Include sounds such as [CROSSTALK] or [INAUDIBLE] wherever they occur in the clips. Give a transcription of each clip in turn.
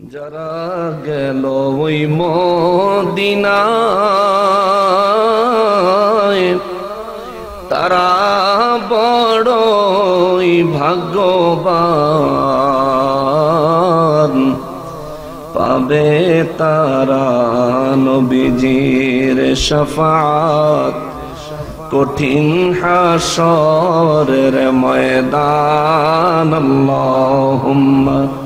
যারা গেল ওই মদিনায়, তারা বড়ই ভাগ্যবান। পাবে তারা নবীজির শফাত কঠিন হাসরের ময়দান, আল্লাহুম্মা।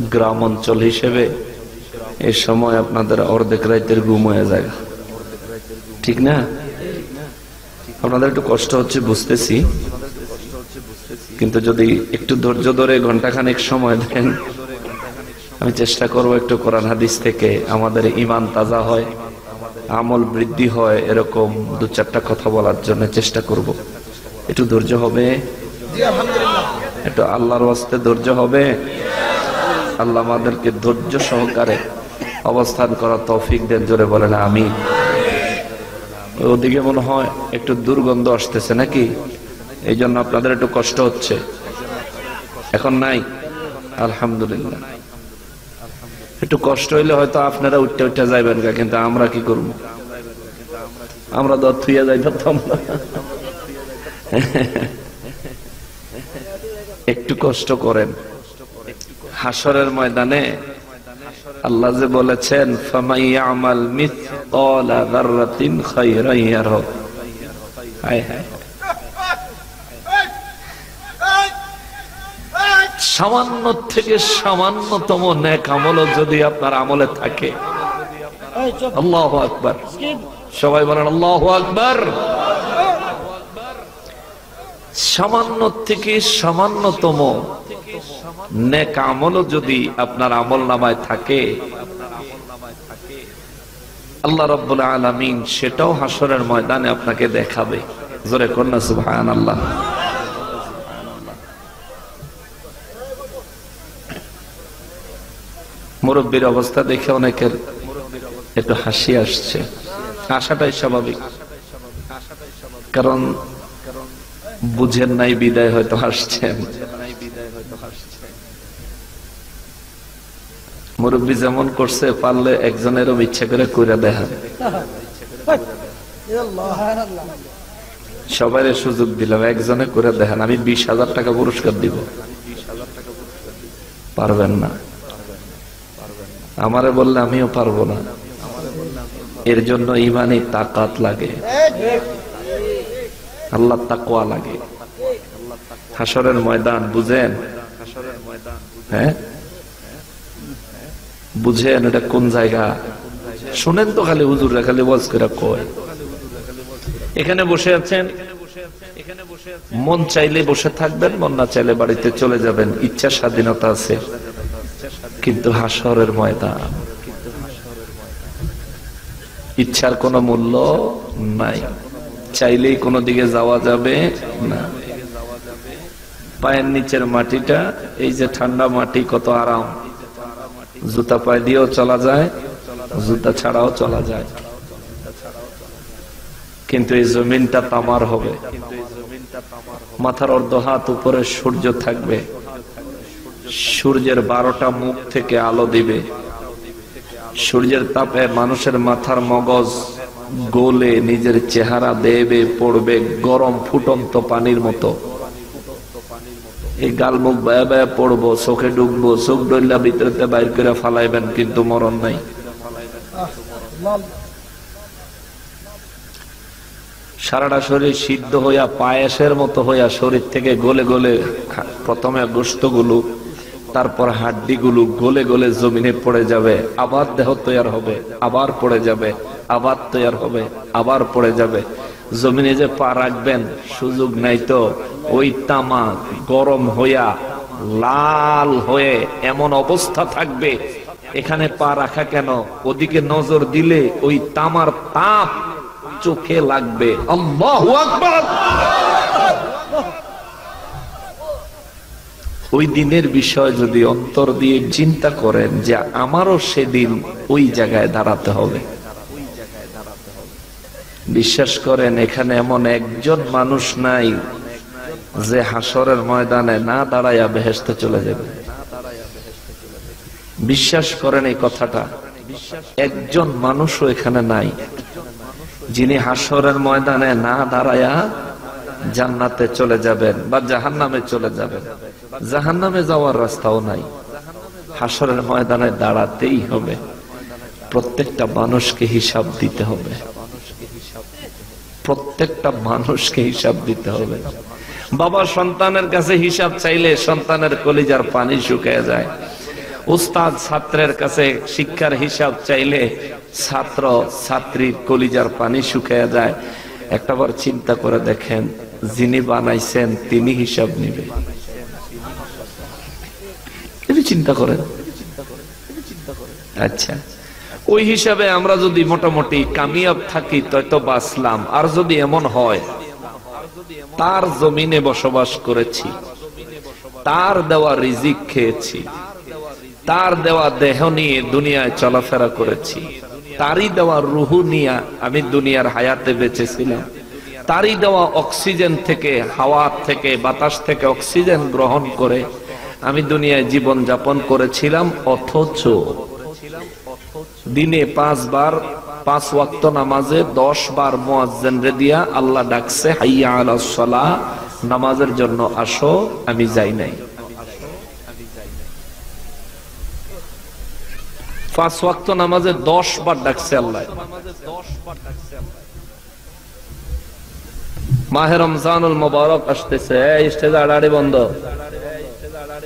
গ্রাম অঞ্চল হিসেবে এই সময় আপনাদের অর্ধেক রাতের ঘুম হয়ে যায়। ঠিক না? আপনাদের একটু কষ্ট হচ্ছে বুঝতেছি। কিন্তু যদি একটু ধৈর্য ধরে ঘন্টাখানেক সময় দেন, আমি চেষ্টা করব একটু কোরআন হাদিস থেকে আমাদের ইমান তাজা হয়, আমল বৃদ্ধি হয়, এরকম দু চারটা কথা বলার জন্য চেষ্টা করব। একটু ধৈর্য হবে? একটু আল্লাহর ওয়াস্তে ধৈর্য হবে? আল্লাহ আমাদেরকে ধৈর্য সহকারে অবস্থান করা তৌফিক দেন, জোরে বলেন আমি ওদিকে মনে হয় একটু দুর্গন্ধ আসতেছে নাকি? এই জন্য আপনাদের একটু কষ্ট হচ্ছে। এখন নাই? আলহামদুলিল্লাহ। একটু কষ্ট হইলে হয়তো আপনারা উঠতে উঠতে যাইবেন গা, কিন্তু আমরা কি করব? আমরা দর থুইয়া যাই একটু কষ্ট করেন। হাসরের ময়দানে আল্লাহ যে বলেছেন সামান্য থেকে সামান্যতম নেক আমলও যদি আপনার আমলে থাকে। আল্লাহ আকবার। সবাই বলেন, আল্লাহ আকবার। সামান্য থেকে সামান্যতম নেক আমলও যদি আপনার আমল নামায় থাকে। আল্লাহ রব্বুল আলমিন সেটাও হাসরের ময়দানে আপনাকে দেখাবে। জোরে কন্যা সুভায়ন আল্লাহ মুরব্বীর অবস্থা দেখে অনেকের একটু হাসি আসছে। আশাটাই স্বাভাবিক। কারণ বুঝেন নাই বিদায় হয়তো হাসছেন। মুরব্বী যেমন করছে, পারলে একজনেরও ইচ্ছা করে করে দেখা। সবাই সুযোগ দিলাম, একজনে করে দেখেন আমি বিশ হাজার টাকা পুরস্কার দিব। পারবেন না। আমারে বললে আমিও পারব না। এর জন্য ইমানি তাকাত লাগে। আল্লাহ তাকোয়া লাগে। হাসরের ময়দান, বুঝেন? হ্যাঁ? বুঝেন এটা কোন জায়গা? শুনেন তো খালি হুজুররা খালি বজ করে কয়। এখানে বসে আছেন? মন চাইলে বসে থাকবেন, মন না চাইলে বাড়িতে চলে যাবেন। ইচ্ছা স্বাধীনতা আছে, কিন্তু হাসরের ময়দান। ইচ্ছার কোনো মূল্য নাই। চাইলেই কোনো দিকে যাওয়া যাবে না। পায়ের নিচের মাটিটা, এই যে ঠান্ডা মাটি কত আরাম। জুতা পায়ে দিয়েও চলা যায়, জুতা ছাড়াও চলা যায়। কিন্তু এই জমিনটা তামার হবে। মাথার অর্ধ হাত উপরে সূর্য থাকবে। সূর্যের বারোটা মুখ থেকে আলো দিবে। সূর্যের তাপে মানুষের মাথার মগজ গোলে নিজের চেহারা দেবে, পড়বে গরম ফুটন্ত পানির মতো। এই গাল মুখ বায়া বায়া পড়ব, চোখে ডুববো, চোখ ডইলা ভিতরে বাইর করে ফালাইবেন, কিন্তু মরণ নাই। সারাটা শরীর সিদ্ধ হইয়া পায়েসের মতো হইয়া শরীর থেকে গলে গলে প্রথমে গোস্তগুলো তারপর হাড্ডি গুলো গলে গলে জমিনে পড়ে যাবে, আবার দেহ তৈয়ার হবে, আবার পড়ে যাবে, আবার তৈয়ার হবে, আবার পড়ে যাবে। জমিনে যে পা রাখবেন, সুযোগ নাই তো। ওই তামা গরম হইয়া লাল হয়ে এমন অবস্থা থাকবে। এখানে পা রাখা কেন? ওদিকে নজর দিলে ওই তামার তাপ চোখে লাগবে। ওই দিনের বিষয় যদি অন্তর দিয়ে চিন্তা করেন যে আমারও সেদিন ওই জায়গায় দাঁড়াতে হবে। বিশ্বাস করেন, এখানে এমন একজন মানুষ নাই যে হাসরের ময়দানে না দাঁড়াইয়া বেহেস্তে চলে যাবে। বিশ্বাস করেন এই কথাটা, একজন মানুষও এখানে নাই যিনি হাসরের ময়দানে না দাঁড়ায়া জান্নাতে চলে যাবেন বা জাহান্নামে চলে যাবেন। জাহান্নামে যাওয়ার রাস্তাও নাই। হাসরের ময়দানে দাঁড়াতেই হবে। প্রত্যেকটা মানুষকে হিসাব দিতে হবে। প্রত্যেকটা মানুষকে হিসাব দিতে হবে। বাবা সন্তানের কাছে হিসাব চাইলে সন্তানের কলিজার পানি শুকিয়ে যায়। উস্তাদ ছাত্রের কাছে শিক্ষার হিসাব চাইলে ছাত্র ছাত্রীর কলিজার পানি শুকিয়ে যায়। একটাবার চিন্তা করে দেখেন, যিনি বানাইছেন তিনি হিসাব নিবে। চিন্তা করেন। আচ্ছা। ওই হিসাবে আমরা যদি মোটামুটি কামিয়াব থাকি তো বাঁচলাম। আর যদি এমন হয়, তার জমিনে বসবাস করেছি, তার দেওয়া রিজিক খেয়েছি, তার দেওয়া দেহ নিয়ে দুনিয়ায় চলাফেরা করেছি, তারই দেওয়া রুহু নিয়ে আমি দুনিয়ার হায়াতে বেঁচেছিলাম, তারই দেওয়া অক্সিজেন থেকে, হাওয়া থেকে, বাতাস থেকে অক্সিজেন গ্রহণ করে আমি দুনিয়ায় জীবন যাপন করেছিলাম, অথচ দিনে পাঁচবার, পাঁচ ওয়াক্ত নামাজে দশ বার মোয়াজ্জেন দিয়া আল্লাহ ডাকছে, হাইয়া আলা সালাহ নামাজের জন্য আসো, আমি যাই নাই। পাঁচ ওয়াক্ত নামাজে দশ বার ডাকছে আল্লাহ। মাহে রমজানুল মোবারক আসতেছে স্টেজে বন্ধ।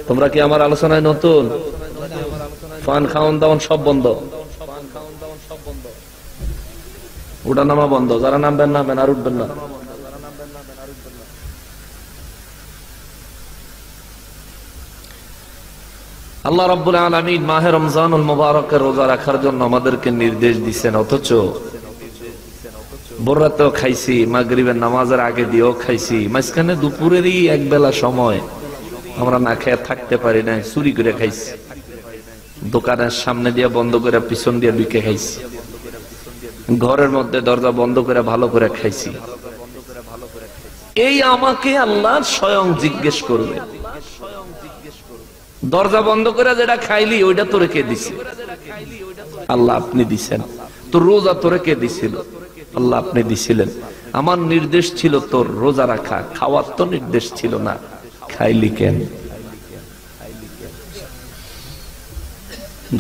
তোমরা কি আমার আলোচনায় নতুন? ফান খাওয়ান দাওয়ান সব বন্ধ। ওটা নামা বন্ধ, যারা নামবেন নামবেন, আর উঠবেন না। আল্লাহ রাব্বুল আলামিন মাহে রমজানুল মুবারকের রোজা রাখার জন্য আমাদেরকে নির্দেশ দিচ্ছেন অথচ বোরাতেও খাইছি, মাগরিবের নামাজের আগে দিয়েও খাইছি, মাঝখানে দুপুরেরই এক বেলা সময় আমরা না খেয়ে থাকতে পারি না চুরি করে খাইছি। দোকানের সামনে দিয়ে বন্ধ করে পিছন দিয়ে বিকে খাইছি। ঘরের মধ্যে দরজা বন্ধ করে ভালো করে খাইছি। এই আমাকে আল্লাহ স্বয়ং জিজ্ঞেস করবে। দরজা বন্ধ করে যেটা খাইলি, ওইটা তোরে কে দিছে? আল্লাহ আপনি দিছেন। তো রোজা তোরে কে দিছিল? আল্লাহ আপনি দিছিলেন। আমার নির্দেশ ছিল তোর রোজা রাখা, খাওয়ার তো নির্দেশ ছিল না। খাইলি কেন?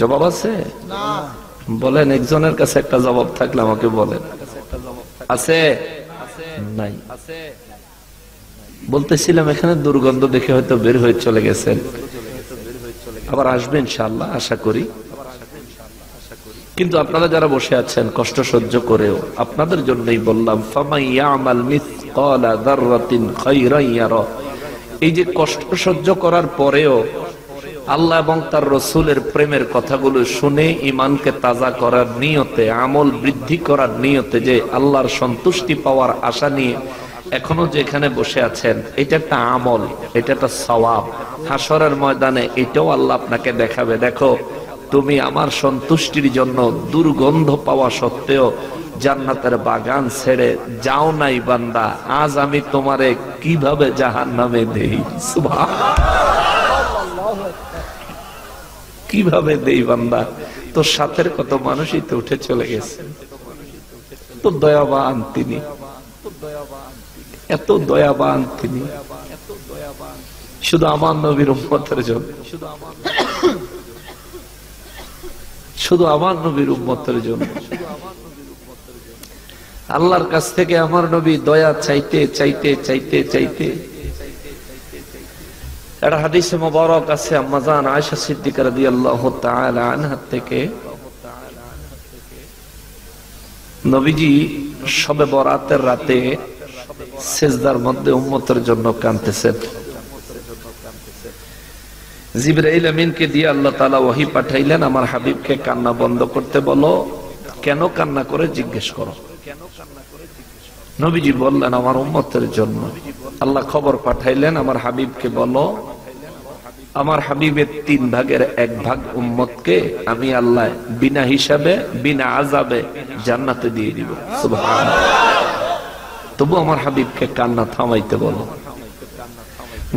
জবাব আছে? বলেন, একজনের কাছে একটা জবাব থাকলে আমাকে বলেন। আছে? নাই। বলতেছিলাম, এখানে দুর্গন্ধ দেখে হয়তো বের হয়ে চলে গেছেন। আবার আসবে ইনশাল্লাহ আশা করি। কিন্তু আপনারা যারা বসে আছেন, কষ্ট সহ্য করেও, আপনাদের জন্যই বললাম এই যে কষ্ট সহ্য করার পরেও আল্লাহ এবং তার রসুলের প্রেমের কথাগুলো শুনে ইমানকে তাজা করার নিয়তে, আমল বৃদ্ধি করার নিয়তে যে আল্লাহর সন্তুষ্টি পাওয়ার আশা নিয়ে এখনও যেখানে বসে আছেন, এটা একটা আমল, এটা একটা সওয়াব। হাসরের ময়দানে এটাও আল্লাহ আপনাকে দেখাবে। দেখো, তুমি আমার সন্তুষ্টির জন্য দুর্গন্ধ পাওয়া সত্ত্বেও জান্নাতের বাগান ছেড়ে যাও নাই বান্দা, আজ আমি তোমারে কীভাবে জাহান নামে দেই কীভাবে দেই বান্দা? তোর সাথের কত মানুষই তো উঠে চলে গেছে। তো দয়াবান তিনি। এত দয়াবান তিনি। শুধু আমার নবীর উম্মতের জন্য। শুধু আমার নবীর উম্মতের জন্য। আল্লাহর কাছ থেকে আমার নবী দয়া চাইতে চাইতে চাইতে চাইতে। একটা হাদিসে মোবারক আছে আম্মাজান রাদিয়াল্লাহু তাআলা আনহা থেকে। নবীজি সবে বরাতের রাতে সেজদার মধ্যে উম্মতের জন্য কাঁদতেছেন। জিব্রাইল আমিনকে দিয়ে আল্লাহ তালা ওয়াহি পাঠাইলেন, আমার হাবিবকে কান্না বন্ধ করতে বলো। কেন কান্না করে জিজ্ঞেস করো। নবীজি বললেন, আমার উম্মতের জন্য। আল্লাহ খবর পাঠাইলেন, আমার হাবিবকে বলো আমার হাবিবের তিন ভাগের এক ভাগ উম্মতকে আমি আল্লাহ বিনা হিসাবে, বিনা আজাবে জান্নাতে দিয়ে দিব। তবু আমার হাবিবকে কান্না থামাইতে বলো।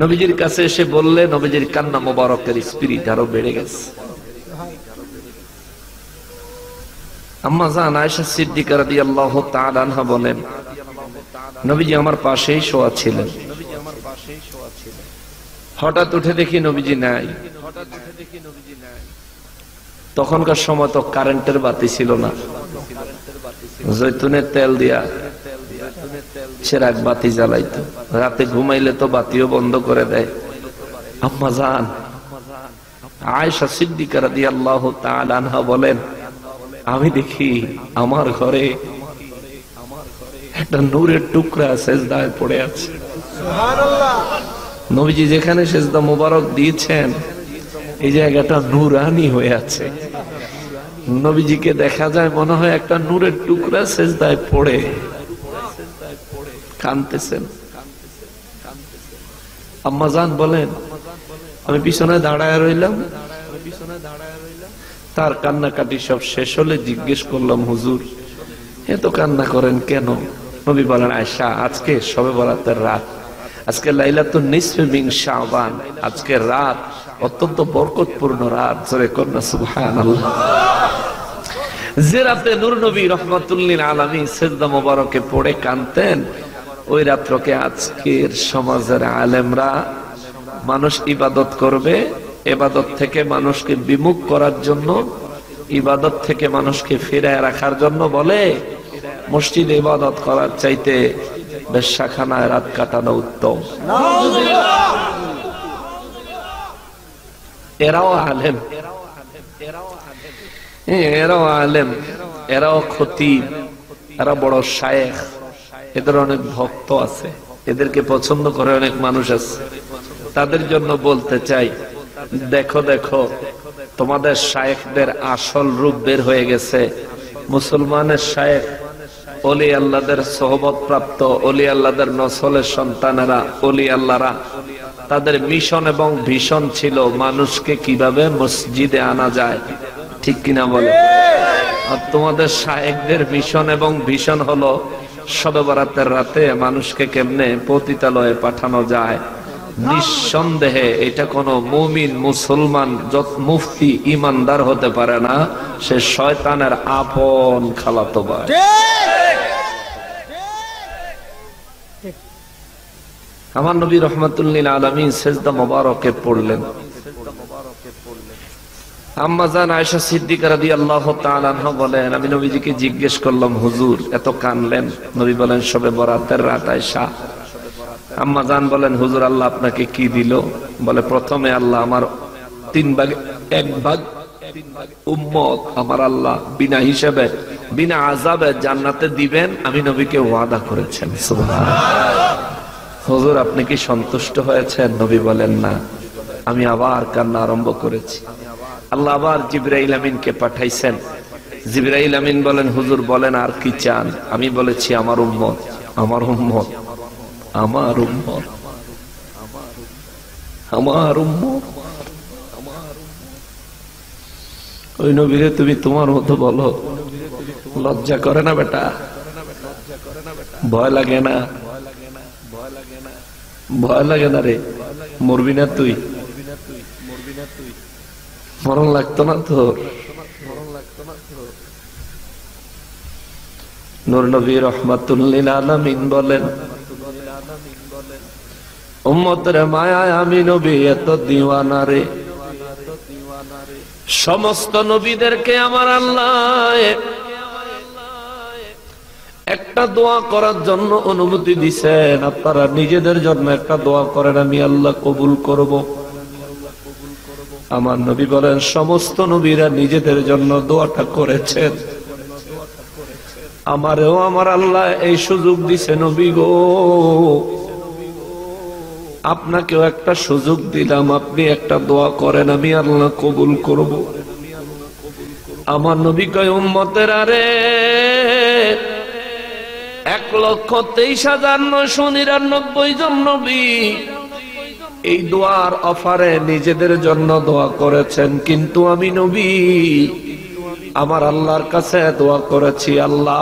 নবীজির কাছে এসে বললে, নবীজির কান্না মোবারকের স্পিরিট আরও বেড়ে গেছে। আম্মা জান আয়েশা সিদ্দিকা রাদিয়াল্লাহু তাআলা আনহা বলেন, নবীজি আমার পাশেই শোয়া ছিলেন। হঠাৎ উঠে দেখি নবীজি নাই। তখনকার সময় তো কারেন্টের বাতি ছিল না। জৈতুনের তেল দিয়া চেরাক বাতি জ্বালাইতো। রাতে ঘুমাইলে তো বাতিও বন্ধ করে দেয়। আম্মা জান, আয়েশা সিদ্দিকা রাদিয়াল্লাহু তাআলা আনহা বলেন, আমি দেখি আমার ঘরে একটা নূরের টুকরা সেজদায় পড়ে আছে। নবীজি যেখানে সেজদা মোবারক দিয়েছেন, এই জায়গাটা নূরানি হয়ে আছে। নবীজিকে দেখা যায় মনে হয় একটা নূরের টুকরা সেজদায় পড়ে। কানতেছেন। আম্মাজান বলেন, আমি পিছনে দাঁড়ায় রইলাম। তার কান্নাকাটি সব শেষ হলে জিজ্ঞেস করলাম, হুজুর, এত কান্না করেন কেন? নবী বলেন আয়সা আজকে সবে বরাতের রাত। আজকে লাইলাতুন নিসফে মিন শাবান। আজকে রাত অত্যন্ত বরকতপূর্ণ রাত। জোরে কন্যা সুবহানাল্লাহ। যে রাতে নূর নবী রহমাতুল্লিল আলামী সেজদা মোবারকে পড়ে কানতেন ওই রাত্রকে আজকের সমাজের আলেমরা মানুষ ইবাদত করবে। এবাদত থেকে মানুষকে বিমুখ করার জন্য, ইবাদত থেকে মানুষকে ফিরায় রাখার জন্য বলে, মসজিদে ইবাদত করার চাইতে বেশাখানায় রাত কাটানো উত্তম। এরাও আলেম। এরাও আলেম। এরাও খতিব। এরা বড় শায়েখ। এদের অনেক ভক্ত আছে। এদেরকে পছন্দ করে অনেক মানুষ আছে। তাদের জন্য বলতে চাই, দেখো দেখো, তোমাদের শায়েখদের আসল রূপ বের হয়ে গেছে। মুসলমানের শায়েখ অলি আল্লাহদের সহবত প্রাপ্ত, অলি আল্লাহদের নসলের সন্তানেরা, অলি আল্লাহরা। তাদের মিশন এবং ভীষণ ছিল, মানুষকে কীভাবে মসজিদে আনা যায়, ঠিক কিনা বলে? আর তোমাদের শায়েকদের মিশন এবং ভীষণ হলো, সবে বরাতের রাতে মানুষকে কেমনে পতিতালয়ে পাঠানো যায়? নিঃসন্দেহে এটা কোন মুমিন মুসলমান যত মুফতি ইমানদার হতে পারে না, সে শয়তানের আপন খালাতো ভাই আমার নবী রহমতুল্লিল আলমী সেজদা মোবারকে পড়লেন। আম্মাজান আয়েশা সিদ্দিকা রাদিয়াল্লাহু তাআলা আনহা বলেন, আমি নবীজিকে জিজ্ঞেস করলাম, হুজুর, এত কানলেন? নবী বলেন, সবে বরাতের রাত আয়েশা আম্মাজান বলেন, হুজুর, আল্লাহ আপনাকে কি দিল? বলে, প্রথমে আল্লাহ আমার তিন ভাগ, এক ভাগ উম্মত আমার আল্লাহ বিনা হিসেবে, বিনা আজাবে জান্নাতে দিবেন। আমি নবীকে ওয়াদা করেছেন হুজুর, আপনি কি সন্তুষ্ট হয়েছেন? নবী বলেন, না। আমি আবার কান্না আরম্ভ করেছি। আল্লাহ আবার জিব্রাইল আমিনকে পাঠাইছেন। জিব্রাইল আমিন বলেন, হুজুর, বলেন আর কি চান? আমি বলেছি, আমার উম্মত আমার উম্মত। আমার উম্মত আমার উম্মত ওই নবীরে তুমি তোমার মতো বলো। লজ্জা করে না বেটা? ভয় লাগে না? ভয় লাগে না রে। মরবি না তুই। মরণ লাগতো না তোর। নবী রহমাতুল্লিল আলামিন বলেন উম্মতের মায়ায় আমি নবী, এত দিওয়ানা রে। সমস্ত নবীদেরকে আমার আল্লাহ। একটা দোয়া করার জন্য অনুমতি দিছেন। আপনারা নিজেদের জন্য একটা দোয়া করেন, আমি আল্লাহ কবুল করব। আমার নবী বলেন, সমস্ত নবীরা নিজেদের জন্য দোয়াটা করেছেন। আমারেও আমার আল্লাহ এই সুযোগ দিছে নবী গো। আপনাকেও একটা সুযোগ দিলাম, আপনি একটা দোয়া করেন, আমি আল্লাহ কবুল করব। আমার নবী কয়, উম্মতের আরে এক লক্ষ তেইশ হাজার নয়শো নিরানব্বই জন নবী এই দোয়ার অফারে নিজেদের জন্য দোয়া করেছেন, কিন্তু আমি নবী, আমার আল্লাহর কাছে দোয়া করেছি, আল্লাহ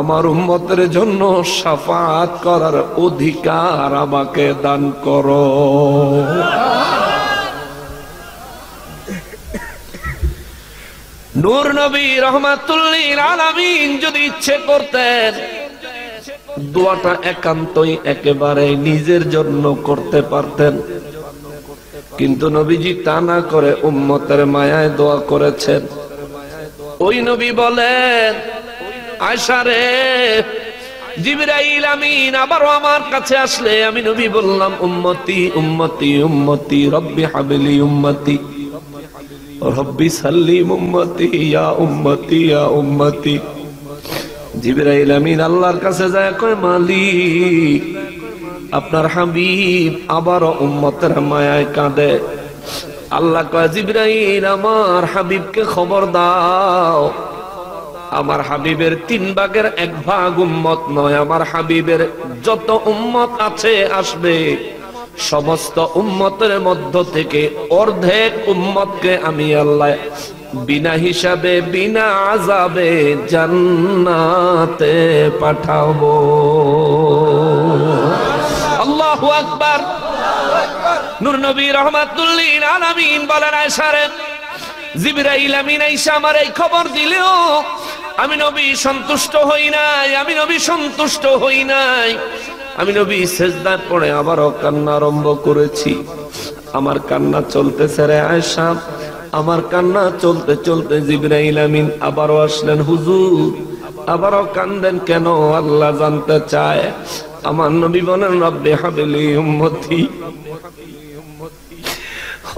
আমার উম্মতের জন্য সাফাত করার অধিকার আমাকে দান করো। নূর নবী রহমাতুল্লিল আলামিন যদি ইচ্ছে করতেন, দোয়াটা একান্তই একেবারে নিজের জন্য করতে পারতেন। কিন্তু নবীজি তা না করে উম্মতের মায়ায় দোয়া করেছেন। ওই নবী বলেন আয়সারে জিবরাইল আমিন আবারও আমার কাছে আসলে। আমি নবী বললাম, উম্মতি উম্মতি উম্মতি, রব্বি হাবিলি উম্মতি, রব্বি সাল্লিম উম্মতি, ইয়া উম্মতি ইয়া উম্মতি। জিবরাইল আমিন আল্লাহর কাছে যায়, কয় মালিক, আপনার হাবিব আবারও উম্মতের মায়ায় কাঁদে। আল্লাহ কয়, জিবরাইল, আমার হাবিবকে খবর দাও। আমার হাবিবের তিন ভাগের এক ভাগ উম্মত নয়, আমার হাবিবের যত উম্মত আছে, আসবে। সমস্ত উম্মতের মধ্য থেকে অর্ধেক উম্মতকে আমি আল্লাহ বিনা হিসাবে, বিনা আজাবে জান্নাতে পাঠাবো। আল্লাহু আকবার। নূর নবী রহমাতুল্লিন আলামিন বলেন আয়সারে জিবরাইল আমিন আইসা আমার এই খবর দিলেও আমি নবী সন্তুষ্ট হই নাই, আমি নবী সন্তুষ্ট হই নাই। আমি নবী সেজদায় পড়ে আবারও কান্না আরম্ভ করেছি। আমার কান্না চলতেছে রে আয়সা আমার কান্না চলতে চলতে জিবরাইল আমিন আবারও আসলেন, হুজুর, আবারও কান্দেন কেন? আল্লাহ জানতে চায়। আমার নবী বলেন, রব্বে হাবিলি উম্মতি,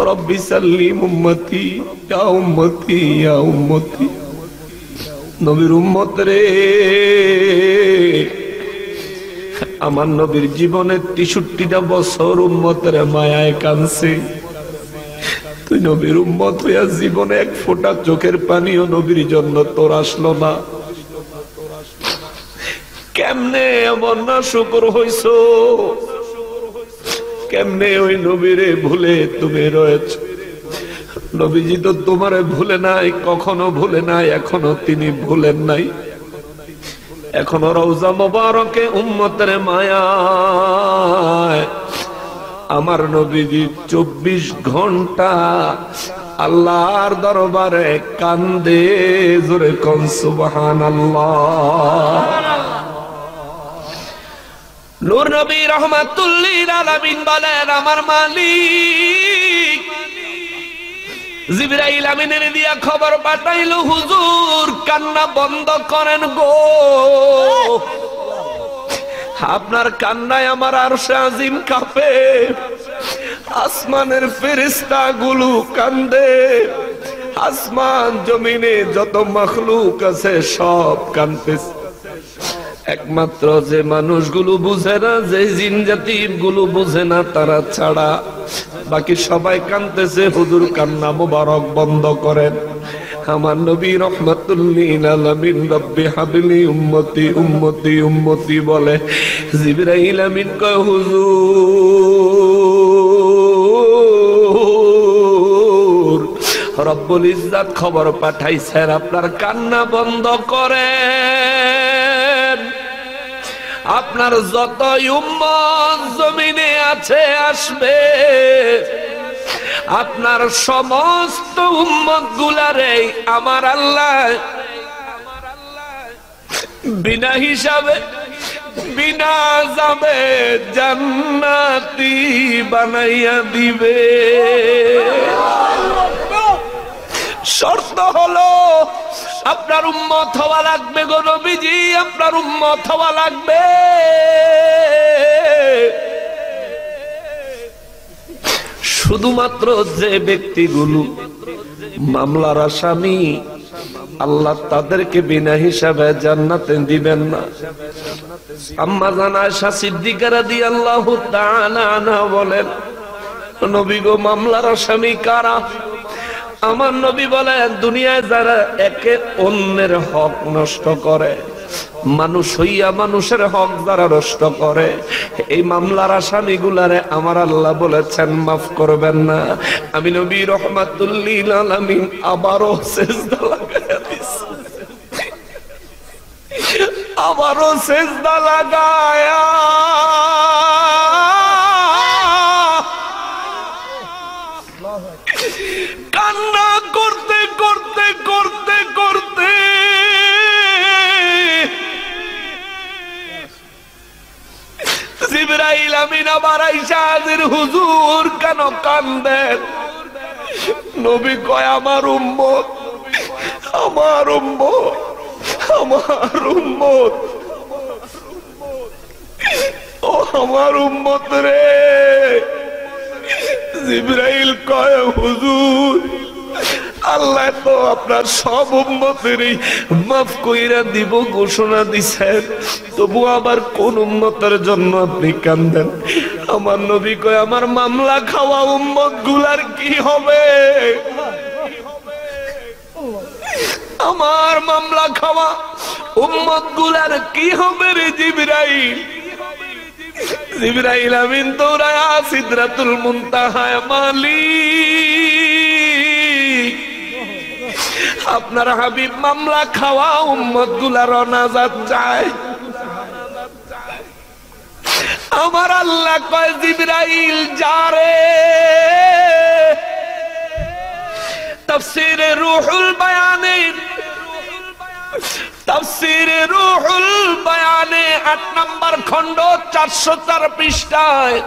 রব্বি সাল্লিম উম্মতি, ইয়া উম্মতি ইয়া উম্মতি। নবীর উম্মত রে। আমার নবীর জীবনের তেষট্টিটা বছর উম্মতের মায়ায় কানছে তুই নবীর উম্মত হইয়া জীবনে এক ফোঁটা চোখের পানিও নবীর জন্য তোর আসলো না। কেমনে এমন না শুকর হইছ? কেমনে ওই নবীরে ভুলে তুমি রয়েছ? নবীজি তো তোমারে ভুলে নাই, কখনো ভুলে নাই, এখনও তিনি ভুলেন নাই। এখনও রৌজা মোবারকে উম্মতের মায়া আমার নবীজি চব্বিশ ঘণ্টা আল্লাহর দরবারে কান্দে, জোরে কন সুবহান আল্লাহ নূর নবী রহমাতুল্লিল আলামিন বলেন, আমার মালিক জিবরাইল আমিনের দিয়া খবর পাঠাইলো, হুজুর, কান্না বন্ধ করেন গো। আপনার কান্নায় আমার আর আজিম কাঁপে, আসমানের ফেরিস্তা গুলো কান্দে। আসমান জমিনে যত মখলুক আছে সব কান্দতেছে একমাত্র যে মানুষগুলো বুঝে না, যে জিন জাতি গুলো বুঝে না, তারা ছাড়া। বাকি সবাই কানতেছে হুজুর কান্না মুবারক বন্ধ করেন। আমার নবী রহমাতুল্লিন আলামিন, রব্বি হাবিলি উম্মতি উম্মতি উম্মতি বলে, জিবরাইল আমিন কয়, হুজুর, রব্বুল ইজ্জাত খবর পাঠাইছেন, আপনার কান্না বন্ধ করেন। আপনার যত উম্মত জমিনে আছে, আসবে। আপনার সমস্ত উম্মত গুলারে আমার আল্লাহ বিনা হিসাবে, বিনা যাবে জান্নাতি বানাইয়া দিবে। শর্ত হলো, আপনার উম্মত হওয়া লাগবে গো নবীজি, আপনার উম্মত হওয়া লাগবে। শুধুমাত্র যে ব্যক্তিগুলো মামলার আসামি, আল্লাহ তাদেরকে বিনা হিসাবে জান্নাতে দিবেন না। আম্মা জানা সিদ্দিকারা দিয়ে আল্লাহ বলেন, নবী গো, মামলার আসামি কারা? আমার নবী বলেন, দুনিয়ায় যারা একে অন্যের হক নষ্ট করে, মানুষ হইয়া মানুষের হক যারা নষ্ট করে, এই মামলার আসামি গুলারে আমার আল্লাহ বলেছেন, মাফ করবেন না। আমি নবী রহমাতুল্লিল আলামিন আবারও সেজদা লাগাইয়া আবারও সেজদা লাগায়া আমিন আবার আইসা হাজির হুজুর কেন কান্দেন? নবী কয়, আমার উম্মত আমার উম্মত আমার উম্মত। ও আমার উম্মত রে। জিব্রাইল কয়, হুজুর আল্লাহ তো আপনার সব উম্মতেরই মাফ কইরা দিব, ঘোষণা দিছেন। তবু আবার কোন উম্মতের জন্য আপনি কান্দেন? আমার নবী কয়, আমার মামলা খাওয়া উম্মতগুলার কি হবে? আমার মামলা খাওয়া উম্মতগুলার কি হবে রে জিব্রাইল? জিব্রাইল আমিন দৌড়ায়া সিদরাতুল মুনতাহায় মালিক আপনার হাবিব, মামলা খাওয়া উম্মতগুলার অনাজাত চায় আমার আল্লাহ কয়, জিব্রাইল যারে। তাফসীরে রূহুল বায়ানের তাফসীরে রূহুল বায়ানে 8 নম্বর খণ্ড 404 পৃষ্ঠায়,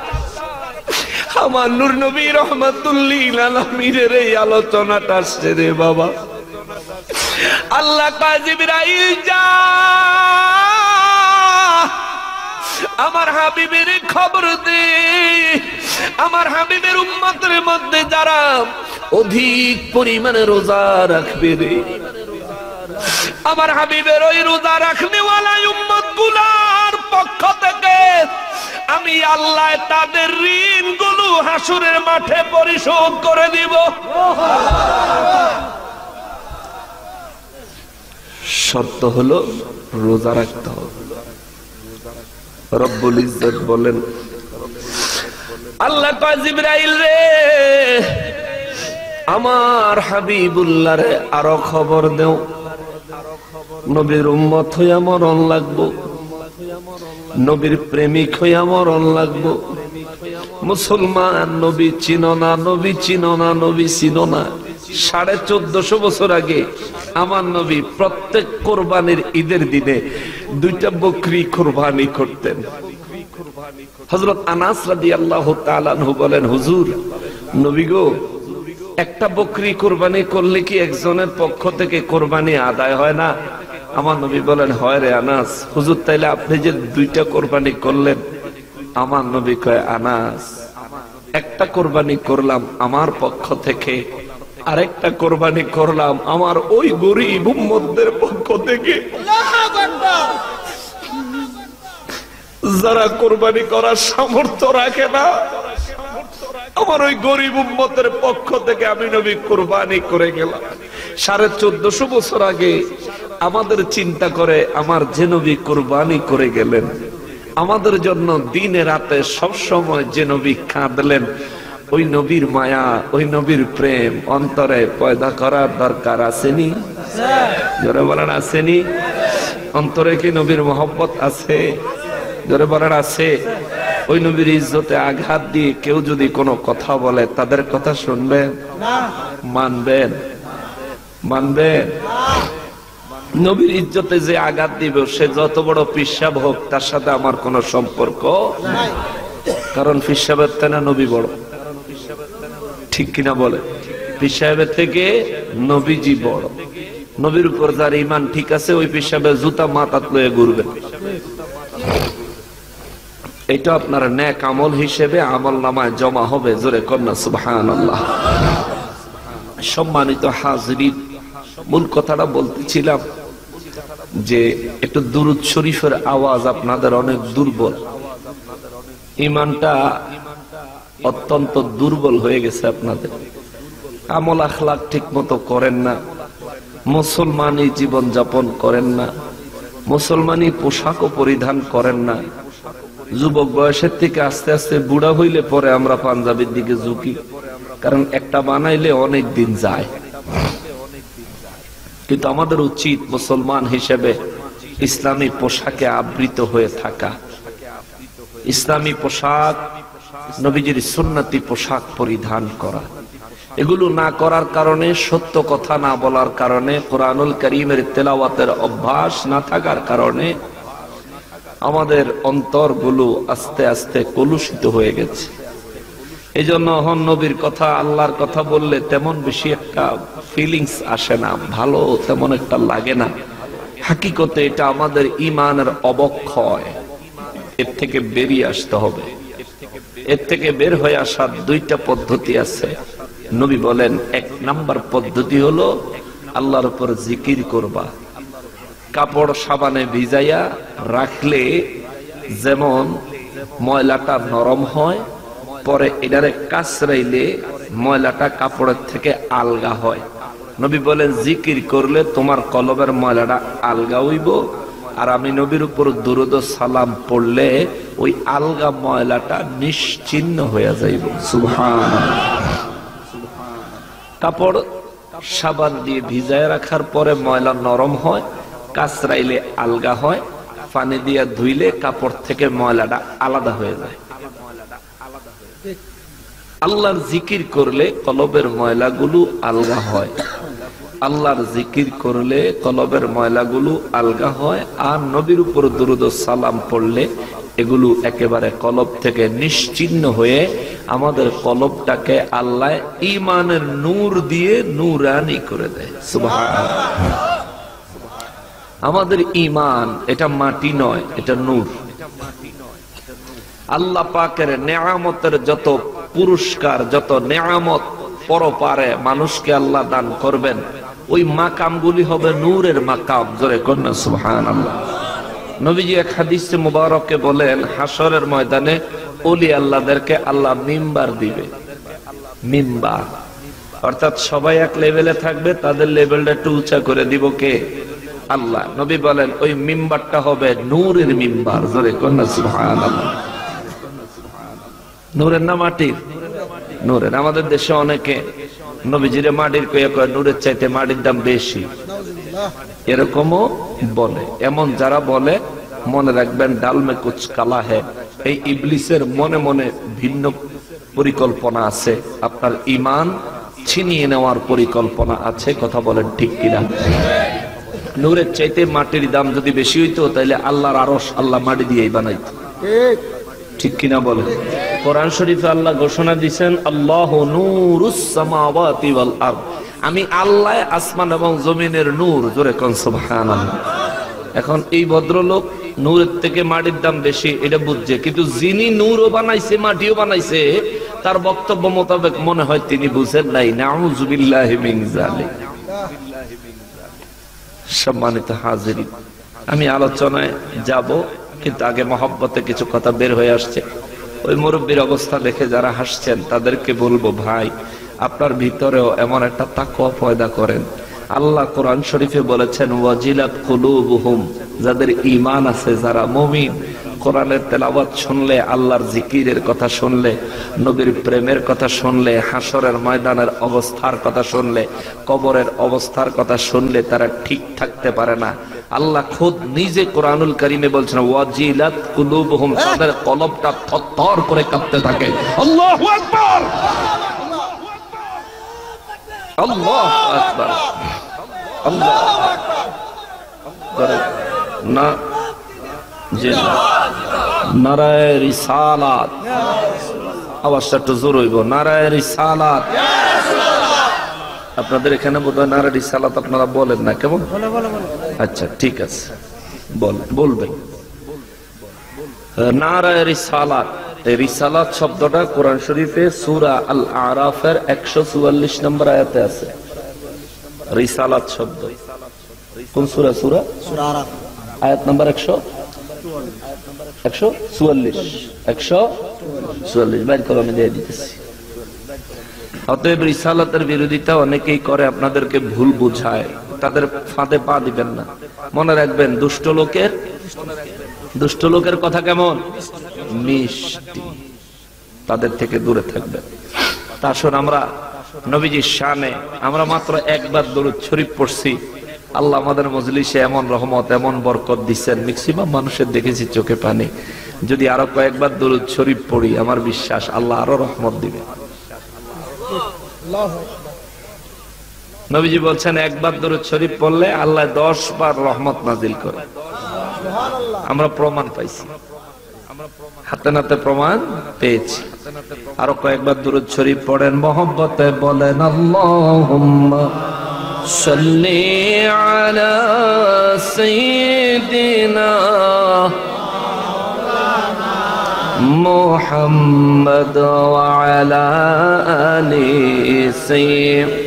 আমার নূর নবী রহমাতুল্লিল আলামিনের এই আলোচনাটা আসছে রে বাবা। আল্লাহ আমার হাবিবের খবর দে। আমার হাবিবের উম্মতের মধ্যে যারা অধিক পরিমাণে রোজা রাখবে রে। আমার হাবিবের ওই রোজা রাখনেওয়ালা উম্মতগুলার পক্ষ থেকে আমি আল্লাহ তাদের ঋণগুলো হাসুরের মাঠে পরিশোধ করে দিব। শর্ত হলো রোজা রাখতে হবে। রব্বুল ইজ্জত বলেন, আল্লাহ জিবরাইল রে, আমার হাবিবুল্লাহ রে আরও খবর দেও। নবীর উম্মত হইয়া মরণ লাগবো। নবীর প্রেমিক হইয়া মরণ লাগবো। মুসলমান নবী চিনো না, নবী চিনো না, নবী চিনো না। সাড়ে চোদ্দশো বছর আগে আমার নবী প্রত্যেক কোরবানির ঈদের দিনে দুইটা বকরি কোরবানি করতেন। হজরত আনাস রাদি আল্লাহ বলেন, হুজুর, নবী গো, একটা বকরি কোরবানি করলে কি একজনের পক্ষ থেকে কোরবানি আদায় হয় না? আমার নবী বলেন, হয় রে আনাস। হুজুর, তাইলে আপনি যে দুইটা কোরবানি করলেন? আমার নবী কয়, আনাস, একটা কোরবানি করলাম আমার পক্ষ থেকে আরেকটা কোরবানি করলাম আমার ওই গরিব উম্মতদের পক্ষ থেকে। যারা কোরবানি করার সামর্থ্য রাখে না, আমার ওই গরিব উম্মতের পক্ষ থেকে আমি নবী কোরবানি করে গেলাম। সাড়ে চোদ্দশো বছর আগে আমাদের চিন্তা করে আমার যে নবী কোরবানি করে গেলেন, আমাদের জন্য দিনে রাতে সব সময় যে নবী কাঁদলেন ওই নবীর মায়া, ওই নবীর প্রেম অন্তরে পয়দা করার দরকার আসেনি? জোরে বলেন, আসেনি? অন্তরে কি নবীর মহব্বত আছে? জোরে বলেন, আছে। ওই নবীর ইজ্জতে আঘাত দিয়ে কেউ যদি কোনো কথা বলে, তাদের কথা শুনবেন? মানবেন? মানবেন? নবীর ইজ্জতে যে আঘাত দিবে, সে যত বড় পিসাব হোক, তার সাথে আমার কোনো সম্পর্ক কারণ পিসাবের তেনা নবী বড়। ঠিক কিনা বলে? পিসাবের থেকে নবীজি বড়। নবীর উপর যার ইমান ঠিক আছে, ওই পিসাবে জুতা মাথাত লয়ে ঘুরবে। এটা আপনার ন্যাক আমল হিসেবে আমল নামায় জমা হবে, জোরে কন্যা সুবহান আল্লাহ সম্মানিত হাজরিন, মূল কথাটা বলতেছিলাম যে একটু দুরুদ শরীফের আওয়াজ আপনাদের অনেক দুর্বল। ইমানটা অত্যন্ত দুর্বল হয়ে গেছে আপনাদের। আমল আখলাক ঠিক মতো করেন না। মুসলমানই জীবন যাপন করেন না। মুসলমানই পোশাকও পরিধান করেন না। যুবক বয়সের থেকে আস্তে আস্তে বুড়া হইলে পরে আমরা পাঞ্জাবির দিকে ঝুঁকি। কারণ একটা বানাইলে অনেক দিন যায়। কিন্তু আমাদের উচিত মুসলমান হিসেবে ইসলামী পোশাকে আবৃত হয়ে থাকা। ইসলামী পোশাক নবীজির সুন্নতি পোশাক পরিধান করা। এগুলো না করার কারণে, সত্য কথা না বলার কারণে, কোরআনুল করিমের তেলাওয়াতের অভ্যাস না থাকার কারণে আমাদের অন্তরগুলো আস্তে আস্তে কলুষিত হয়ে গেছে। এই জন্য হন নবীর কথা, আল্লাহর কথা বললে তেমন বেশি একটা ফিলিংস আসে না, ভালো তেমন একটা লাগে না। হাকিকতে এটা আমাদের ইমানের অবক্ষয়, এর থেকে বেরিয়ে আসতে হবে। এর থেকে বের হয়ে আসার দুইটা পদ্ধতি আছে। নবী বলেন, এক নাম্বার পদ্ধতি হলো আল্লাহর উপর জিকির করবা। কাপড় সাবানে ভিজাইয়া রাখলে যেমন ময়লাটা নরম হয়, পরে এটারে কাছরাইলে ময়লাটা কাপড়ের থেকে আলগা হয়। নবী বলেন, জিকির করলে তোমার কলবের ময়লাটা আলগা হইব আর আমি নবীর উপর দুরুদ সালাম পড়লে ওই আলগা ময়লাটা নিশ্চিন্ন হয়ে যাইব। সুবহান কাপড় সাবান দিয়ে ভিজায় রাখার পরে ময়লা নরম হয়, কাচরাইলে আলগা হয়, পানি দিয়ে ধুইলে কাপড় থেকে ময়লাটা আলাদা হয়ে যায়। আল্লাহর জিকির করলে কলবের ময়লাগুলো আলগা হয়। আল্লাহর জিকির করলে কলবের ময়লাগুলো আলগা হয়, আর নবীর উপর দুরুদ সালাম পড়লে এগুলো একেবারে কলব থেকে নিশ্চিন্ন হয়ে আমাদের কলবটাকে আল্লাহ ইমানের নূর দিয়ে নূরানি করে দেয়। আমাদের ইমান এটা মাটি নয়, এটা নূর। আল্লাহ পাকের নেয়ামতের যত পুরস্কার, যত নেয়ামত পরপারে মানুষকে আল্লাহ দান করবেন ওই মাকামগুলি হবে নূরের মাকাম, জোরে কন্যা সুহান নবীজি এক হাদিসে মুবারকে বলেন হাসরের ময়দানে অলি আল্লাহদেরকে আল্লাহ মিম্বার দিবে। মিম্বার। অর্থাৎ সবাই এক লেভেলে থাকবে, তাদের লেভেলটা একটু উঁচা করে দিব কে? আল্লাহ। নবী বলেন, ওই মিম্বারটা হবে নূরের মিম্বার, জোরে কন্যা সুহান নূরের না মাটির? নূরের। আমাদের দেশে অনেকে নবীজিরে মাটির কয়ে কয়ে নূরের চাইতে মাটির দাম বেশি। এরকমও বলে। এমন যারা বলে, মনে রাখবেন ডালমে কুচ কালা হে। এই ইবলিসের মনে মনে ভিন্ন পরিকল্পনা আছে। আপনার ইমান ছিনিয়ে নেওয়ার পরিকল্পনা আছে, কথা বলেন ঠিক কিনা? নূরের চাইতে মাটির দাম যদি বেশি হইতো তাহলে আল্লাহর আরস আল্লাহ মাটি দিয়েই বানাইতো। ঠিক। কিনা বলে কোরআন শরীফে আল্লাহ ঘোষণা দিচ্ছেন আল্লাহ আরদ। আমি আল্লাহ আসমান এবং জমিনের নূর, জোরে এখন এই ভদ্রলোক নূরের থেকে মাটির দাম বেশি, এটা বুঝছে। কিন্তু যিনি নূরও বানাইছে, মাটিও বানাইছে, তার বক্তব্য মোতাবেক মনে হয় তিনি বুঝেন নাই। নাউজুবিল্লাহি মিন সম্মানিত হাজির, আমি আলোচনায় যাব। কিন্তু আগে মহব্বতে কিছু কথা বের হয়ে আসছে। ওই মুরব্বীর অবস্থা দেখে যারা হাসছেন, তাদেরকে বলব, ভাই, আপনার ভিতরেও এমন একটা তাকুয়া পয়দা করেন। আল্লাহ কোরআন শরীফে বলেছেন, ওয়াজিলাত কুলুবুহুম যাদের ঈমান আছে, যারা মুমিন। কোরআনের তেলাওয়াত শুনলে, আল্লাহর জিকিরের কথা শুনলে, নবীর প্রেমের কথা শুনলে হাসরের ময়দানের অবস্থার কথা শুনলে, কবরের অবস্থার কথা শুনলে, তারা ঠিক থাকতে পারে না। আল্লাহ খুদ নিজে কোরআনুল করিমে বলছেন, ওয়াজিলাত কুলুবুহুম, তাদের কলবটা থরথর করে কাঁপতে থাকে। আল্লাহু আকবার! আল্লাহু আকবার! আল্লাহ না জি নারায় রিসালাত। আওয়াজটা একটু জোর হইব। নারায় রিসালাত। আপনাদের এখানে বোধ হয় নারায় রিসালাত আপনারা বলেন না কেমন? আচ্ছা ঠিক আছে। বলবেন। নারায় রিসালাত রিসালাত শব্দটা কোরআন শরীফে সূরা আল আরাফের 144 নম্বর আয়াতে আছে। রিসালাত শব্দ। কোন সুরা সুরা? আয়াত নাম্বার একশো? একশো চুয়াল্লিশ। একশো চুয়াল্লিশ। বাইর করে আমি দিয়ে দিতেছি। অতএব রিসালাতের বিরোধিতা অনেকেই করে, আপনাদেরকে ভুল বুঝায়। তাদের ফাঁদে পা দিবেন না। মনে রাখবেন, দুষ্ট লোকের দুষ্ট লোকের কথা কেমন? মিষ্টি। তাদের থেকে দূরে থাকবেন। তা আসুন আমরা নবীজির শানে, আমরা মাত্র একবার দরুদ শরীফ পড়ছি। আল্লাহ আমাদের মজলিসে এমন রহমত, এমন বরকত দিচ্ছেন। ম্যাক্সিমাম মানুষের দেখেছি চোখে পানি। যদি আরও কয়েকবার দরুদ শরীফ পড়ি, আমার বিশ্বাস আল্লাহ আরও রহমত দিবে। নবীজি বলছেন, একবার দরুদ শরীফ পড়লে আল্লাহ দশ বার রহমত নাজিল করে। আমরা প্রমাণ পাইছি। হাতে নাতে প্রমাণ পেয়েছি। আরও কয়েকবার দরুদ শরীফ পড়েন, মোহব্বতে বলেন, আল্লাহুম্মা সাল্লি আলা محمد وعلى آل سيدنا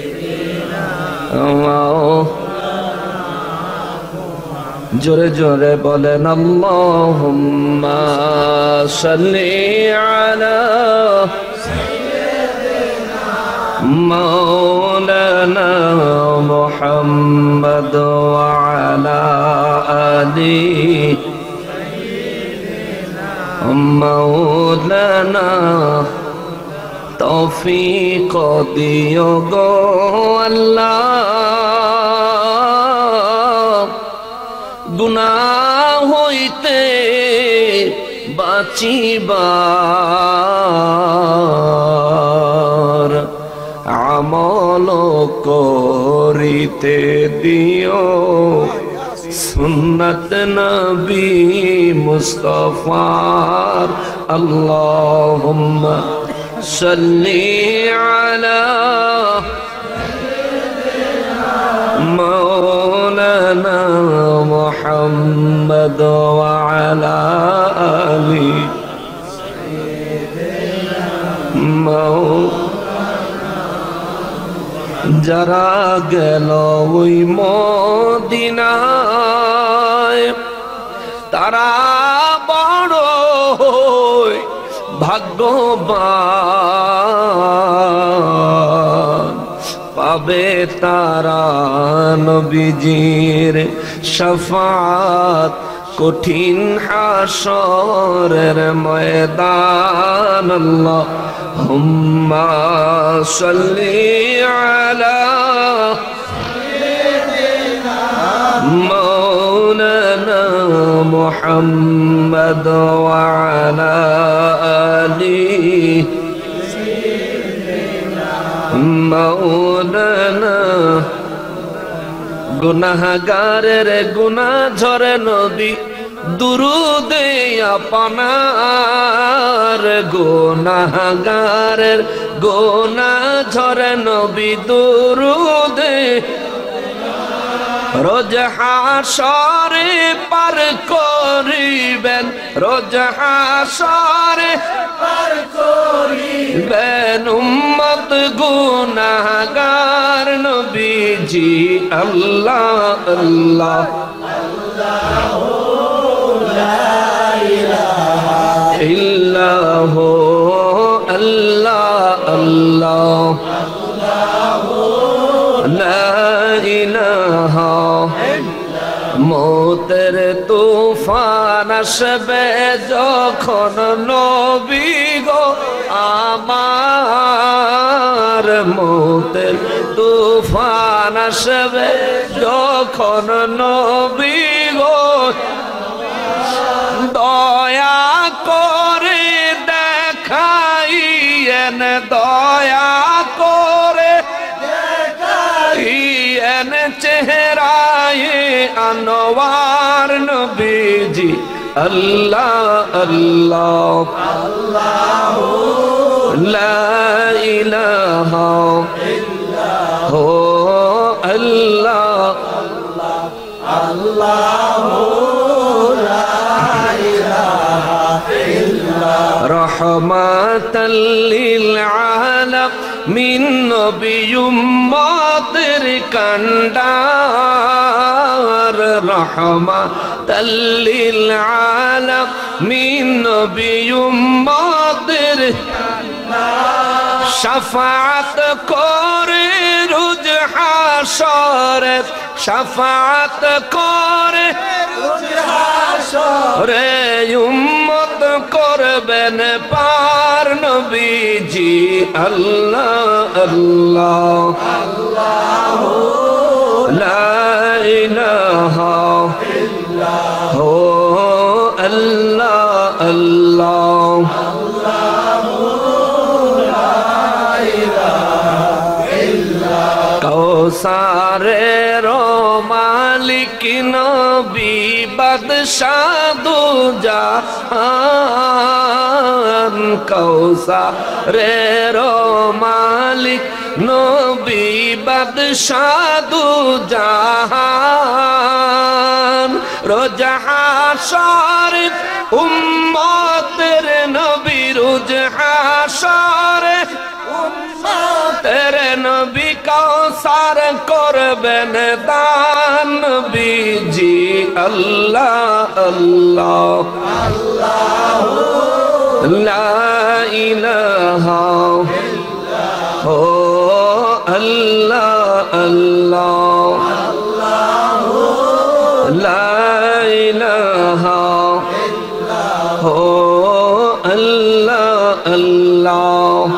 জোরে জোরে বলেন আল্লাহুম্মা সাল্লি আলা مولانا محمد وعلى آله মৌলানা তফিক দিও গো আল্লাহ। গুনা হইতে বাঁচিবার আমল করিতে দিও। সুন্নত নবী মুস্তফার আল্লাহুম্মা সাল্লি আলা مولانا محمد وعلى آله যারা গেল ওই মদিনায় তারা বড় ভাগ্যবান। পাবে তারা নবীজির শফাত কঠিন হাসরের ময়দান আল্লাহ হুম্মা সাল্লি আলা مولانا محمد وعلى آله মৌলানা গুনাহগারের গুনা ঝরে নদী দুরুদে আপনার গুনাহগারের গুনা ঝরে নবী দুরুদে। রোজ হাসরে পার করিবেন, রোজ হাসরে পার করিবেন উম্মত গুনাহগার নবীজি, আল্লাহ আল্লাহ। ইল্লাহ আল্লাহ মৌতের তুফান আসবে যখন নবী গো আমার। মৌতের তুফান আসবে যখন নবী গো انوار نبی جی اللہ اللہ اللہ لا الہ الا اللہ اللہ لا الہ الا رحمت للعالم من نبی مطر کنڈا রহমাতাল্লিল আলামিন নবী উম্মতের শাফাত করে রুজ হাসরে শাফাত করে রে উম্মত করবেন পার নবীজি আল্লাহ আল্লাহ লা ইলাহা হো আল্লাহ আল্লাহ। কৌসারের মালিক নবী বাদশাদু জাহান কৌসারের মালিক নবী বাদশাদু জাহান রোজাহা শরীফ উম্মতের নবী রোজাহা শরীফ তেরে নবী কৌসার করবেন দান বিজি আল্লাহ আল্লাহ। লা ইলাহা الله الله الله لا إله. إلا هو الله الله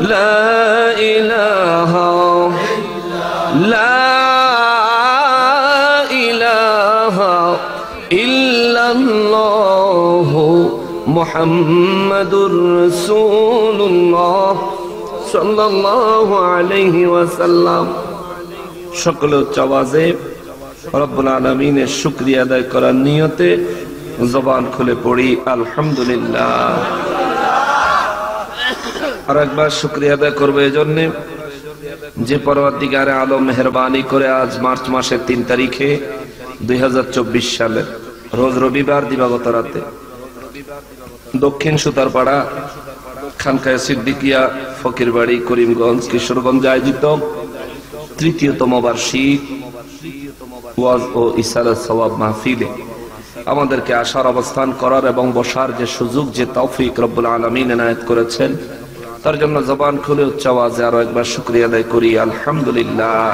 لا إله. لا إله إلا الله محمد رسول الله. সকলে আলাইহি ওয়াসাল্লাম। সকল রব্বুল আলামিনের শুকরিয়া আদায় করার নিয়তে জবান খুলে পড়ি, আলহামদুলিল্লাহ। আর একবার শুক্রিয়া আদায় করব এই জন্যে যে পরবর্তীকারে আলো মেহরবানি করে আজ মার্চ মাসের তিন তারিখে দুই হাজার চব্বিশ সালে রোজ রবিবার দিবাগত রাতে দক্ষিণ সুতারপাড়া খানকায় সিদ্দিকিয়া, ফকিরবাড়ি, করিমগঞ্জ, কিশোরগঞ্জ আয়োজিত তৃতীয়তম বার্ষিক ওয়াজ ও ইসারা সওয়াব মাহফিলে। আমাদেরকে আসার অবস্থান করার এবং বসার যে সুযোগ, যে তৌফিক রব্বুল আলমিন এনায়ত করেছেন, তার জন্য জবান খুলে উচ্চ আওয়াজে আরও একবার শুক্রিয়া আদায় করি। আলহামদুলিল্লাহ।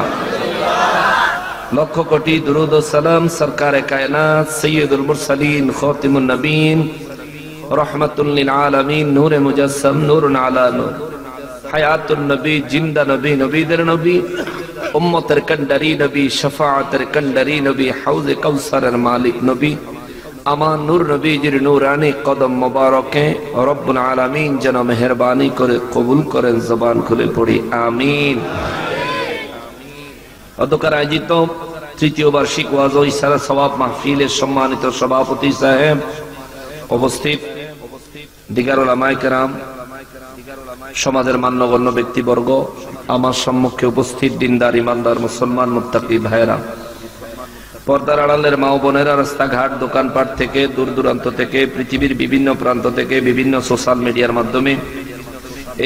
লক্ষ কোটি দুরুদ সালাম সরকারে কায়নাত, সৈয়দুল মুরসালিন, খতিমুন নবীন রহমাতুল্লিল আলামিন নূরে মুজাসসাম নূরুন আলা নূর হায়াতুন নবী জিন্দা নবী নবীদের নবী উম্মতের কন্ডারি নবী শফাআতের কন্ডারি নবী হাউজে কাউসারের মালিক নবী আমার নূর নবীজির নূরানি কদম মোবারকে রব্বুল আলামিন যেন মেহরবানি করে কবুল করেন জবান খুলে পড়ি আমিন অতকার আয়োজিত তৃতীয় বার্ষিক ওয়াজ ও ইসারা সবাব মাহফিলের সম্মানিত সভাপতি সাহেব উপস্থিত দিগারুল আমাইকেরাম সমাজের মান্যগণ্য ব্যক্তিবর্গ, আমার সম্মুখে উপস্থিত দিনদার, ইমানদার, মুসলমান, মুত্তাকি ভাইরা পর্দার আড়ালের মা বোনেরা, রাস্তাঘাট, দোকানপাট থেকে, দূর দূরান্ত থেকে, পৃথিবীর বিভিন্ন প্রান্ত থেকে, বিভিন্ন সোশ্যাল মিডিয়ার মাধ্যমে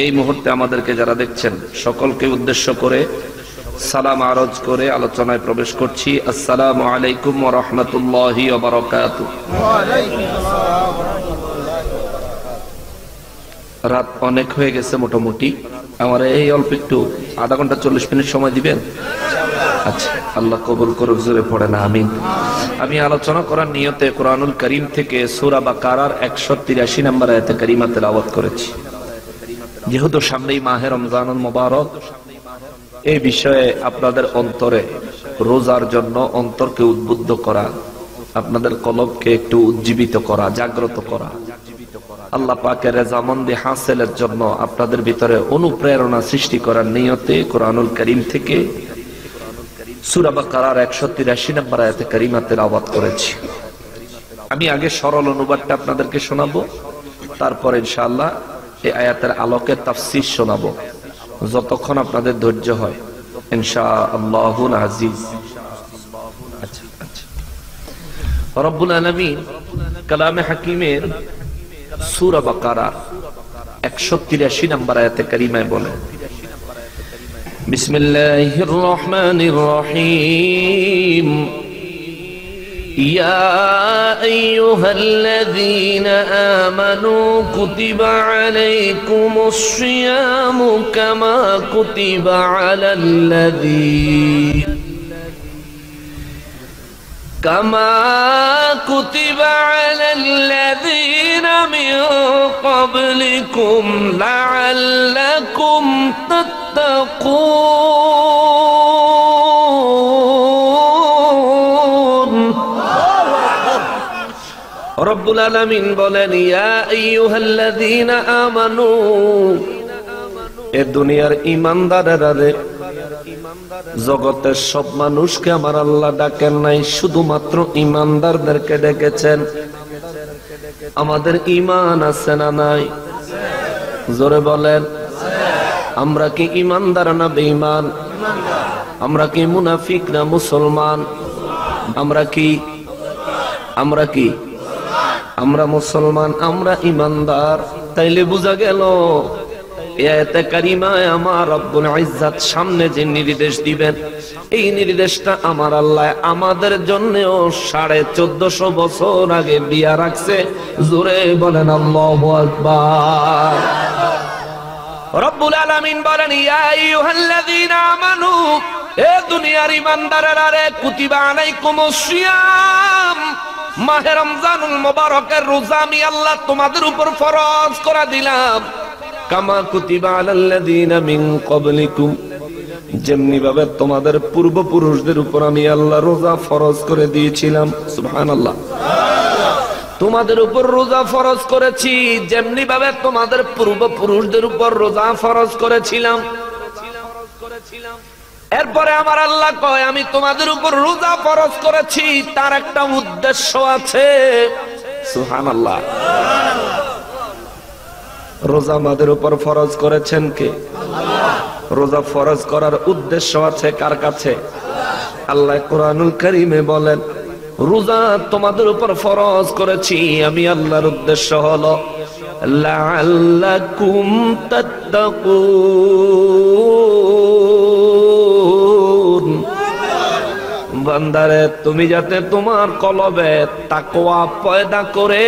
এই মুহূর্তে আমাদেরকে যারা দেখছেন, সকলকে উদ্দেশ্য করে সালাম আরজ করে আলোচনায় প্রবেশ করছি। আসসালামু আলাইকুম রাহমাতুল্লাহি ওয়া বারাকাতুহু। রাত অনেক হয়ে গেছে মোটামুটি। আমার এই অল্প একটু আধা ঘণ্টা চল্লিশ মিনিট সময় দিবেন? আচ্ছা আল্লাহ কবুল করুক, জোরে পড়ে না, আমিন। আমি আলোচনা করার নিয়তে কোরআনুল করিম থেকে সুরা বা কারার একশো তিরাশি নম্বর আয়তে করিমা তেলাওয়াত করেছি। যেহেতু সামনেই মাহে রমজানুল মোবারক এই বিষয়ে আপনাদের অন্তরে রোজার জন্য অন্তরকে উদ্বুদ্ধ করা, আপনাদের কলবকে একটু উজ্জীবিত করা, জাগ্রত করা। আল্লাহ পাকের রেজামন্দি হাসেলের জন্য আপনাদের ভিতরে অনুপ্রেরণা সৃষ্টি করার নিয়তে কোরআনুল করিম থেকে সুরাবাকার একশো তিরাশি আয়াতে আবাদ করেছি। আমি আগে সরল অনুবাদটা আপনাদেরকে শোনাবো, তারপর ইনশাআল্লাহ এই আয়াতের আলোকে তাফসির শোনাবো। যতক্ষণ আপনাদের ধৈর্য হয়। আচ্ছা আচ্ছা। রব্বুল আলমিন কালামে হাকিমের সুরা বাকারা একশো তিরাশি নাম্বার আয়াতে কারিমায় বলে বিসমিল্লাহির রহমানির রহিম يا أيها الذين آمنوا كتب عليكم الصيام كما كتب على الذين كما كتب على الذين من قبلكم لعلكم تتقون রব্বুল আলামিন বলেন ইয়া আইয়ুহাল্লাযীনা আমানু এ দুনিয়ার ইমানদারেরা রে জগতের সব মানুষকে আমার আল্লাহ ডাকেন নাই, শুধুমাত্র ইমানদারদেরকে ডেকেছেন। আমাদের ইমান আছে না নাই? জোরে বলেন। আমরা কি ইমানদার না বেঈমান? আমরা কি মুনাফিক না মুসলমান? আমরা কি? আমরা কি? আমরা মুসলমান, আমরা ইমানদার তাইলে বোঝা গেল এতে চোদ্দশো বছর বলেন এ দুনিয়ার রমজানুল মুবারকের রোজা আমি আল্লাহ তোমাদের উপর ফরজ করে দিলাম। কামা মিন যেমনি ভাবে তোমাদের পূর্বপুরুষদের উপর আমি আল্লাহ রোজা ফরজ করে দিয়েছিলাম। তোমাদের উপর রোজা ফরজ করেছি, যেমনি ভাবে তোমাদের পূর্বপুরুষদের উপর রোজা ফরজ করেছিলাম। এরপরে আমার আল্লাহ কয়, আমি তোমাদের উপর রোজা ফরজ করেছি, তার একটা উদ্দেশ্য আছে। সুবহানাল্লাহ। রোজা আমাদের উপর ফরজ করেছেন কে? রোজা ফরজ করার উদ্দেশ্য আছে কার কাছে? আল্লাহ কোরআনুল করিমে বলেন, রোজা তোমাদের উপর ফরজ করেছি আমি আল্লাহর উদ্দেশ্য হলো, লাআল্লাকুম তাত্তাকুন। বান্দারে, তুমি যাতে তোমার কলবে তাকওয়া পয়দা করে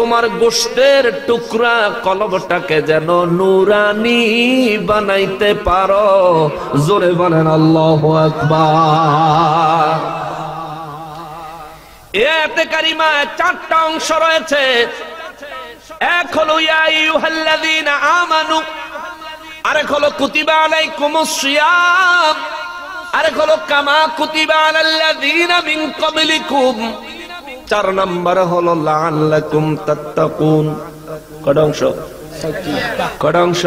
তোমার গোষ্ঠের টুকরা কলবটাকে যেন নুরানি বানাইতে পারো। জোরে বলেন, আল্লাহ এতে চারটা অংশ রয়েছে। এক হলো, ইয়া আমানু। আরেক হলো, কুতিবা আলাইকুমুস সিয়াম। আরেক হলো, কামা কুতিবা আলাল্লাযীনা মিন ক্বাবলিকুম। চার নাম্বার হলো, লাআল্লাকুম তাত্তাকুন। কটা অংশ?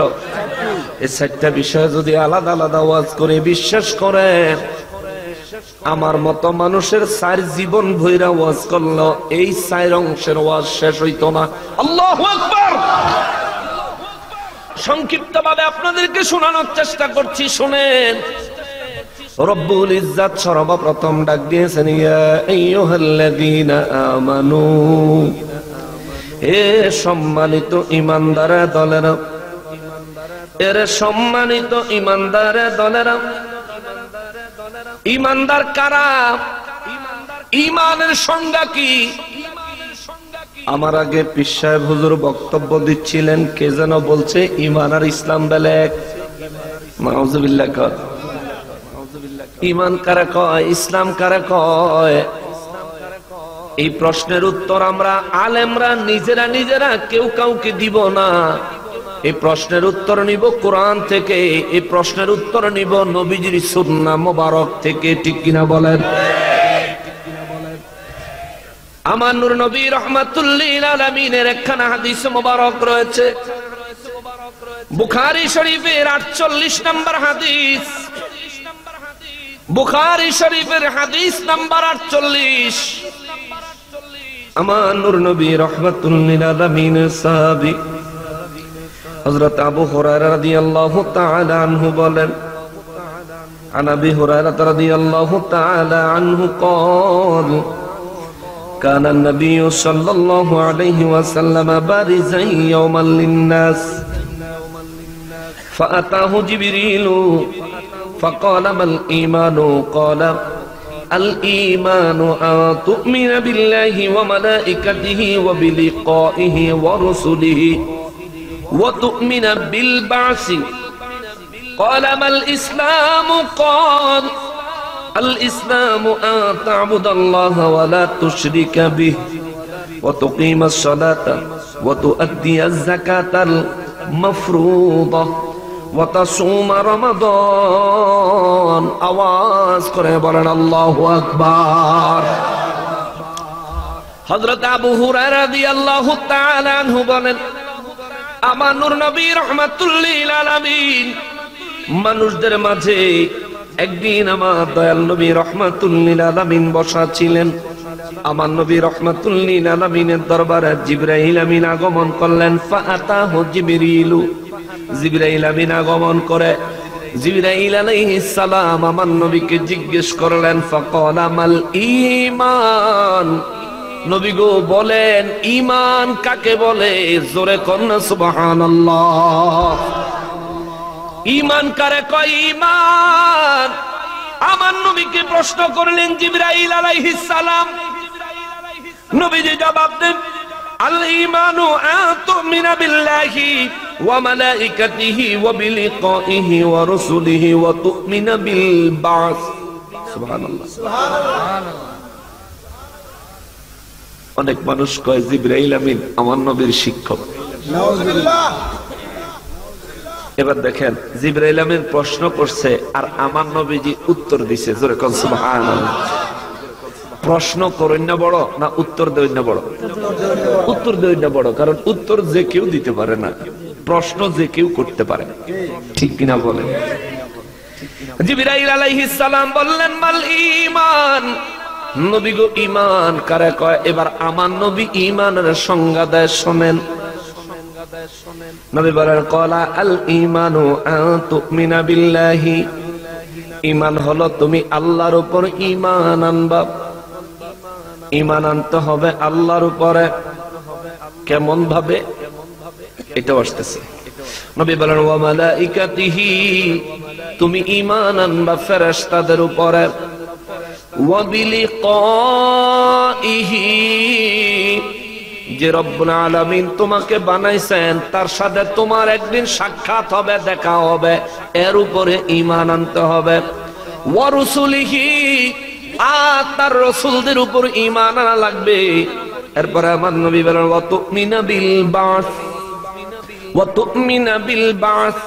এই চারটা বিষয় যদি আলাদা আলাদা ওয়াজ করে বিশ্বাস করে আমার মতো মানুষের চার জীবন ভৈরা ওয়াজ করল, এই চার অংশের ওয়াজ শেষ হইতো না। আল্লাহ সংক্ষিপ্ত ভাবে আপনাদেরকে শোনানোর চেষ্টা করছি, শুনেন। রব্বুল ইজ্জাত সর্বপ্রথম ডাক দিয়েছেন, ইয়া আমানু। হে সম্মানিত ইমানদারে দলেরা, এর সম্মানিত ইমানদারে দলেরা, ইমানদার কারা? ইমানের সংজ্ঞা কি? আমার আগে পিসায় হুজুর বক্তব্য দিচ্ছিলেন, কে যেন বলছে, ইমান আর ইসলাম মাহজুবিল্লাহ কর। ইমান কারা কয়, ইসলাম কারা কয়? এই প্রশ্নের উত্তর আমরা আলেমরা নিজেরা নিজেরা কেউ কাউকে দিব না। এই প্রশ্নের উত্তর নিব কোরআন থেকে, এই প্রশ্নের উত্তর নিব নবীজির সুন্নাহ মোবারক থেকে, ঠিক কিনা বলেন? আমার নূর নবী রহমাতুল্লিল আলমিনের একখানা হাদিস মোবারক রয়েছে। বুখারি শরীফের আটচল্লিশ নম্বর হাদিস। বুখারি শরীফের হাদিস নাম্বার আটচল্লিশ আমার নূর নবী রহমাতুল্লিল আলমিনের সাহাবী হযরত আবু হুরায়রা রাদিয়াল্লাহু তাআলা আনহু বলেন عن ابي هريره رضي الله تعالى عنه قال وكان النبي صلى الله عليه وسلم بارزا يوما للناس فأتاه جبريل فقال ما الإيمان؟ قال الإيمان أن تؤمن بالله وملائكته وبلقائه ورسله وتؤمن بالبعث. قال ما الإسلام؟ قال الإسلام أن تعبد الله ولا تشرك به وتقيم الصلاة وتؤدي الزكاة المفروضة. আওয়াজ করে বলেন আল্লাহ আকবার। হজরত আবু হুরারি আল্লাহ বলেন, আমার নূর নবী রহমাতুল্লিল মানুষদের মাঝে একদিন আমার দয়াল নবী রহমাতুল্লিল আলামিন বসা ছিলেন। আমার নবী রহমাতুল্লিল আলামিনের দরবারে জিব্রাহিল আমিন আগমন করলেন ফাতাহ জিবরিলু। আমিন আগমন করে। আমার নবীকে জিজ্ঞেস করলেন ঈমান? নবী গো বলেন, ঈমান কাকে বলে? জোরে কন্যা, সুবহানাল্লাহ। ঈমান কারে কয়? ঈমান। আমার নবীকে প্রশ্ন করলেন, জিবরাইল আলাইহিস সালাম। নবীজি জবাব দেন অনেক মানুষ কয়, জিবরাইল আমিন, আমার নবীর শিক্ষক। এবার দেখেন, জিব্রাইল আমিন প্রশ্ন করছে, আর আমার নবীজি উত্তর দিছে? জোরে কোন, সুবহানাল্লাহ। প্রশ্ন করেন না বড়, না উত্তর দেন না বড়? উত্তর দেন না বড়, কারণ উত্তর যে কেউ দিতে পারে না, প্রশ্ন যে কেউ করতে পারে ঠিক কিনা বলেন জিবরাইল আলাইহিস সালাম বললেন, মাল ঈমান? নবী গো, ঈমান কারে কয়? এবার আমার নবী ঈমানের সংজ্ঞা দেয়, শুনেন। নবী বলেন, কলা আল ইমানু আন তুমিনা বিল্লাহি। ইমান হলো তুমি আল্লাহর উপর ইমান আনবা। ইমান আনতে হবে আল্লাহর উপরে। কেমন ভাবে? এটা আসতেছে। নবী বলেন, ওয়া মালাইকাতিহি তুমি ইমান আনবা ফেরেশতাদের উপরে। ওয়া বিলিকাইহি যে রব্বুল আলামিন তোমাকে বানাইছেন, তার সাথে তোমার একদিন সাক্ষাৎ হবে, দেখা হবে। এর উপরে ঈমান আনতে হবে। ওয়া রুসুলিহি আর রসুলদের উপর ঈমান আনা লাগবে। এরপরে আমার নবী বলেন ওয়া তুমিনা বিল বাস ওয়া তুমিনা বিল বাস।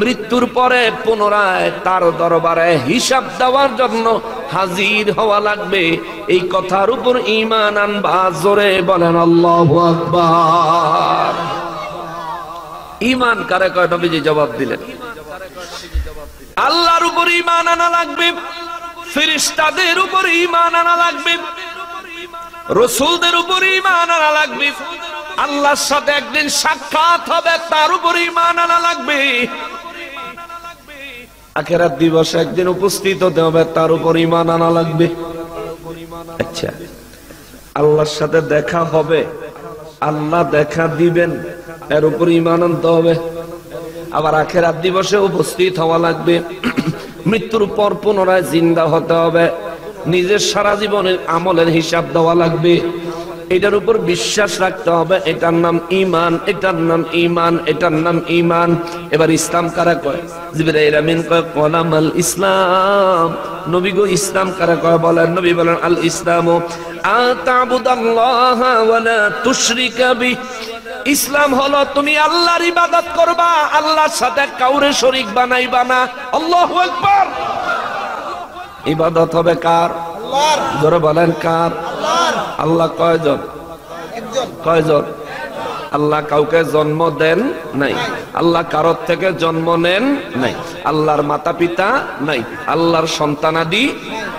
মৃত্যুর পরে পুনরায় তার দরবারে হিসাব দেওয়ার জন্য হাজির হওয়া লাগবে। এই কথার উপর ইমান আনবা জোরে বলেন, আল্লাহু আকবার। ইমান কারে কয় নবীজি জবাব দিলেন? আল্লাহর উপর ইমান আনা লাগবে। ফেরেশতাদের উপর ইমান আনা লাগবে। রসুলদের উপর ইমান আনা লাগবে। আল্লাহর সাথে একদিন সাক্ষাৎ হবে, তার উপর ইমান আনা লাগবে। আখেরাত দিবসে একদিন উপস্থিত হতে হবে, তার উপর ইমান আনা লাগবে। আচ্ছা আল্লাহর সাথে দেখা হবে। আল্লাহ দেখা দিবেন, এর উপর ইমান আনতে হবে। আবার আখেরাত দিবসে উপস্থিত হওয়া লাগবে। মৃত্যুর পর পুনরায় জিন্দা হতে হবে। নিজের সারা জীবনের আমলের হিসাব দেওয়া লাগবে। এটার উপর বিশ্বাস রাখতে হবে। এটার নাম ইমান এটার নাম ইমান এটার নাম ইমান এবার ইসলাম কারা কয়? কলাম আল ইসলাম। নবী গো, ইসলাম কারা কয় বলেন? নবী বলেন, আল ইসলাম আতাবুদাল্লাহ ওয়া লা তুশরিকা ইসলাম হলো তুমি আল্লাহর ইবাদত করবা, আল্লাহর সাথে কাউরে শরীক বানাইবা না। আল্লাহু আকবার। ইবাদত হবে কার? জোরে বলেন কার? আল্লাহ কয়জন? কয়জন? আল্লাহ কাউকে জন্ম দেন নাই। আল্লাহ কারোর থেকে জন্ম নেন নাই। আল্লাহর মাতা পিতা নাই। আল্লাহর সন্তানাদি,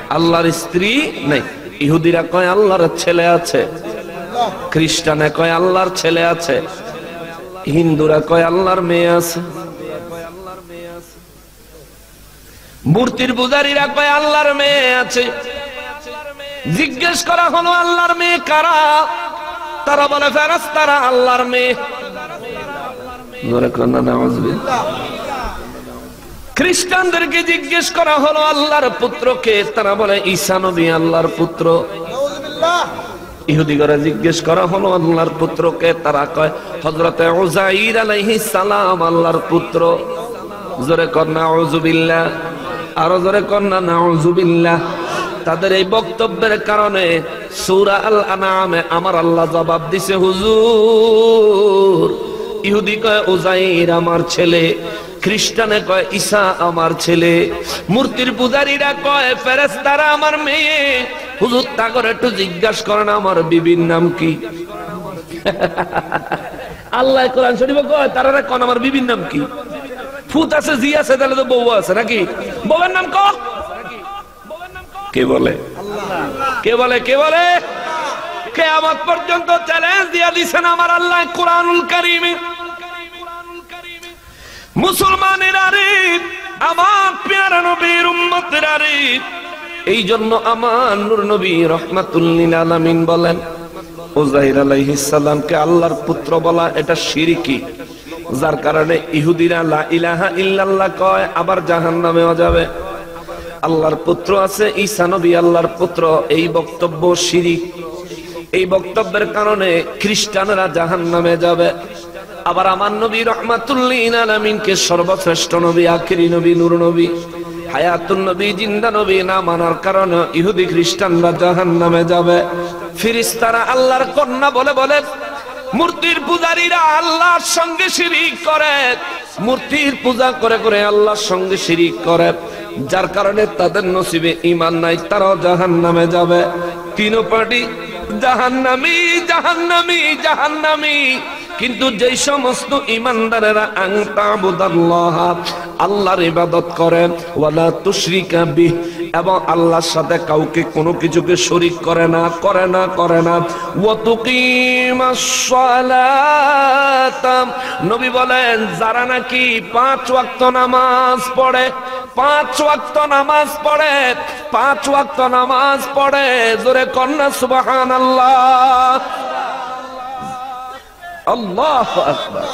আল্লাহর স্ত্রী নাই। ইহুদিরা কয়, আল্লাহর ছেলে আছে। খ্রিস্টানে কয় আল্লাহর ছেলে আছে? হিন্দুরা কয় আল্লাহর মেয়ে আছে? মূর্তির পূজারীরা কয় আল্লাহর মেয়ে আছে। জিজ্ঞেস করা হলো, আল্লাহর মেয়ে কারা? তারা বলে ফেরাস তারা আল্লাহর মেয়ে। খ্রিস্টানদেরকে জিজ্ঞেস করা হলো, আল্লাহর পুত্রকে তারা বলে, ঈসা নবী আল্লাহর পুত্র। ইহুদি করে জিজ্ঞেস করা হলো, আল্লাহর পুত্রকে তারা কয় হজরত ওজাইর আলাইহিস সালাম আল্লাহর পুত্র। জোরে কন্যা নাউজুবিল্লাহ আরও জোরে কন্যা নাউজুবিল্লাহ তাদের এই বক্তব্যের কারণে সূরা আল আনামে আমার আল্লাহ জবাব দিছে, হুজুর। ইহুদি কয়, উজাইর আমার ছেলে, খ্রিস্টানে কয়, ঈসা আমার ছেলে। মূর্তির পূজারীরা কয়, ফেরেশতারা আমার মেয়ে। হুজুর তা করে একটু জিজ্ঞাসা করেন, আমার বিবির নাম কি? আল্লাহ কোরআন শরীফ কয়, তারা কোন, আমার বিবির নাম কি? ফুত আছে, জি আছে, তাহলে তো বউ আছে নাকি? বউয়ের নাম ক? কে বলে? কে বলে? কে বলে? কেয়ামত পর্যন্ত চ্যালেঞ্জ দিয়া দিছেন আমার আল্লাহ কোরআনুল কারীমে। মুসলমানের আরে আমার পেয়ারা নবীর উম্মতের আরে এই জন্য আমার নূর নবী রহমাতুল্লিল আলামিন বলেন ওজাহির আলাইহিস সালামকে আল্লাহর পুত্র বলা এটা শিরকি যার কারণে ইহুদিরা লা ইলাহা ইল্লাল্লাহ কয়, আবার জাহান্নামেও যাবে। আল্লাহর পুত্র আছে, ঈসা নবী আল্লাহর পুত্র, এই বক্তব্য শিরিক এই বক্তব্যের কারণে খ্রিস্টানরা জাহান নামে যাবে। আবার আমার নবী রহমাতুল্লিন আলামিনকে সর্বশ্রেষ্ঠ নবী, আখিরি নবী, নূর নবী, হায়াতুন নবী, জিন্দা নবী না মানার কারণে ইহুদি খ্রিস্টানরা জাহান্নামে যাবে। ফিরিস্তারা আল্লাহর কন্যা বলে বলে, মূর্তির পূজারীরা আল্লাহর সঙ্গে শিরিক করে। মূর্তির পূজা করে করে আল্লাহর সঙ্গে শিরিক করে। যার কারণে তাদের নসিবে ইমান নাই, তারাও জাহান নামে যাবে। তিন পার্টি জাহান্নামি জাহান্নামি জাহান্নামি। কিন্তু যেই সমস্ত ইমানদারেরা আংতাবুদাল্লাহ আল্লাহর ইবাদত করে, ওয়ালা তুশরিকা বিহ, এবং আল্লাহর সাথে কাউকে কোনো কিছুকে শরিক করে না করে না করে না। নবী বলেন, যারা নাকি পাঁচ ওয়াক্ত নামাজ পড়ে, পাঁচ ওয়াক্ত নামাজ পড়ে, পাঁচ ওয়াক্ত নামাজ পড়ে, জোরে কন্যা সুবহানাল্লাহ আল্লাহ আকবার।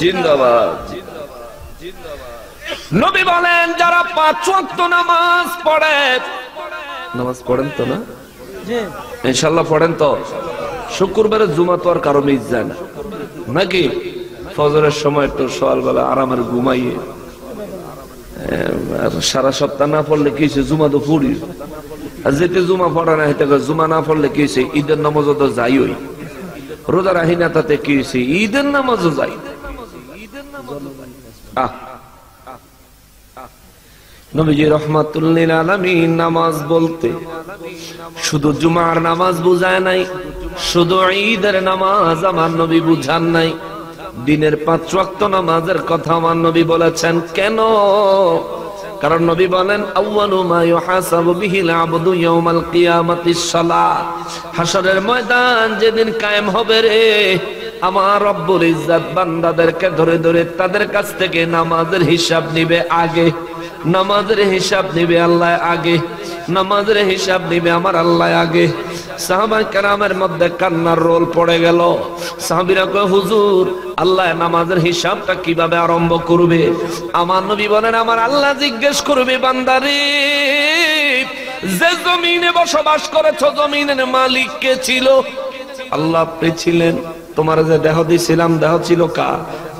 জিন্দাবাদ। নবী বলেন যারা পাঁচ ওয়াক্ত নামাজ পড়ে নামাজ পড়েন তো না? ইনশাল্লাহ পড়েন তো। শুক্রবারে জুমা তো আর কারও মিস যায় না। নাকি? ফজরের সময় তো সকালবেলা আরামের ঘুমাইয়ে সারা সপ্তাহ না পড়লে কি জুমা তো পড়ি? যেতে জুমা পড়া না হেতে জুমা না পড়লে কি হয়েছে ঈদের নামাজও তো যাইই রোজা রাহি না, তাতে কি হয়েছে ঈদের নামাজও যাই নামাজ বলতে, শুধু জুমার নামাজ বুঝায় নাই, শুধু ঈদের নামাজ আমার নবী বুঝান নাই। দিনের পাঁচ নামাজের কথা আমার নবী বলেছেন, কেন? কারণ নবী বলেন, আউয়ালু মা ইউহাসাবু বিহিল আবদু ইয়াউমাল কিয়ামাতিস সালাহ হাসরের ময়দান যেদিন কায়েম হবে রে, আমার রব্বুল ইজ্জত বান্দাদেরকে ধরে ধরে তাদের কাছ থেকে নামাজের হিসাব নিবে আগে। নামাজের হিসাব নিবে আল্লাহ আগে। নামাজের হিসাব দিবে আমার আল্লাহ আগে। সাহাবাই কারামের মধ্যে কান্নার রোল পড়ে গেল। সাহাবিরা কয়, হুজুর, আল্লাহ নামাজের হিসাবটা কীভাবে আরম্ভ করবে? আমার নবী বলেন, আমার আল্লাহ জিজ্ঞেস করবে, বান্দারে, যে জমিনে বসবাস করেছ, জমিনের মালিক কে ছিল? আল্লাহ আপনি ছিলেন। তোমার যে দেহ দিয়েছিলাম, দেহ ছিল কা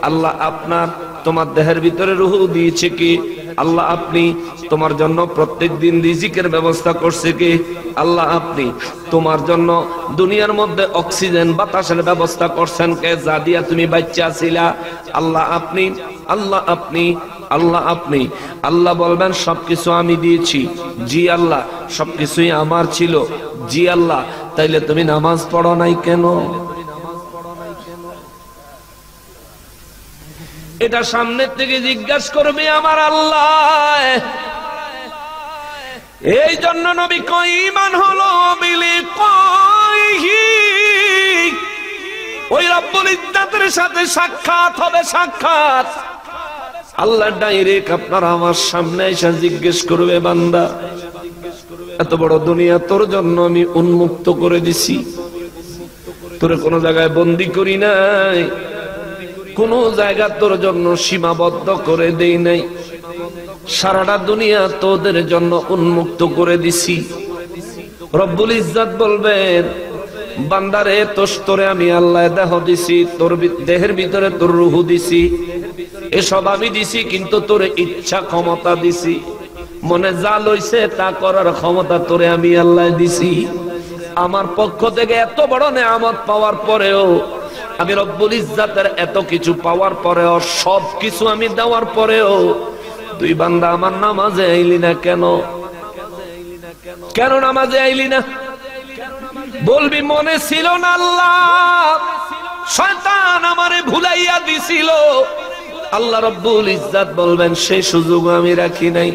আল্লাহ আপনার তোমার দেহের ভিতরে রুহু দিয়েছে কি? আল্লাহ আপনি তোমার জন্য প্রত্যেক দিন রিজিকের ব্যবস্থা করছে কি? আল্লাহ আপনি তোমার জন্য দুনিয়ার মধ্যে অক্সিজেন বাতাসের ব্যবস্থা করছেন কে? যা দিয়া তুমি বাচ্চা ছিলা। আল্লাহ আপনি আল্লাহ আপনি আল্লাহ আপনি। আল্লাহ বলবেন, সবকিছু আমি দিয়েছি। জি আল্লাহ, সবকিছুই আমার ছিল। জি আল্লাহ, তাইলে তুমি নামাজ পড়ো নাই কেন? এটা সামনের থেকে জিজ্ঞাসা করবে আমার আল্লাহ। এই জন্য নবী কই হলো বিলি কইহি ওই রব্বুল ইজ্জাতের সাথে সাক্ষাৎ হবে সাক্ষাৎ। আল্লাহ ডাইরেক্ট আপনারা আমার সামনে এসে জিজ্ঞেস করবে, বান্দা, এত বড় দুনিয়া তোর জন্য আমি উন্মুক্ত করে দিছি। তোরে কোনো জায়গায় বন্দি করি নাই। কোন জায়গা তোর জন্য সীমাবদ্ধ করে দেই নাই। সারাটা দুনিয়া তোদের জন্য উন্মুক্ত করে দিছি। রব্বুল ইজ্জাত বলবেন, বান্দারে, তোরে আমি আল্লাহ দেহ দিছি, তোর দেহের ভিতরে তোর রুহু দিছি। এসব আমি দিছি, কিন্তু তোর ইচ্ছা ক্ষমতা দিছি। মনে যা লইছে তা করার ক্ষমতা তোরে আমি আল্লাহ দিছি। আমার পক্ষ থেকে এত বড় নেয়ামত পাওয়ার পরেও আমি রব্বুল ইজ্জাতের এত কিছু পাওয়ার পরেও সব কিছু আমি দেওয়ার পরেও দুই বান্দা আমার নামাজে আইলি না কেন? কেন নামাজে আইলি না? বলবি, মনে ছিল না আল্লাহ। শয়তান আমারে ভুলাইয়া দিছিল। আল্লাহ রব্বুল ইজ্জাত বলবেন, সেই সুযোগ আমি রাখি নাই।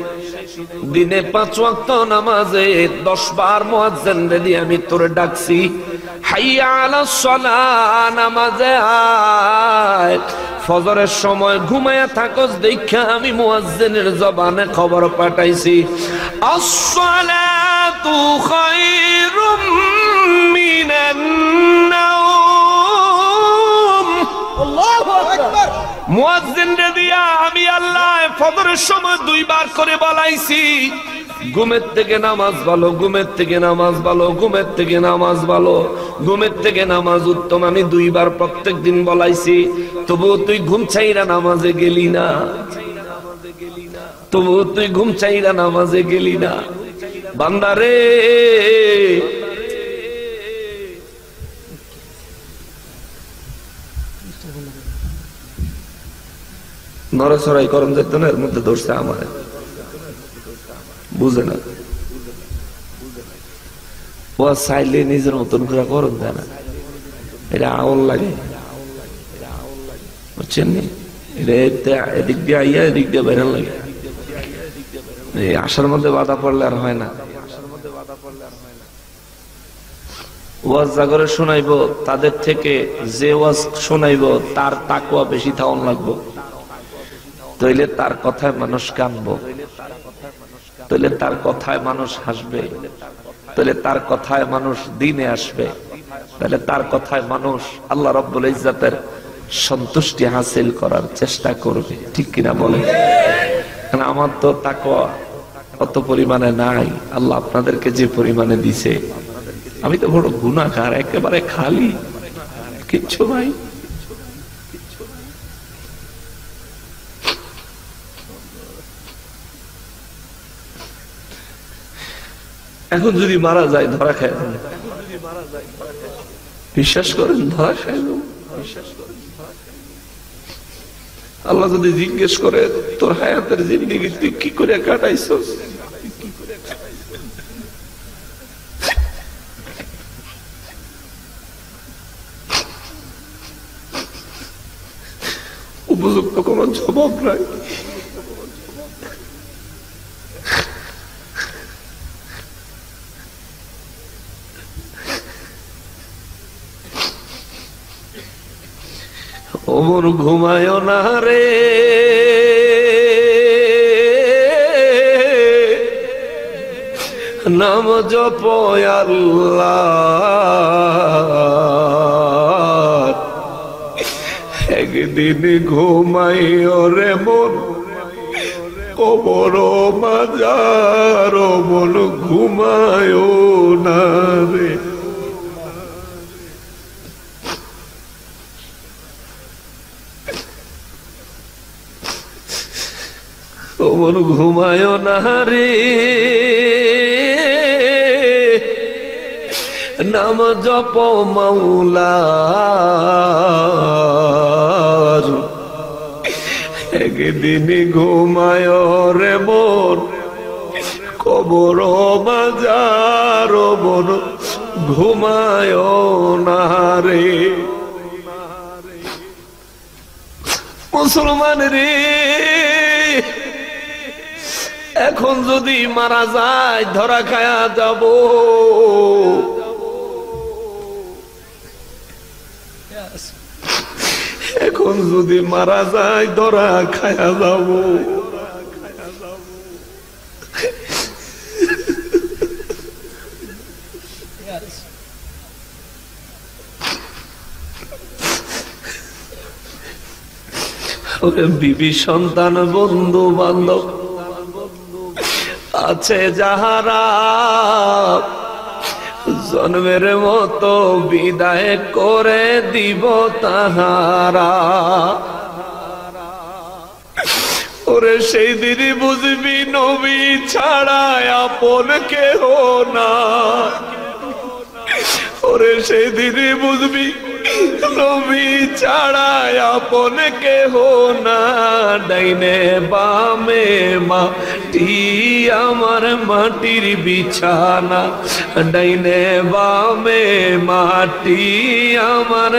দিনে পাঁচ ওয়াক্ত নামাজে দশ বার মুয়াজ্জিন আমি তোরে ডাকছি, হাইয়া আলাস সালাহ নামাজে আয়। ফজরের সময় ঘুমায়া থাকস, দেখা আমি মুয়াজ্জিনের জবানে খবর পাঠাইছি, আসসালাতু খায়রুম মিনান নাওম। মুয়াজ্জিন রে দিয়া আমি আল্লাহ ফজরের সময় দুইবার করে বলাইছি, ঘুমের থেকে নামাজ ভালো, ঘুমের থেকে নামাজ ভালো, ঘুমের থেকে নামাজ ভালো, ঘুমের থেকে নামাজ উত্তম, আমি দুইবার প্রত্যেক দিন বলাইছি, তবুও তুই ঘুম চাইরা নামাজে গেলি না। তবুও তুই ঘুম চাইরা নামাজে গেলি না। বান্দারে নড়াচড়াই করম যেত মধ্যে ধরছে আমার। বুঝে না। ও চাইলে নিজের করে করম দেয় না। এটা আউল লাগে। বুঝছেন? এটা এদিক দিয়ে আইয়া এদিক দিয়ে বেরোন লাগে। এই মধ্যে বাধা পড়লে আর হয় না। ওয়াজ জাগরে শোনাইব, তাদের থেকে যে ওয়াজ শোনাইব, তার তাকুয়া বেশি থাউন লাগবো। তইলে তার কথায় মানুষ কানবো। তইলে তার কথায় মানুষ হাসবে। তাহলে তার কথায় মানুষ দিনে আসবে। তাহলে তার কথায় মানুষ আল্লাহ রব্বুল ইজ্জাতের সন্তুষ্টি হাসিল করার চেষ্টা করবে। ঠিক কিনা বলে আমার তো তাকওয়া অত পরিমাণে নাই। আল্লাহ আপনাদেরকে যে পরিমাণে দিছে। আমি তো বড় গুণাকার একেবারে খালি। কিচ্ছু ভাই এখন যদি মারা যায়, ধরা খায় বিশ্বাস করেন, ধরা খায় না। আল্লাহ যদি জিজ্ঞেস করে, তোর হায়াতের জিন্দিগি তুই কি করে কাটাইছস? উপযুক্ত কোন জবাব নাই। ওমর ঘুমায় না রে। নাম জপ একদিন ঘুমাই রে মন কবর মাজার মন, ঘুমায় না রে। ওমর ঘুমায় না রে। নাম জপ মাওলার একদিন ঘুমায় রে মন কবর বাজার মন ঘুমায় না রে। মুসলমান রে। এখন যদি মারা যায় ধরা খায়া যাব। এখন যদি মারা যায় ধরা খায়া যাব। বিবি সন্তান বন্ধু বান্ধব আছে যাহারা জন্মের মতো বিদায় করে দিব তাহারা। ওরে সেই দিনই বুঝবি নবী ছাড়া আপন কেহ না। ওরে সেই দিনই বুঝবি নবী ছাড়া আপন কেহ না ডাইনে বামে মাটি আমার মাটির বিছানা ডাইনে বামে মাটি আমার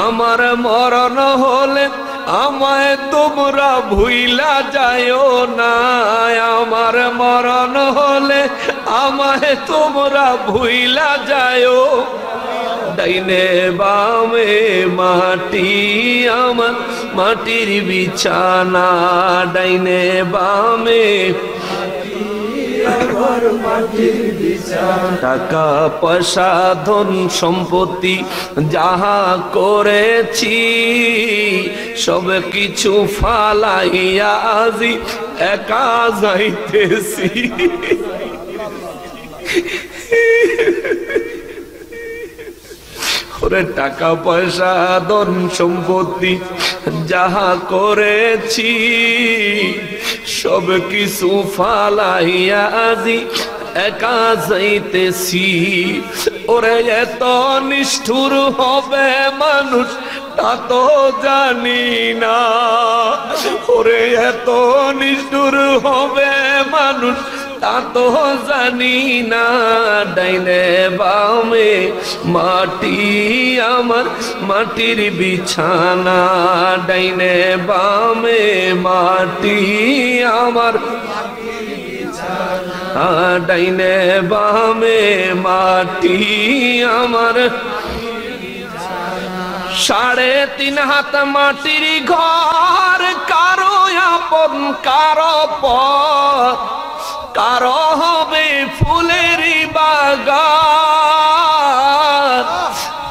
আমার মরণ হলে আমায় তোমরা ভুইলা যায়ও না আমার মরণ হলে আমায় তোমরা ভুইলা যায়ও ডাইনে বামে মাটি আমার, মাটির বিছানা ডাইনে বামে। টাকা, পয়সা, ধন, সম্পত্তি যাহা করেছি, সব কিছু ফালাইয়া আজি একা যাইতেছি। ওরে টাকা, পয়সা, ধন, সম্পত্তি যাহা করেছি সব কিছু ফালাইয়া আজি একা যাইতেছি। ওরে এত নিষ্ঠুর হবে মানুষ, তা তো জানি না। ওরে এত নিষ্ঠুর হবে মানুষ তা তো জানি না, ডাইনে বামে মাটি আমার, মাটির বিছানা, ডাইনে বামে মাটি আমার, ডাইনে বামে মাটি আমার। সাড়ে তিন হাত মাটির ঘর, কারও আপন, কারও পথ। কারও হবে ফুলের বাগান।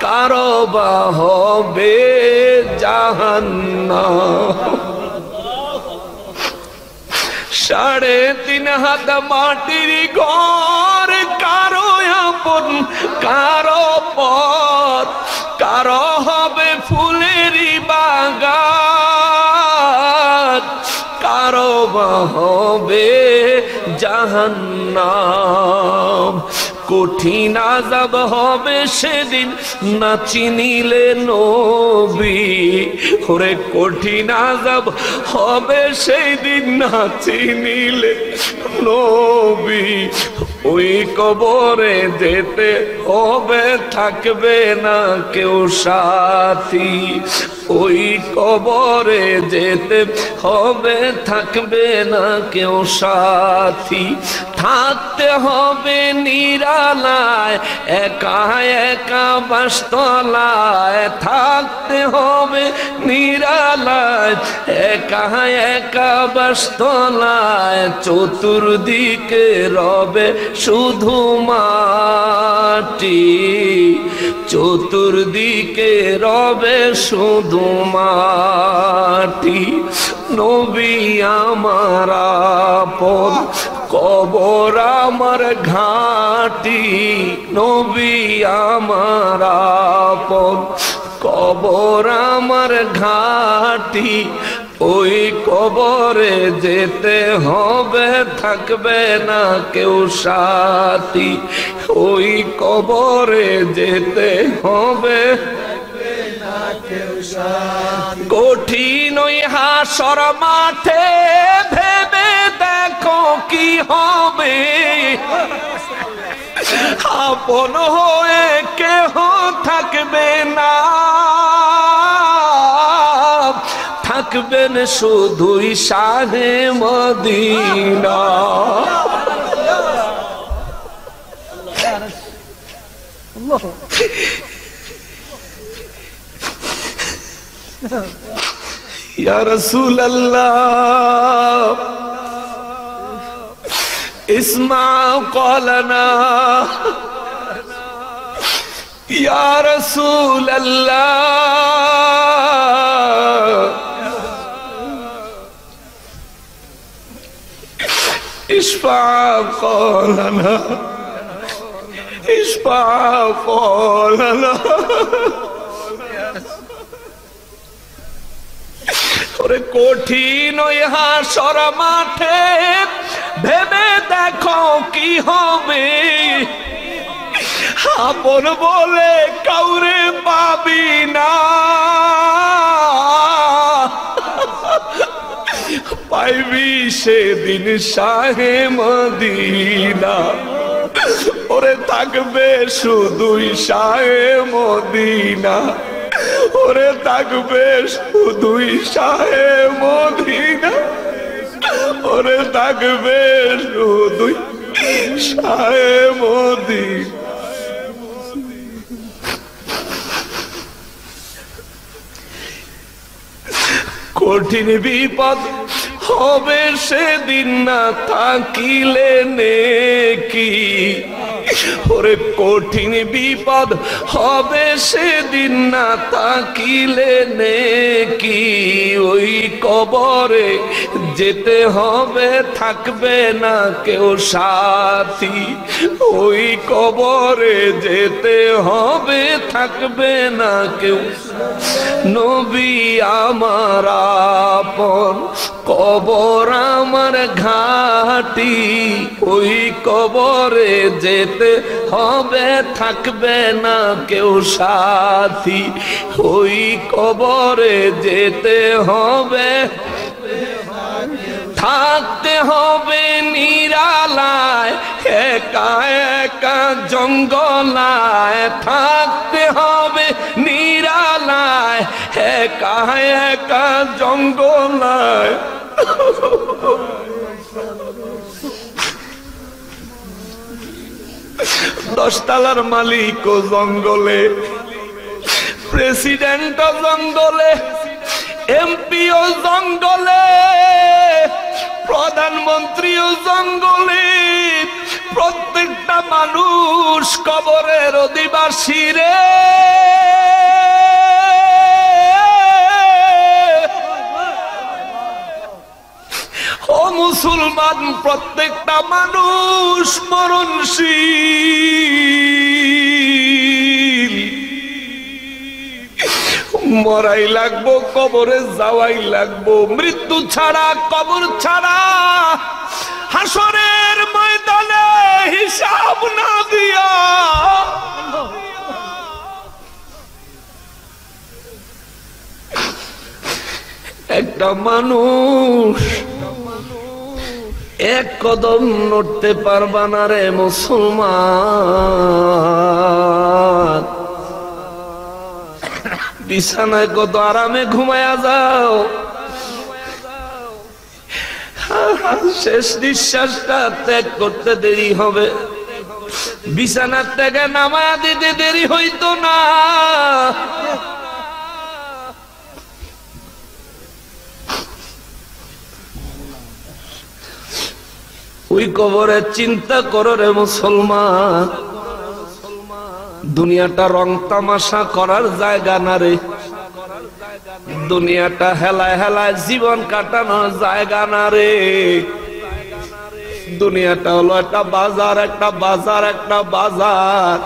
কারও বা হবে জাহান্না সাড়ে তিন হাত মাটির ঘর, কারও আপন, কারও পথ। কারও হবে ফুলের বাগান। বা হবে জাহান্নাম। কঠিন আজাব হবে সেদিন, না চিনিলে নবী। ওরে কঠিন আজাব হবে সেই দিন না চিনিলে নবী। ওই কবরে যেতে হবে, থাকবে না কেউ সাথী। ওই কবরে যেতে হবে, থাকবে না কেউ সাথী। থাকতে হবে নিরালায় একা একা বাসতলায় থাকতে হবে নিরালায়। একা একা বাসতলায় চতুর্দিকে রবে শুধু মাটি। চতুর্দিকে রবে শুধু মাটি। নবী আমার আপন, কবর আমার ঘাটি। নবী আমার আপন, কবর আমার ঘাটি। ওই কবরে যেতে হবে, থাকবে না কেউ সাথী। ওই কবরে যেতে হবে কঠিন হাসর মাঠে ভেবে দেখো কি হবে। আপন হয়ে কেহ থাকবে না। থাকবেন শুধুই শাহে মদিনা। [LAUGHS] يا رسول الله. اسمع قولنا. يا رسول الله. اشفع قولنا. اشفع قولنا. ওরে কঠিন ইহা সর মাঠে, ভেবে দেখো কি হবে। আপন বলে কাউরে পাবি না। পাইবি সেদিন শাহে মদিনা। ওরে থাকবে শুধুই শাহে মদিনা। ওরে থাকবে শুধুই শাহে মদিনা। ওরে থাকবে শুধুই শাহে মদিনা। কঠিন বিপদ হবে সেদিন না থাকিলে নেকি? ওরে কঠিন বিপদ হবে সেদিন না থাকিলে নেকি? ওই কবরে যেতে হবে, থাকবে না কেউ সাথী। ওই কবরে যেতে হবে, থাকবে না কেউ। নবী আমার আপন কবর আমার ঘাটি, ওই কবরে যেতে হবে, থাকবে না কেউ সাথী। ওই কবরে যেতে হবে থাকতে হবে নিরালায়, একা একা জঙ্গলায়। থাকতে হবে নিরালায়, একা একা জঙ্গলায়। দশতলার মালিক ও জঙ্গলে প্রেসিডেন্ট জঙ্গলে। এমপি ও জঙ্গলে প্রধানমন্ত্রী ও জঙ্গলে, প্রত্যেকটা মানুষ কবরের অধিবাসী রে। মুসলমান, প্রত্যেকটা মানুষ মরণশীল। মরাই লাগবো, কবরে যাওয়াই লাগবো। মৃত্যু ছাড়া, কবর ছাড়া হাসরের ময়দানে হিসাব না দিয়া। একটা মানুষ এক কদম নড়তে পারবা না রে মুসলমান। বিছানায় কত আরামে ঘুমায়া যাও। শেষ নিঃশ্বাসটা ত্যাগ করতে দেরি হবে। বিছানার থেকে নামায়া দিতে দেরি হইতো না। ওই কবরে চিন্তা করো রে মুসলমান। দুনিয়াটা রং তামাশা করার জায়গা না রে। দুনিয়াটা হেলায় হেলায় জীবন কাটানোর জায়গা না রে। দুনিয়াটা হলো একটা বাজার একটা বাজার একটা বাজার।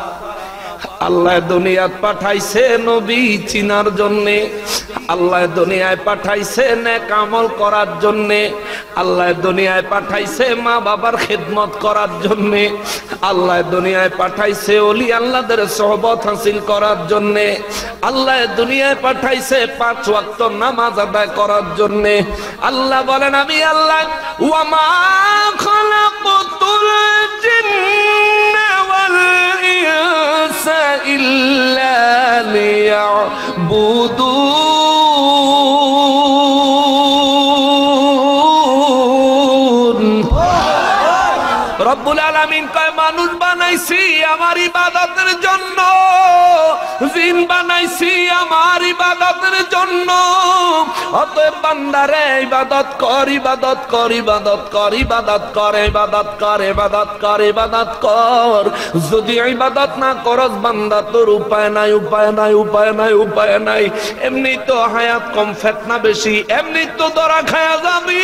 আল্লাহ দুনিয়াত পাঠাইছে নবী চিনার জন্যে, আল্লাহ দুনিয়ায় পাঠাইছে নেক আমল করার জন্যে, আল্লাহ দুনিয়ায় পাঠাইছে মা বাবার খেদমত করার জন্যে, আল্লাহ দুনিয়ায় পাঠাইছে অলি আল্লাহদের সহবত হাসিল করার জন্যে, আল্লাহ দুনিয়ায় পাঠাইছে পাঁচ ওয়াক্ত নামাজ আদায় করার জন্যে। আল্লাহ বলেন, আমি আল্লাহ ওয়ামা খলাকুতুল জিন্না إلا ليعبدون. বানাইছি আমার ইবাদতের জন্য। জিন বানাইছি আমার ইবাদতের জন্য। অতএব বান্দারে, ইবাদত কর ইবাদত কর ইবাদত কর ইবাদত কর ইবাদত কর ইবাদত কর ইবাদত কর। যদি ইবাদত না করস, বান্দা তোর উপায় নাই উপায় নাই উপায় নাই উপায় নাই। এমনি তো হায়াত কম, ফেতনা বেশি এমনি তো দরা খায়া যাবি।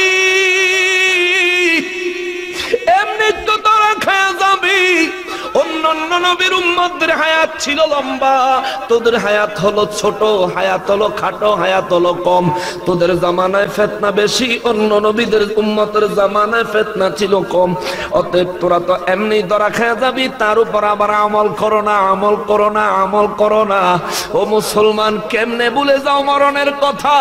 অন্যান্য নবীর উম্মতদের হায়াত ছিল লম্বা। তোদের হায়াত হলো ছোট, হায়াত হলো খাটো, হায়াত হলো কম। তোদের জামানায় ফেতনা বেশি, অন্য নবীদের উম্মতের জামানায় ফেতনা ছিল কম। অতএব তোরা তো এমনি ধরা খেয়ে যাবি, তার উপর আবার আমল করো না, আমল করো না, আমল করো না। ও মুসলমান, কেমনে ভুলে যাও মরণের কথা?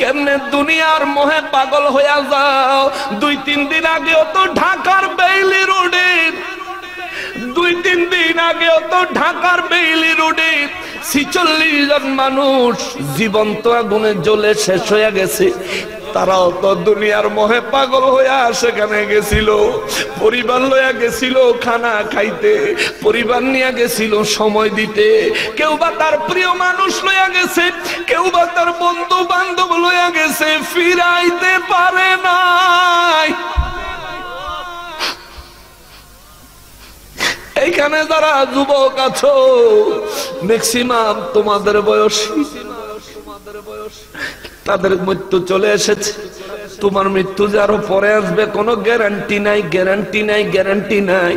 কেমনে দুনিয়ার মোহে পাগল হইয়া যাও? দুই তিন দিন আগেও তো ঢাকার বেইলি রোডে দুই তিন দিন আগেও তো ঢাকার বেইলি রোডে ছিচল্লিশ জন মানুষ জীবন্ত আগুনে জ্বলে শেষ হয়ে গেছে। তারাও তো দুনিয়ার মোহে পাগল হইয়া সেখানে গেছিল, পরিবার লইয়া গেছিল খানা খাইতে, পরিবার নিয়ে গেছিল সময় দিতে। কেউ বা তার প্রিয় মানুষ লইয়া গেছে, কেউ বা তার বন্ধু বান্ধব লইয়া গেছে, ফিরাইতে পারে নাই। এইখানে যারা যুবক আছো ম্যাক্সিমাম তোমাদের বয়স। তাদের মৃত্যু চলে এসেছে। তোমার মৃত্যু যে আরও পরে আসবে, কোনো গ্যারান্টি নাই গ্যারান্টি নাই গ্যারান্টি নাই।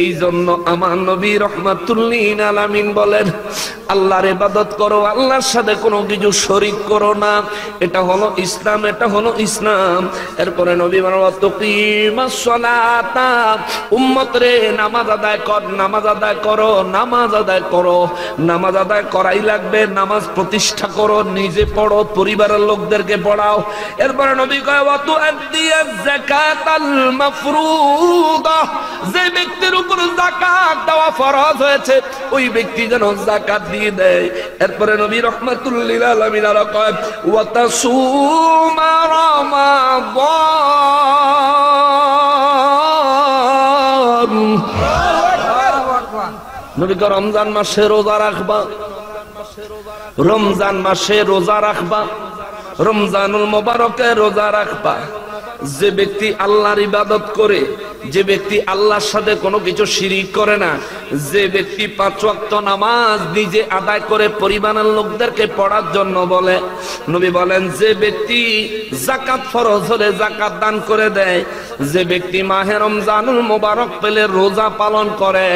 এই জন্য আমার নবী রহমাতুল্লিন আলামিন বলেন, আল্লাহর ইবাদত করো, আল্লাহর সাথে কোনো কিছু শরিক করো না। এটা হলো ইসলাম, এটা হলো ইসলাম। এরপরে নবী উম্মত রে, নামাজ আদায় কর, নামাজ আদায় করো, নামাজ আদায় করো। নামাজ আদায় করাই লাগবে, নামাজ প্রতিষ্ঠা করো, নিজে পড়ো, পরিবারের লোকদেরকে পড়াও। এরপরে নবী কয় যাকাতাল মাফরুদা। যে ব্যক্তির উপর যাকাত দেওয়া ফরজ হয়েছে, ওই ব্যক্তি যেন যাকাত দিয়ে দেয়। এরপরে নবী আলামিন আর কয় ওয়া তাসুমা নবী কয়, রমজান মাসে রোজা রাখবা। রমজান মাসে রোজা রাখবা। রমজানুল মোবারকে রোজা রাখবা। যে ব্যক্তি আল্লাহর ইবাদত করে, যে ব্যক্তি আল্লাহর সাথে কোনো কিছু শিরিক করে না, যে ব্যক্তি পাঁচ ওয়াক্ত নামাজ নিজে আদায় করে পরিবারের লোকদেরকে পড়ার জন্য বলে, নবী বলেন, যে ব্যক্তি জাকাত ফরজ হলে জাকাত দান করে দেয়, যে ব্যক্তি মাহে রমজানুল মোবারক পেলে রোজা পালন করে,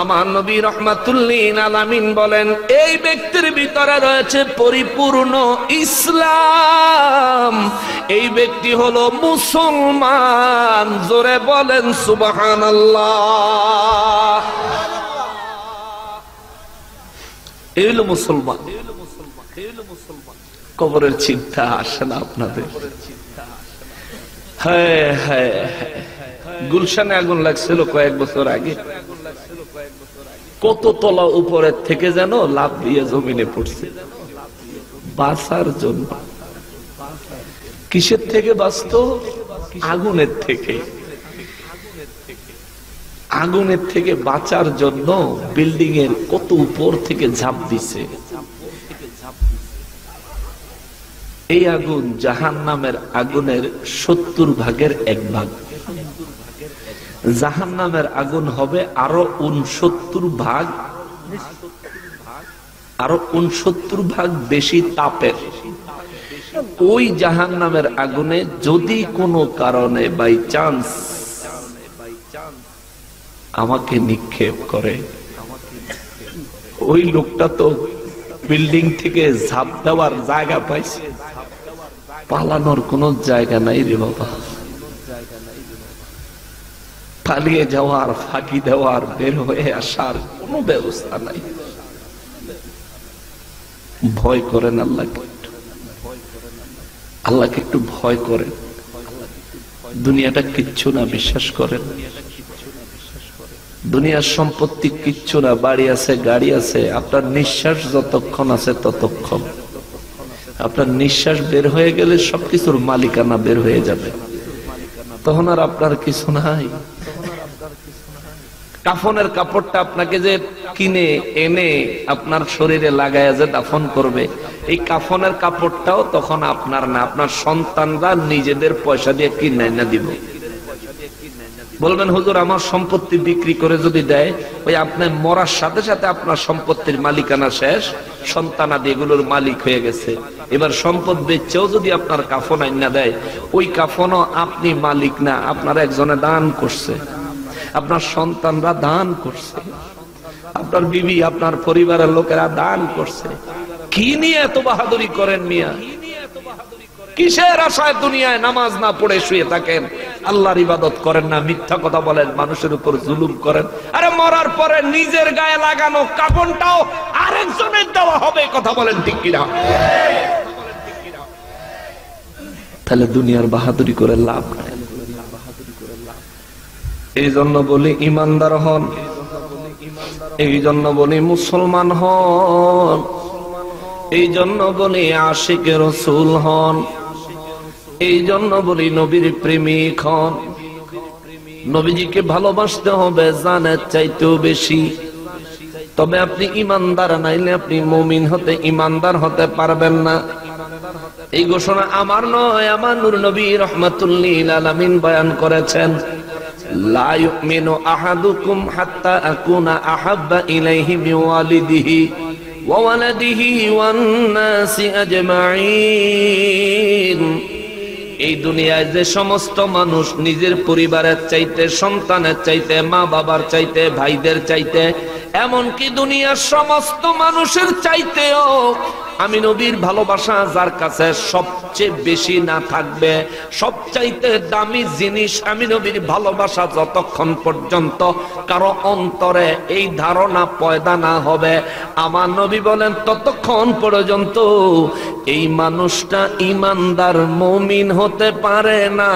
আমার নবী রহমাতুল্লিন আলামিন বলেন, এই ব্যক্তির ভিতরে রয়েছে পরিপূর্ণ ইসলাম। এই ব্যক্তি হলো মুসলমান, জোরে বলেন সুবাহান কবরের চিন্তা আসে না আপনাদের। হ্যাঁ হ্যাঁ গুলশানে আগুন লাগছিল কয়েক বছর আগে। কত তলা উপরের থেকে যেন লাভ দিয়ে জমিনে পড়ছে। বাঁচার জন্য। কিসের থেকে বাঁচত? আগুনের থেকে। আগুনের থেকে বাঁচার জন্য বিল্ডিং এর কত উপর থেকে ঝাঁপ দিছে। এই আগুন জাহান নামের আগুনের সত্তর ভাগের এক ভাগ। জাহান নামের আগুন হবে আরও উনসত্তর ভাগ। আরও উনসত্তর ভাগ বেশি তাপের। ওই জাহান নামের আগুনে যদি কোনো কারণে বাই চান্স আমাকে নিক্ষেপ করে, ওই লোকটা তো বিল্ডিং থেকে ঝাঁপ দেওয়ার জায়গা পাইছে। পালানোর কোনো জায়গা নাই রে বাবা। পালিয়ে যাওয়ার, ফাঁকি দেওয়ার, বের হয়ে আসার কোনো ব্যবস্থা নাই। ভয় করেন আল্লাহকে আল্লাহকে একটু ভয় করেন। দুনিয়াটা কিচ্ছু না, বিশ্বাস করেন। দুনিয়ার সম্পত্তি কিচ্ছু না, বাড়ি আছে, গাড়ি আছে, আপনার নিঃশ্বাস যতক্ষণ আছে ততক্ষণ। আপনার নিঃশ্বাস বের হয়ে গেলে সবকিছুর মালিকানা বের হয়ে যাবে। তখন আর আপনার কিছু নাই। কাফনের কাপড়টা আপনাকে যে কিনে, এনে আপনার শরীরে লাগায় যে দাফন করবে, এই কাফনের কাপড়টাও তখন আপনার না, আপনার সন্তানরা নিজেদের পয়সা দিয়ে কিনে না দিব। বলবেন, হুজুর, আমার সম্পত্তি বিক্রি করে যদি দেয়, ওই আপনি মরার সাথে সাথে আপনার সম্পত্তির মালিকানা শেষ সন্তানাদি এগুলোর মালিক হয়ে গেছে। এবার সম্পদ বেচেও যদি আপনার কাফন আইনা দেয়, ওই কাফনও আপনি মালিক না, আপনার একজনে দান করছে। আপনার সন্তানরা দান করছে। আপনার বিবি, আপনার পরিবারের লোকেরা দান করছে। কি নিয়ে এত বাহাদুরি করেন মিয়া? কিসের আশায় দুনিয়ায় নামাজ না পড়ে শুয়ে থাকেন? আল্লাহর ইবাদত করেন না, মিথ্যা কথা বলেন, মানুষের উপর জুলুম করেন। আরে মরার পরে নিজের গায়ে লাগানো কাপড়টাও আরেকজনের দেওয়া হবে কথা বলেন ঠিক কিনা? তাহলে দুনিয়ার বাহাদুরি করে লাভ নাই। এই জন্য বলি ইমানদার হন। এই জন্য বলি মুসলমান হন। এই জন্য বলি আশিক রসুল হন। এই জন্য বলি নবীর প্রেমিক হন। নবীজিকে ভালোবাসতে হবে, জানের চাইতেও বেশি। তবে আপনি ইমানদার নাইলে আপনি মুমিন হতে, ইমানদার হতে পারবেন না। এই ঘোষণা আমার নয়, আমার নূর নবী রহমাতুল্লিল আলামিন বয়ান করেছেন। এই দুনিয়ায় যে সমস্ত মানুষ নিজের পরিবারের চাইতে, সন্তানের চাইতে মা বাবার চাইতে, ভাইদের চাইতে এমনকি দুনিয়ার সমস্ত মানুষের চাইতেও আমি নবীর ভালোবাসা যার কাছে সবচেয়ে বেশি না থাকবে, সবচাইতে দামি জিনিস আমি নবীর ভালোবাসা যতক্ষণ পর্যন্ত কারও অন্তরে এই ধারণা পয়দা না হবে। আমার নবী বলেন, ততক্ষণ পর্যন্ত এই মানুষটা ইমানদার মমিন হতে পারে না।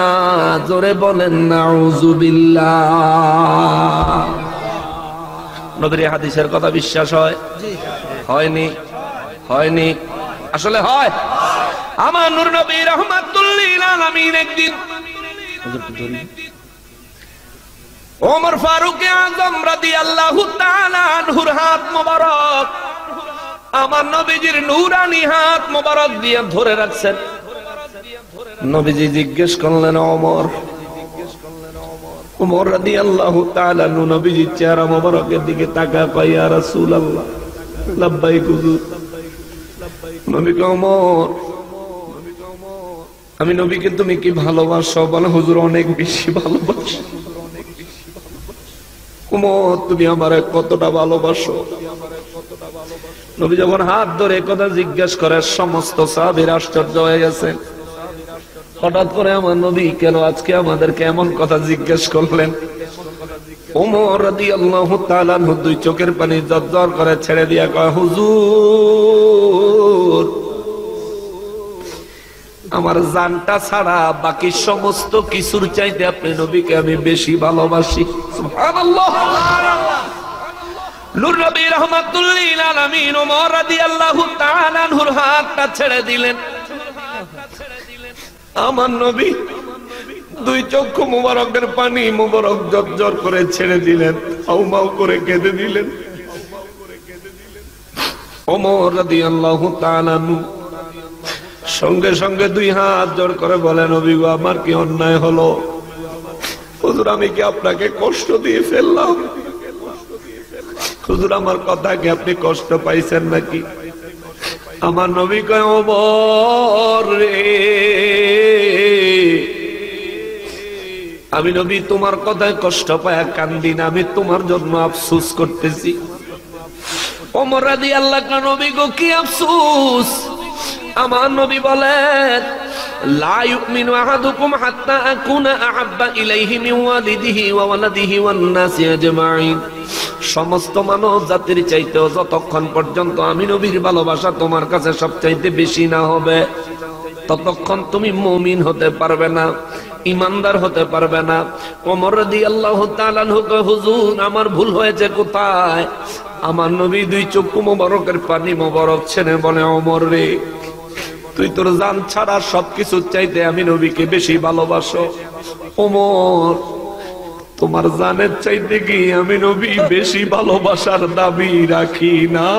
জোরে বলেন, নাউজুবিল্লাহ। নবীর হাদিসের কথা বিশ্বাস হয়? হয়নি। হয়নি। আসলে হয়। আমার নূর নবী রহমাতুল্লিল একদিন ওমর ফারুক আজম রাদিয়াল্লাহু হাত মোবারক, আমার নবীজির নূরানি হাত মোবারক দিয়ে ধরে রাখছেন। নবীজি জিজ্ঞেস করলেন, ওমর ওমর রাদিয়াল্লাহু তাআলা নবীজির চেহারা মোবারকের দিকে তাকা কয়, ইয়া রাসূলুল্লাহ, লাব্বাইক হুজুর। নবী কমর আমি নবীকে তুমি কি ভালোবাসো? বলে, হুজুর, অনেক বেশি ভালোবাসো। কুমর তুমি আমার কতটা ভালোবাসো? নবী যখন হাত ধরে কথা জিজ্ঞেস করে, সমস্ত সাহাবীর আশ্চর্য হয়ে গেছে। হঠাৎ করে আমার নবী কেন আজকে আমাদেরকে এমন কথা জিজ্ঞেস করলেন? ওমর রাদিয়াল্লাহু তাআলা দুই চোখের পানি জর্জর করে ছেড়ে দিয়া কয়, হুজুর, আমার জানটা ছাড়া বাকি সমস্ত কিছুর চাইতে আপনি নবীকে আমি বেশি ভালোবাসি। সুবহানাল্লাহ। নূর নবী রহমাতুল্লিল ওমর রাদিয়াল্লাহু তাআলা আনহুর হাতটা ছেড়ে দিলেন। আমার নবী দুই চক্ষু মুবারকের পানি মুবারক জর্জর করে ছেড়ে দিলেন হাউমাউ করে কেঁদে দিলেন। ওমর রাদিয়াল্লাহু তাআলা সঙ্গে সঙ্গে দুই হাত জোর করে বলেন অভিজ্ঞ আমার কি অন্যায় হলো? হুজুর, আমি কি আপনাকে কষ্ট দিয়ে ফেললাম? হুজুর, আমার কথা কি আপনি কষ্ট পাইছেন নাকি? আমার নবী কয়, ওমর রে আমি নবী, তোমার কথায় কষ্ট পায় কান্দি না, আমি তোমার জন্য আফসুস করতেছি। ওমর রাদি আল্লাহ নবী গো, কি আফসুস? আমার নবী বলেন, লা ইউমিনু আহাদুকুম হাত্তা আকুনা আহাব্বা ইলাইহি মিন ওয়ান নাসি সমস্ত মানব জাতির চাইতেও যতক্ষণ পর্যন্ত আমি নবীর ভালোবাসা তোমার কাছে সবচাইতে বেশি না হবে। ততক্ষণ তুমি মমিন হতে পারবে না, ইমানদার হতে পারবে না। ওমর রাদিয়াল্লাহু তাআলা হুজুর, আমার ভুল হয়েছে কোথায়? আমার নবী দুই চক্ষু মোবারকের পানি মোবারক ছেড়ে বলে অমর রে, তুই তোর জান ছাড়া সবকিছু চাইতে আমি নবীকে বেশি ভালোবাসো। ওমর, তোমার জানের চাইতে কি আমি নবী বেশি ভালোবাসার দাবি রাখি না?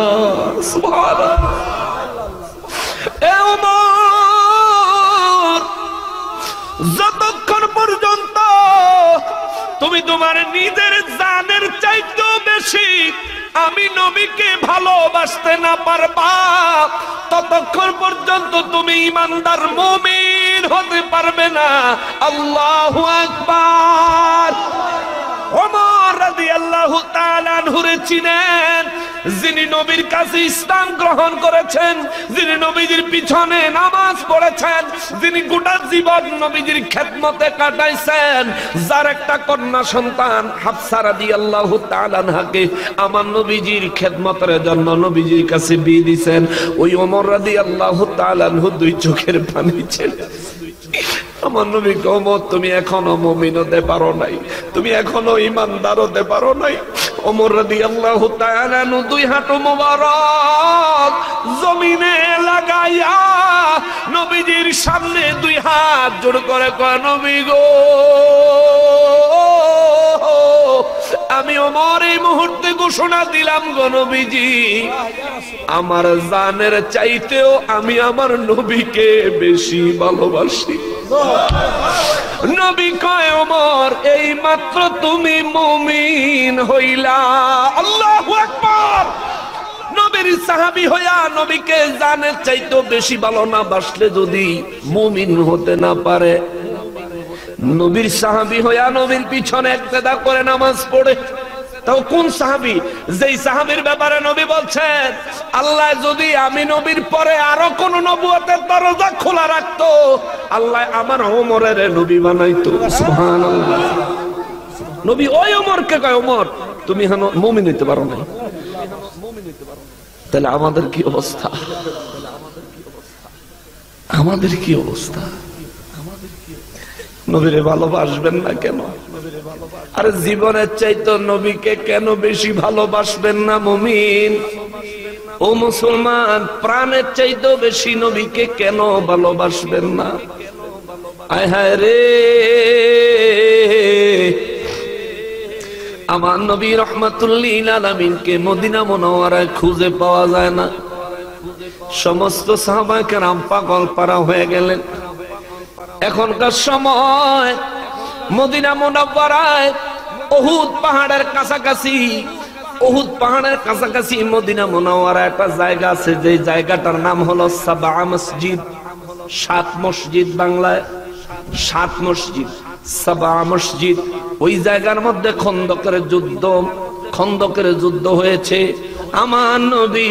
যতক্ষণ পর্যন্ত তুমি তোমার নিজের জানের চাইতেও বেশি আমি নবীকে ভালোবাসতে না পারবা, ততক্ষণ পর্যন্ত তুমি ইমানদার মুমিন হতে পারবে না। আল্লাহু আকবার। ওমর রাদিয়াল্লাহু যিনি নবীর ইসলাম গ্রহণ করেছেন, যিনি নবীজির পিছনে নামাজ পড়েছেন, যিনি গোটা জীবন নবীজির কাটাইছেন, যার একটা কন্যা সন্তান আনহাকে আমার নবীজির খেদমতের জন্য নবীজির কাছে বিয়ে দিয়েছেন। ওই ওমর রাদিয়াল্লাহু তাআলা আনহু দুই চোখের পানি আমার নবী কমত তুমি এখনও মমিন হতে পারো নাই। তুমি এখনও ইমানদার হতে পারো নাই। ওমর রাদিয়াল্লাহু তাআলা নু দুই হাঁটু মোবারক জমিনে লাগাইয়া নবীজির সামনে দুই হাত জোড় করে কয়, নবী গো, আমি অমর এই মুহূর্তে ঘোষণা দিলাম গো নবীজি, আমার জানের চাইতেও আমি আমার নবীকে বেশি ভালোবাসি। নবী কয়, ওমর, এই মাত্র তুমি মুমিন হইলা। আল্লাহু আকবার। নবীর সাহাবী হইয়া নবীকে জানের চাইতো বেশি ভালো না বাসলে যদি মুমিন হতে না পারে। নবীর সাহাবী হইয়া নবীর পিছনে একতেদা করে নামাজ পড়ে। তাও কোন সাহাবি? যেই সাহাবির ব্যাপারে নবী বলছেন, আল্লাহ যদি আমি নবীর পরে আরও কোন নবুয়তের দরজা খোলা রাখতো, আল্লাহ আমার ওমরের নবী বানাইতো। সুবহানাল্লাহ। নবী ওই ওমরকে কয়, ওমর, তুমি হানো মুমিন হইতে পারো না তাহলে আমাদের কি অবস্থা? আমাদের কি অবস্থা? নবীরে ভালোবাসবেন না কেন? আরে জীবনের চাইতো নবীকে কেন বেশি ভালোবাসবেন না মমিন? ও মুসলমান, প্রাণের চাইতো বেশি নবীকে কেন ভালোবাসবেন না? আয় হায় রে। আমার নবী রহমাতুল্লিল আলমিনকে মদিনা মনোয়ারায় খুঁজে পাওয়া যায় না। সমস্ত সাহাবাকে রাম পাগল পারা হয়ে গেলেন। এখনকার সময় মদিনা মোনাব্বারায় অহুদ পাহাড়ের কাছাকাছি অহুদ পাহাড়ের কাছাকাছি মদিনা মোনাওয়ারা একটা জায়গা আছে, যে জায়গাটার নাম হলো সাবা মসজিদ। সাত মসজিদ বাংলায়। সাত মসজিদ, সাবা মসজিদ। ওই জায়গার মধ্যে খন্দকের যুদ্ধ খন্দকের যুদ্ধ হয়েছে। আমার নবী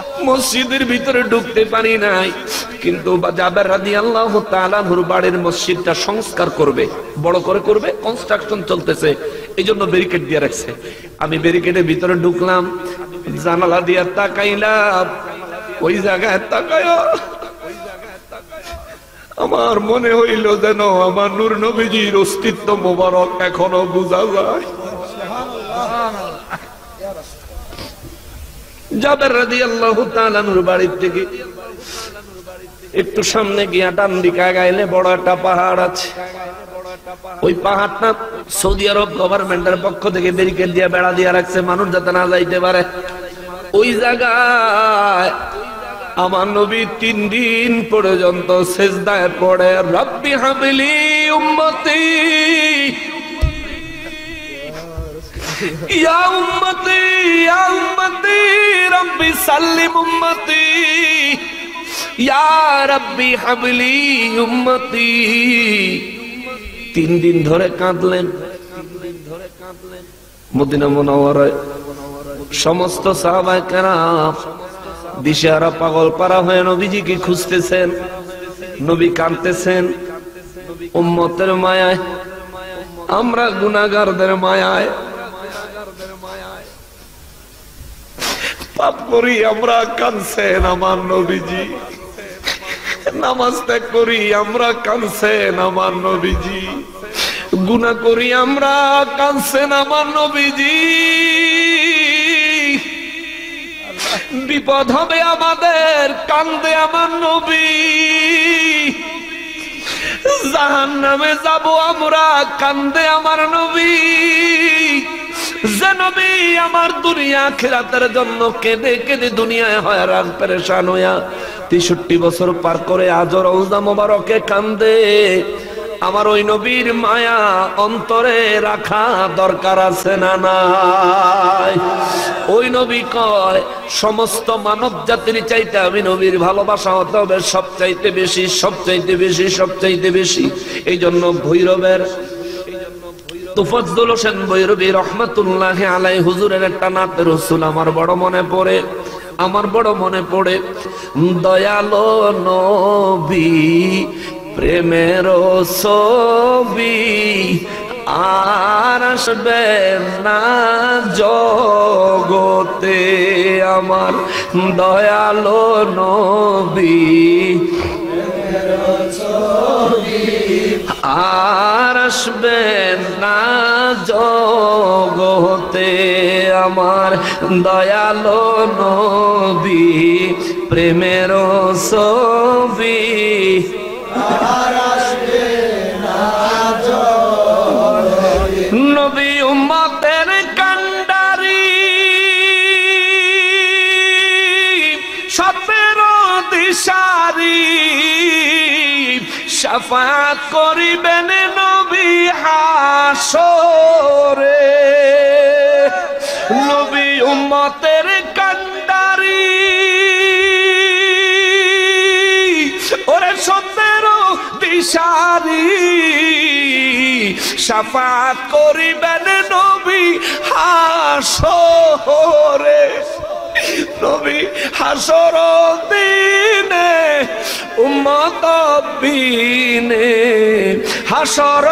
মসজিদের ভিতরে ঢুকতে পারি নাই। কিন্তু জাবের রাদি আল্লাহ তালানহুর বাড়ির মসজিদটা সংস্কার করবে, বড় করে করবে কনস্ট্রাকশন চলতেছে। এই জন্য ব্যারিকেড দিয়ে রাখছে। আমি ব্যারিকেডের ভিতরে ঢুকলাম, জানালা দিয়ে তাকাইলাম। ওই জায়গায় তাকায় আমার মনে হইল যেন আমার নূর নবীজির অস্তিত্ব মোবারক এখনও বোঝা যায়। জাবের রাদি আল্লাহ তালানুর বাড়ির থেকে একটু সামনে গিয়া ডান দিকে গাইলে বড় একটা পাহাড় আছে। ওই পাহাড়টা সৌদি আরব গভর্নমেন্টের পক্ষ থেকে ব্যারিকেড দিয়ে, বেড়া দিয়ে রাখছে, মানুষ যাতে না যাইতে পারে। ওই জায়গায় আমার নবী তিন দিন পর্যন্ত শেষদায় পড়ে, রব্বি হাবিলি উম্মতি ইয়া উম্মতি ইয়া রব্বি সাল্লিম উম্মতি ইয়া রব্বি হাবলি উম্মতি তিন দিন ধরে কাঁদলেন। মদিনা মুনাওয়ারায় সমস্ত সাহাবায়ে কেরাম দিশারা পাগল পারা হয়ে নবীজিকে খুঁজতেছেন, নবী কাঁদতেছেন, উম্মতের মায়ায়, আমরা গুনাগারদের মায়ায় পাপ করি, আমরা কানছেন আমার নবীজি। নামাজ ত্যাগ করি, আমরা কানছেন আমার নবীজি। গুনাহ করি, আমরা কানছেন আমার নবীজি। বিপদ হবে আমাদের, কান্দে আমার নবী। জাহান নামে যাব আমরা, কান্দে আমার নবী। যে আমার দুনিয়া খেরাতের জন্য কেঁদে কেঁদে দুনিয়ায় হয়রান পেরেশান হইয়া তেষট্টি বছর পার করে আজ রৌজা মোবারকে কান্দে। আমার ওই নবীর মায়া অন্তরে রাখা দরকার আছে না নাই? ওই নবী কয়, সমস্ত মানব জাতির চাইতে আমি নবীর ভালোবাসা হতে হবে সব চাইতে বেশি সব চাইতে বেশি সব চাইতে বেশি। এই জন্য ভৈরবের তুফাজ্জুল হোসেন বৈরবী রহমাতুল্লাহ আলাই হুজুরের একটা নাত রসুল আমার বড় মনে পড়ে, আমার বড় মনে পড়ে। দয়ালো নবী, প্রেমের ছবি আর আসবে না জগতে আমার। দয়ালো নবী আর আসবেন না জগতে আমার দয়ালো নবী প্রেমের ছবি। নবী সাফাত করিবেন নবী হাসরে নবী উম্মতের কান্ডারি। ওরে সতেরো দিশারি। সাফাত করিবেন নবী হাসরে নবী হাসর দিনে, উম্মত বিনে, হাসর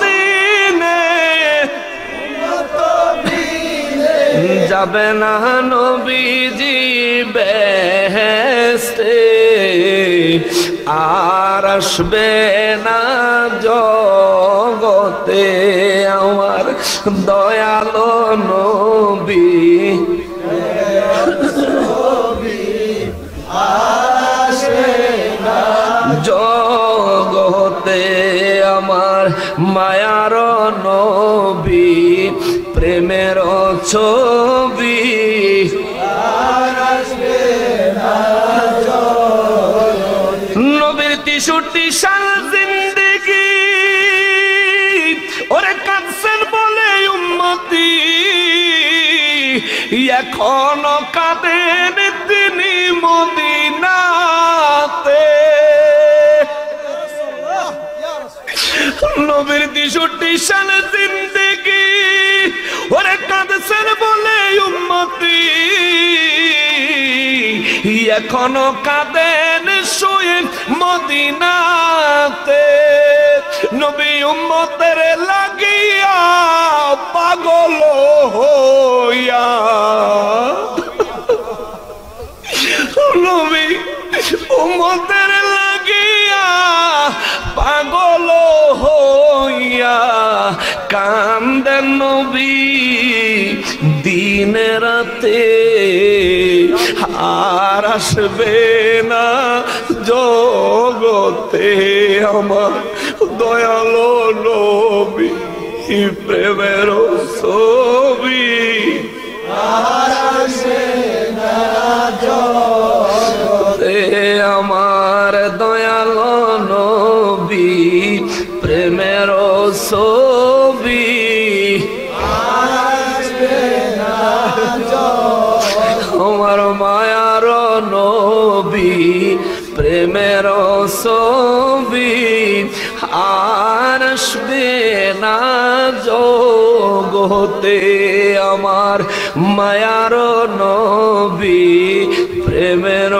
দিনে, যাবে না নবীজি বেহেস্তে আর আসবে না জগতে আমার দয়ালো নবী। জগতে আমার মায়ার নবী, প্রেমের ছবি। নবীর তেষট্টি সাল জিন্দেগি, ওরে কাঁদছেন বলে উন্মতি এখনও কাঁদেন তিনি মদিনাতে নবীর তেষট্টি সাল জিন্দেগি। ওরে কাঁদছেন বলে উন্মতি এখনও কাঁদেন শুয়ে মদিনাতে। নবী উম্মতের লাগিয়া পাগল হইয়া। নবী উম্মতের নবী দিন রাতে আর আসবে না জগতে আমার দয়ালো নবী প্রেমের ছবি জগতে আমার মায়ার নবী, প্রেমের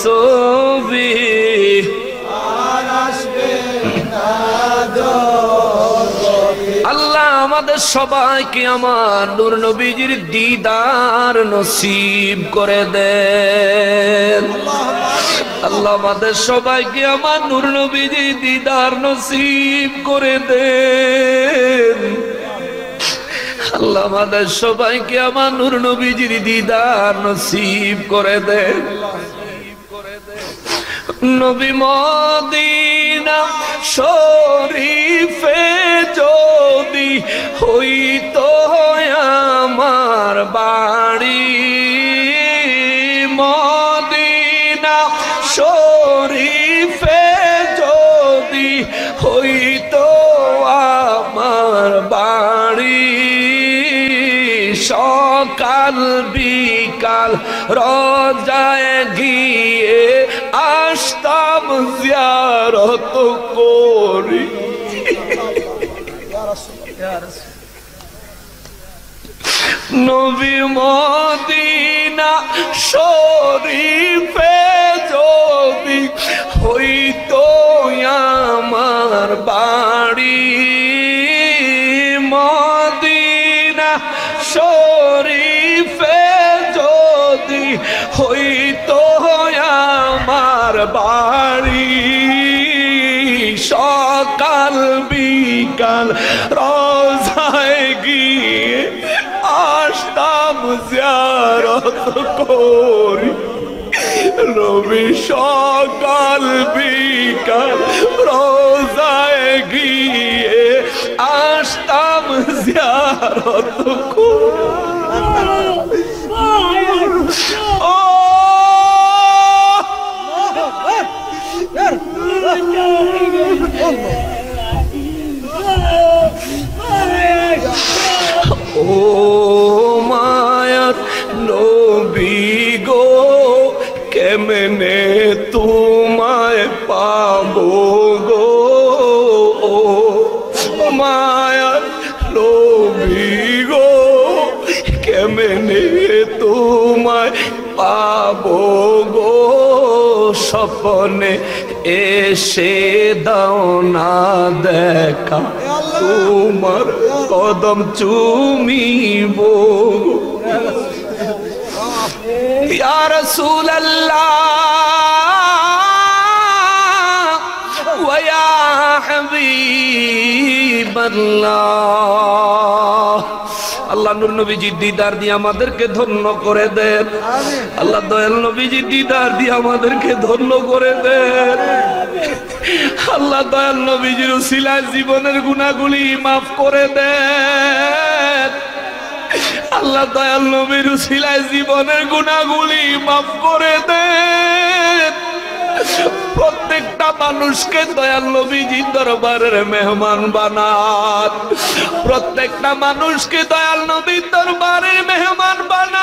ছবি। আল্লাহ আমাদের সবাইকে আমার নূর নবীজির দিদার নসিব করে দেন। আল্লাহ আমাদের সবাইকে আমার নূর নবীজি দিদার নসিব করে দেন। আল্লাহ আমাদের সবাইকে আমার নূর নবীজির দিদার নসিব করে দে। নবী মদিনা শরীফে যদি হইতো আমার বাড়ি সকাল বিকাল রজায় গিয়ে আসতাম জিয়ারত করি। নবী মদিনা শরীফে যদি হইতো আমার বাড়ি, মদিনা শরীফে যদি হইতো আমার বাড়ি, সকাল বিকাল রোজায় গিয়ে আসতাম জিয়ারত করি। রবি সকাল বিকাল রোজায় গিয়ে আসতাম জিয়ারত করি। ও মায়ার নবী গো কেমনে তোমায় পাবো গো? তোমায় পাবো গো স্বপ্নে, এসে দাও না দেখা। তোমার কদম চুমিব ইয়া রাসূলুল্লাহ ওয়া ইয়া হাবিবাল্লাহ। দিদার দিয়ে আমাদেরকে ধন্য করে দেন। আল্লাহ দয়াল দিদার দিয়ে আমাদেরকে ধন্য করে দেন। আল্লাহ দয়াল নবীজির উসিলায় জীবনের গুণাগুলি মাফ করে দেন। আল্লাহ দয়াল নবীর জীবনের গুণাগুলি মাফ করে দেন। প্রত্যেকটা মানুষকে দয়াল নবীজি দরবারের মেহমান বানান। প্রত্যেকটা মানুষকে দয়াল নবীর দরবারের মেহমান বানান।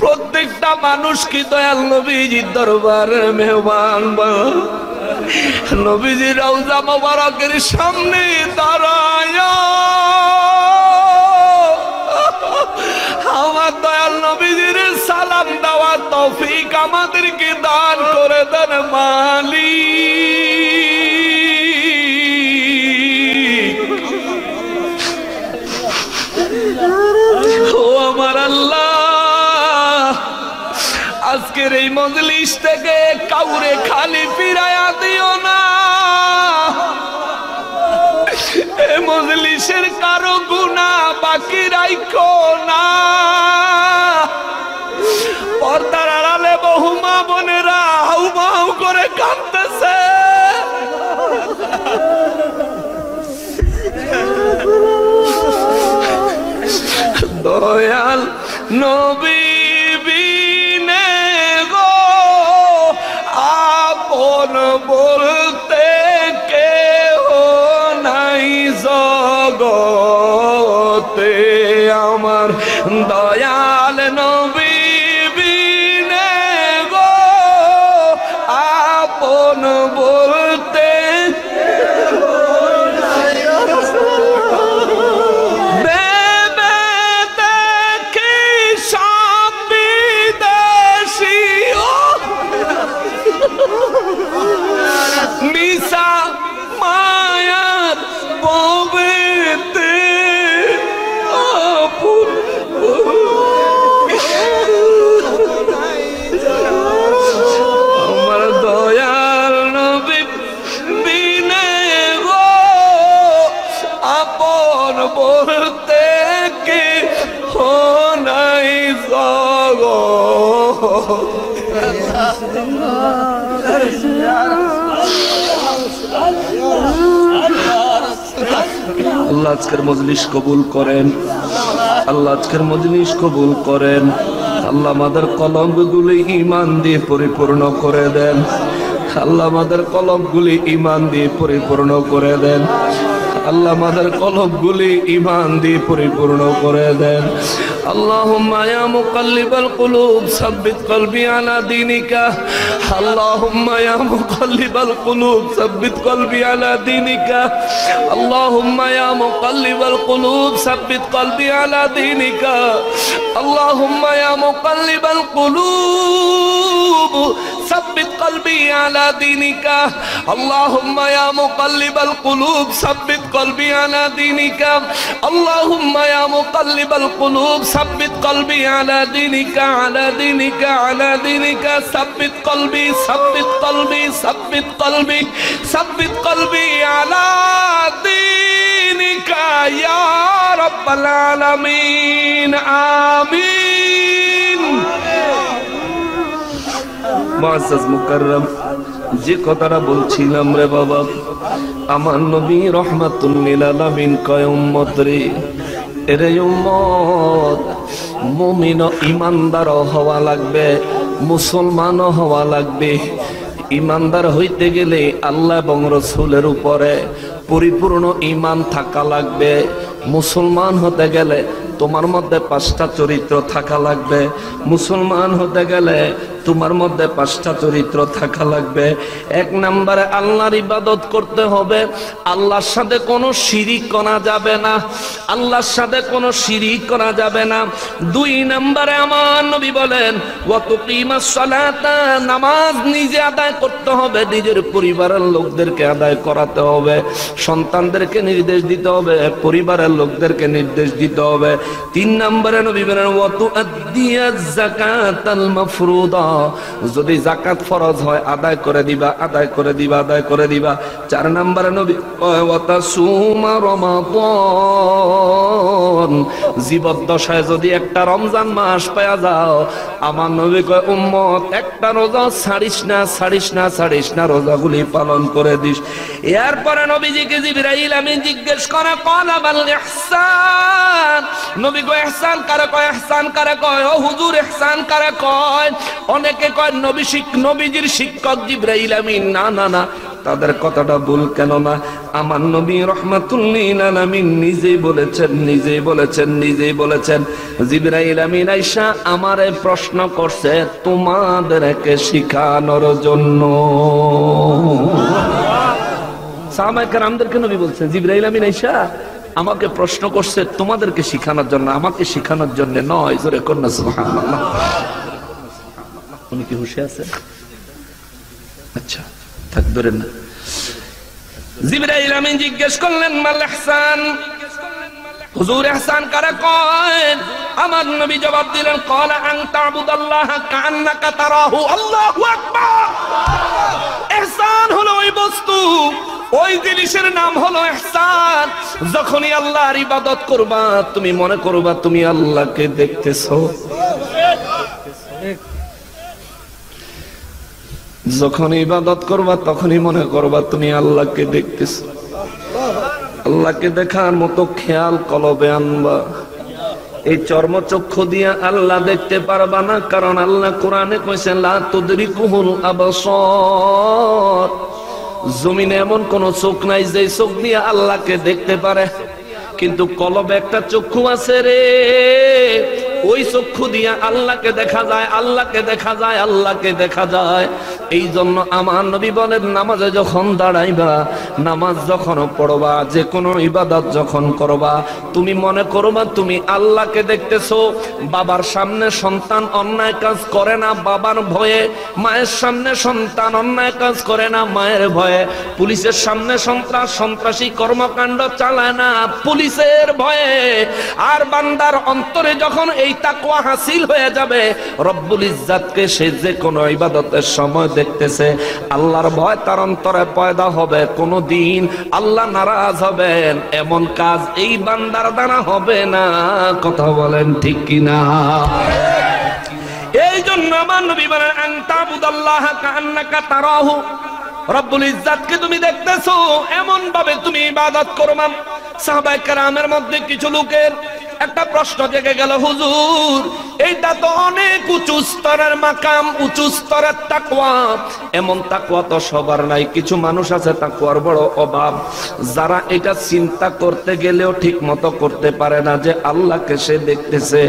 প্রত্যেকটা মানুষকে দয়াল নবীজির দরবারের মেহমান নবীজি রওজা মোবারকের সামনে দাঁড়ায়। আমার দয়াল নবীজির সালাম দেওয়া তৌফিক আমাদেরকে দান করে দেন মালি ও আমার আল্লাহ, আজকের এই মজলিস থেকে কাউরে খালি ফিরায়া দিও না। মজলিসের কারও গুণা বাকি রাইখো না। পর্দার আড়ালে বহু মা বোনেরা হাউ মাউ করে কাঁদতেছে। দয়াল নবী গো আপন বলতে দয়াল নবী আল্লাহ আজকের মজলিস কবুল করেন। আল্লাহ আজকের মজলিস কবুল করেন। আল্লাহ আমাদের কলমগুলি ইমান দিয়ে পরিপূর্ণ করে দেন। আল্লাহ আমাদের কলমগুলি ইমান দিয়ে পরিপূর্ণ করে দেন। আল্লাহ আমাদের কলবগুলি ইমান দিয়ে পরিপূর্ণ করে দেন। اللہم یا مقلب القلوب ثبت قلبی علا دینکا اللہم یا مقلب القلوب ثبت قلبی علا دینکا اللہم یا مقلب القلوب ثبت قلبی علا دینکا اللہم یا مقلب القلوب ثبت قلبي على دينك. اللهم يا مقلب القلوب، ثبت قلبي على دينك. اللهم يا مقلب القلوب، ثبت قلبي على دينك على دينك على دينك. ثبت قلبي ثبت قلبي ثبت قلبي ثبت قلبي على دينك. يا رب العالمين، آمين. যে কথাটা বলছিলাম রে বাবা, আমার নবী রহমাতুল্লিল আলামিন এরে ইমানদার হওয়া লাগবে, মুসলমান হওয়া লাগবে। ইমানদার হইতে গেলে আল্লাহ এবং রসুলের উপরে পরিপূর্ণ ইমান থাকা লাগবে। মুসলমান হতে গেলে তোমার মধ্যে পাঁচটা চরিত্র থাকা লাগবে। মুসলমান হতে গেলে তোমার মধ্যে পাঁচটা চরিত্র থাকা লাগবে। এক নম্বরে আল্লাহর ইবাদত করতে হবে। আল্লাহর সাথে কোনো শিরিক করা যাবে না। আল্লাহর সাথে কোনো শিরিক করা যাবে না। দুই নম্বরে আমার নবী বলেন নামাজ নিজে আদায় করতে হবে। নিজের পরিবারের লোকদেরকে আদায় করাতে হবে। সন্তানদেরকে নির্দেশ দিতে হবে। পরিবারের লোকদেরকে নির্দেশ দিতে হবে। তিন নম্বরে নবী বলেন ওয়াত আদিয়াজ যাকাতাল মাফরুদা যদি জাকাত ফরজ হয়, আদায় করে দিবা, আদায় করে দিবা, আদায় করে দিবা। চার নম্বরে নবী জীবদ্দশায় যদি একটা রমজান মাস পাওয়া যাও, আমার নবী কয়, উম্মত, একটা রোজা ছাড়িস না ছাড়িস না ছাড়িস না, রোজাগুলি পালন করে দিস। এরপরে নবীজিকে জিবরাইল আমি জিজ্ঞেস করা, কলা বাল নবী কয়, ইহসান কারে কয়, ইহসান কারে কয়? ও হুজুর, ইহসান কারে কয়? অনেকে কয়, নবী নবীজির শিক্ষক জিব্রাইল না না না, তাদের কথাটা ভুল কেন না? আমার নবী রহমাতুল্লিল আলামিন নিজেই বলেছেন নিজেই বলেছেন নিজেই বলেছেন, জিব্রাইল আমিন আইসা আমারে প্রশ্ন করছে শিখানোর জন্য। সাহাবায়ে আমাদেরকে নবী বলছেন, জিব্রাইল আমিন আইসা আমাকে প্রশ্ন করছে তোমাদেরকে শিখানোর জন্য, আমাকে শিখানোর জন্য নয়। জোরে কন্যা উনি কি হুশে আছে আচ্ছা থাক, ধরেন না। আমিন জিজ্ঞেস করলেন, মাল ইহসান হুজুর ইহসান কয়? আমার নবী জবাব দিলেন তারাহু আল্লাহু আকবার। ইহসান হলো ওই বস্তু, ওই জিনিসের নাম হলো ইহসান যখনই আল্লাহর ইবাদত করবা, তুমি মনে করবা তুমি আল্লাহকে দেখতেছো। যখন ইবাদত করবা, তখনই মনে করবা তুমি আল্লাহকে দেখতেছ। আল্লাহকে দেখার মতো খেয়াল কলবে আনবা। এই চর্মচক্ষু দিয়ে আল্লাহ দেখতে পারবা না, কারণ আল্লাহ কোরআনে কইছেন লা তুদরিকুহুল আবসার। জমিনে এমন কোন চোখ নাই যে চোখ দিয়ে আল্লাহকে দেখতে পারে। কিন্তু কলবে একটা চক্ষু আছে রে। ওই চক্ষু দিয়ে আল্লাহকে দেখা যায়, আল্লাহকে দেখা যায়, আল্লাহকে দেখা যায়। এই জন্য আমার নবী বলেন, নামাজে যখন দাঁড়াইবা, নামাজ যখন পড়বা যে কোনো ইবাদত যখন করবা, তুমি মনে করবা তুমি আল্লাহকে দেখতেছো, বাবার সামনে সন্তান অন্যায় কাজ করে না, বাবার ভয়ে, মায়ের সামনে সন্তান অন্যায় কাজ করে না, মায়ের ভয়ে। পুলিশের সামনে সন্ত্রাস, সন্ত্রাসী কর্মকাণ্ড চালায় না, পুলিশের ভয়ে। আর বান্দার অন্তরে যখন এই তাকওয়া হাসিল হয়ে যাবে। রব্বুল ইজ্জাতকে সে যে কোনো ইবাদতের সময় দেখতেছে, আল্লাহর ভয় তার অন্তরে পয়দা হবে কোনো দিন আল্লাহ নারাজ হবেন, এমন কাজ এই বান্দার দ্বারা হবে না। কথা বলেন ঠিক কিনা? এই জন্য আমার নবী বলেন আনতা বুদাল্লাহ কান্নাকা তারাহু। রব্বুল ইজ্জাতকে তুমি দেখতেছো এমন ভাবে তুমি ইবাদত করবা সাহাবায়ে কেরামের মধ্যে কিছু লোকের একটা প্রশ্ন জেগে গেল, হুজুর, এইটা তো অনেক উঁচু স্তরের মাকাম, উঁচু স্তরের তাকওয়া। এমন তাকওয়া তো সবার নাই, কিছু মানুষ আছে তাকওয়ার বড় অভাব। যারা এটা চিন্তা করতে গেলেও ঠিক মতো করতে পারে না যে আল্লাহকে সে দেখতেছে।